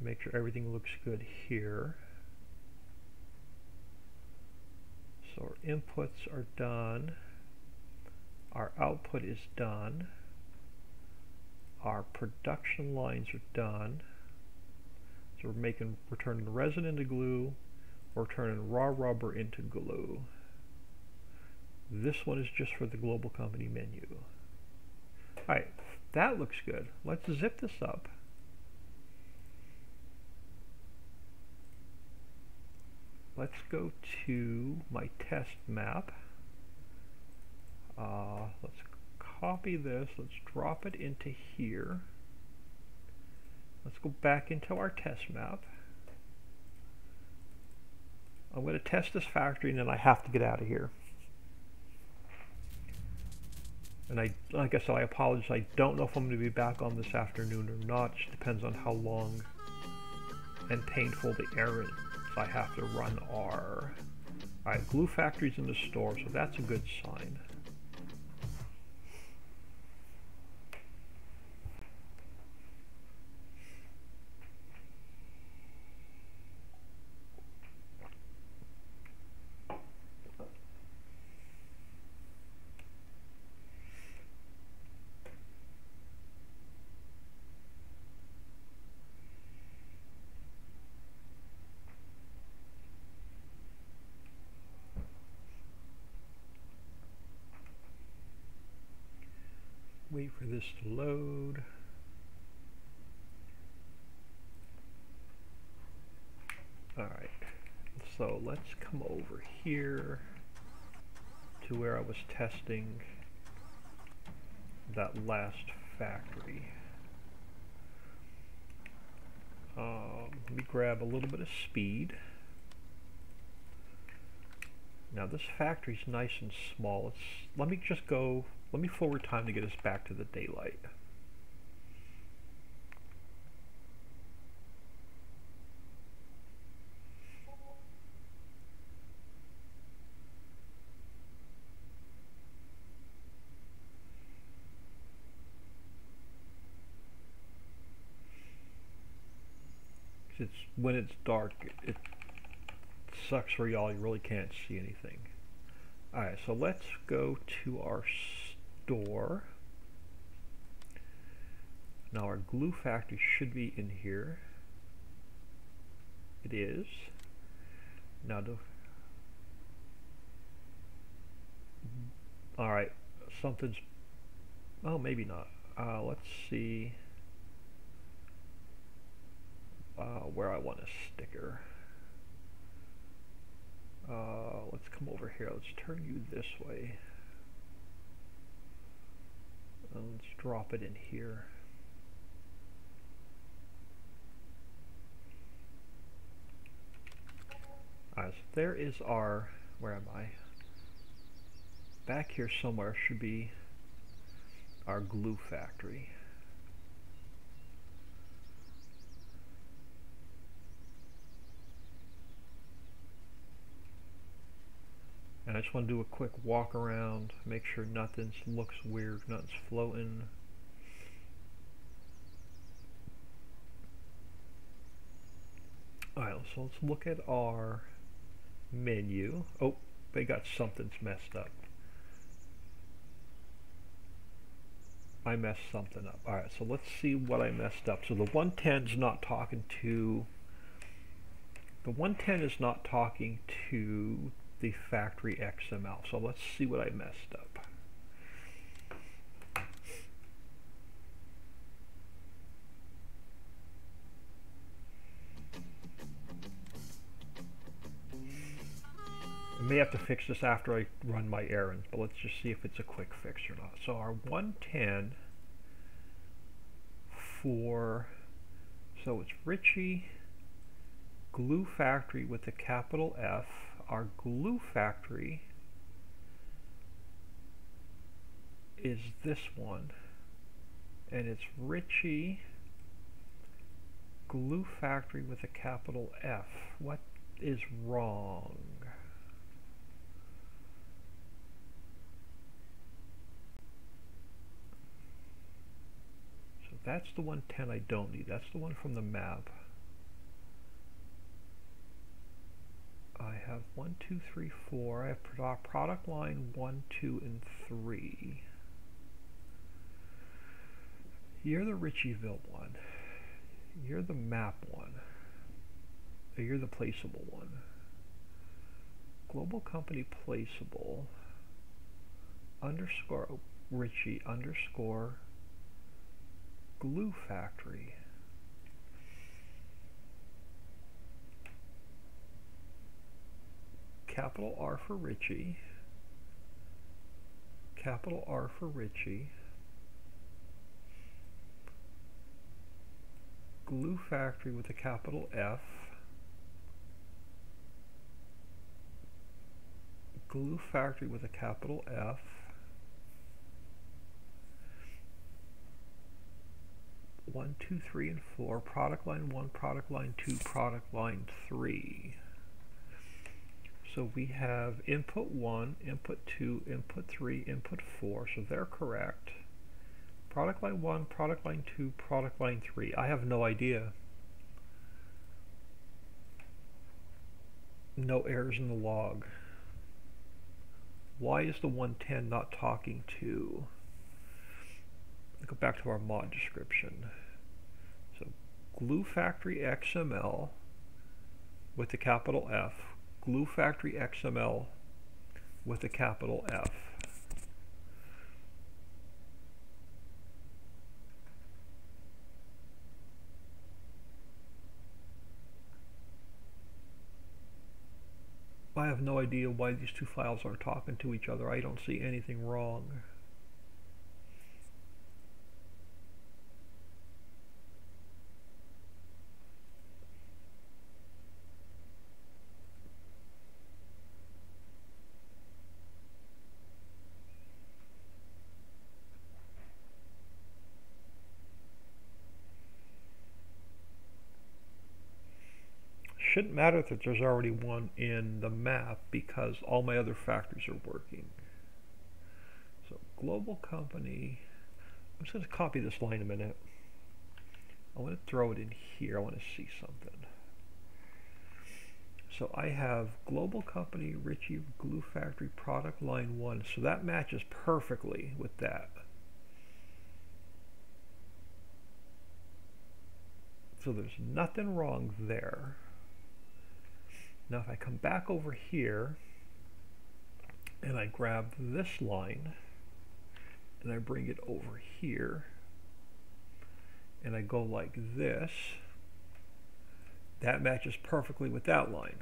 Make sure everything looks good here. So our inputs are done. Our output is done. Our production lines are done. So we're making, we're turning resin into glue, we're turning raw rubber into glue. This one is just for the global company menu. Alright, that looks good. Let's zip this up. Let's go to my test map. Uh, let's copy this. Let's drop it into here. Let's go back into our test map. I'm going to test this factory and then I have to get out of here. And I, like I said, I apologize. I don't know if I'm going to be back on this afternoon or not. It just depends on how long and painful the errands I have to run are. Alright, glue factory's in the store, so that's a good sign. For this to load. Alright, so let's come over here to where I was testing that last factory. Um, let me grab a little bit of speed. Now this factory's nice and small. It's, let me just go let me forward time to get us back to the daylight. it's when it's dark it sucks for y'all you really can't see anything alright so let's go to our door. Now our glue factory should be in here. It is. Now the all right, something's oh maybe not. Uh, let's see uh, where I want a sticker. Uh, let's come over here. Let's turn you this way. Let's drop it in here. Alright, so there is our, where am I? Back here somewhere should be our glue factory. And I just want to do a quick walk around, make sure nothing looks weird, nothing's floating. Alright, so let's look at our menu. Oh, they got something's messed up. I messed something up. Alright, so let's see what I messed up. So the 110's not talking to... The 110 is not talking to the factory XML. So let's see what I messed up. I may have to fix this after I run my errands, but let's just see if it's a quick fix or not. So our 110 for, so it's Ritchie, glue factory with a capital F. Our glue factory is this one. And it's Ritchie Glue Factory with a capital F. What is wrong? So that's the 110 I don't need. That's the one from the map. I have one, two, three, four. I have product line 1, 2, and 3. You're the Ritchieville one. You're the map one. You're the placeable one. Global company placeable underscore Ritchie underscore glue factory. Capital R for Ritchie. Capital R for Ritchie. glue factory with a capital F, glue factory with a capital F, one, two, three, and four, product line one, product line two, product line three. So we have input one, input two, input three, input four, so they're correct. Product line 1, product line 2, product line 3. I have no idea. No errors in the log. Why is the 110 not talking to? Go back to our mod description. So glue factory XML with the capital F, glue factory XML with a capital F. I have no idea why these two files aren't talking to each other. I don't see anything wrong. Shouldn't matter that there's already one in the map because all my other factories are working. So global company, I'm just going to copy this line a minute. I want to throw it in here. I want to see something. So I have global company Ritchie Glue Factory product line 1. So that matches perfectly with that. So there's nothing wrong there. Now if I come back over here and I grab this line and I bring it over here and I go like this, that matches perfectly with that line.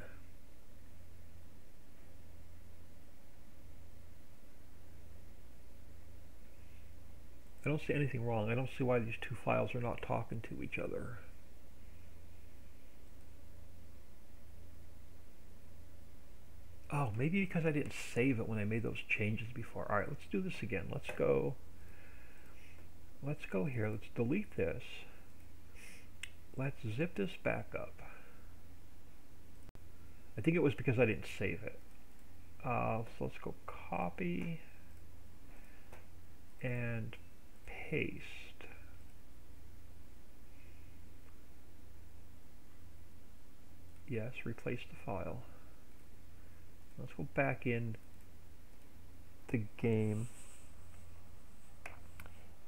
I don't see anything wrong. I don't see why these two files are not talking to each other. Oh, maybe because I didn't save it when I made those changes before. All right, let's do this again. Let's go. Let's go here. Let's delete this. Let's zip this back up. I think it was because I didn't save it. Uh, so let's go copy and paste. Yes, replace the file. Let's go back in the game.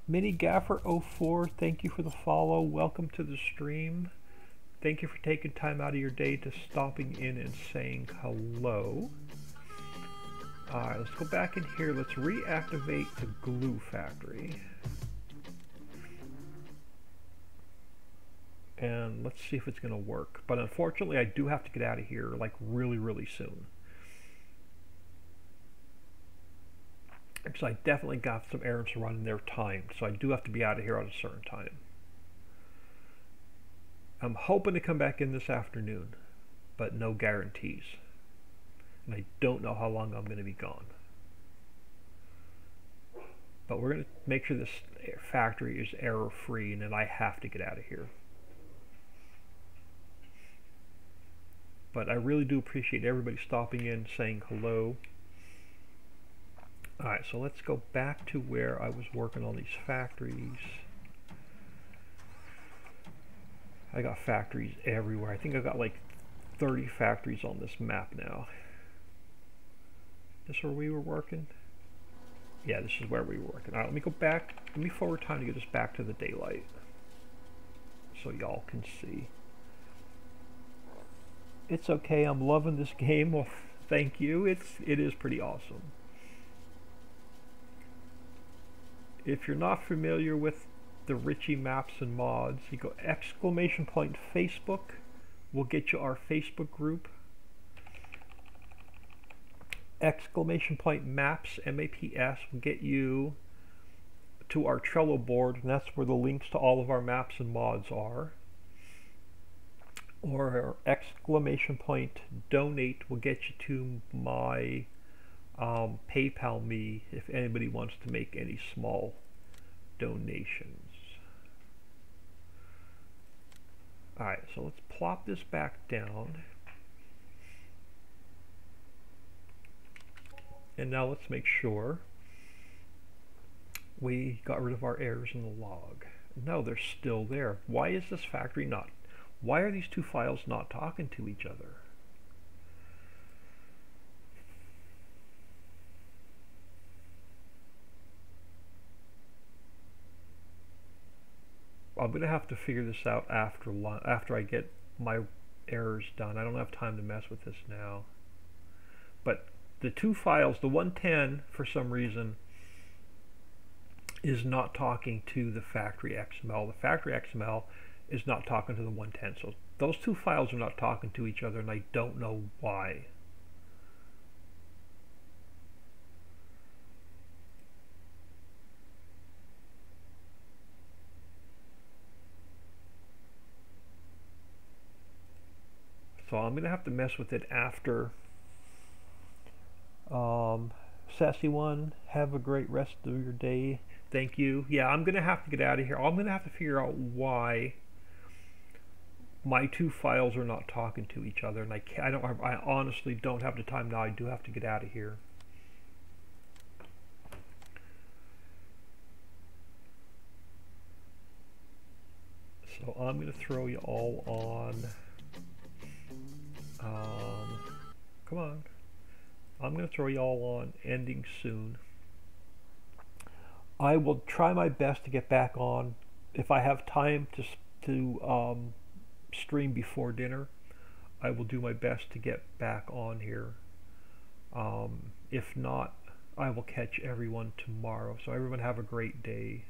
Mini Gaffer 04, thank you for the follow. Welcome to the stream. Thank you for taking time out of your day to stopping in and saying hello. Alright, let's go back in here. Let's reactivate the glue factory. And let's see if it's going to work. But unfortunately, I do have to get out of here like really, really soon. Because I definitely got some errands to run in their time, so I do have to be out of here at a certain time. I'm hoping to come back in this afternoon. but no guarantees. And I don't know how long I'm going to be gone. But we're going to make sure this factory is error free and then I have to get out of here. But I really do appreciate everybody stopping in, saying hello. Alright, so let's go back to where I was working on these factories. I got factories everywhere. I think I got like 30 factories on this map now. This where we were working? Yeah, this is where we were working. Alright, let me go back. Let me forward time to get us back to the daylight. So y'all can see. It's okay, I'm loving this game. Well, thank you. It's it is pretty awesome. If you're not familiar with the Ritchie maps and mods, you go exclamation point Facebook. We'll get you our Facebook group. Exclamation point maps, M-A-P-S, will get you to our Trello board, and that's where the links to all of our maps and mods are. Or exclamation point donate will get you to my um, PayPal me if anybody wants to make any small donations. Alright, so let's plop this back down. And now let's make sure we got rid of our errors in the log. No, they're still there. Why is this factory not? Why are these two files not talking to each other? I'm going to have to figure this out after after I get my errors done. I don't have time to mess with this now. But the two files, the 110 for some reason is not talking to the factory XML. The factory XML is not talking to the 110. So those two files are not talking to each other and I don't know why. So I'm going to have to mess with it after. Um, Sassy One, have a great rest of your day. Thank you. Yeah, I'm going to have to get out of here. I'm going to have to figure out why my two files are not talking to each other, and I I don't. I honestly don't have the time now. I do have to get out of here. So I'm going to throw you all on. Um, come on. I'm going to throw you all on ending soon. I will try my best to get back on if I have time to to um, stream before dinner. I will do my best to get back on here. Um, if not, I will catch everyone tomorrow. So everyone have a great day.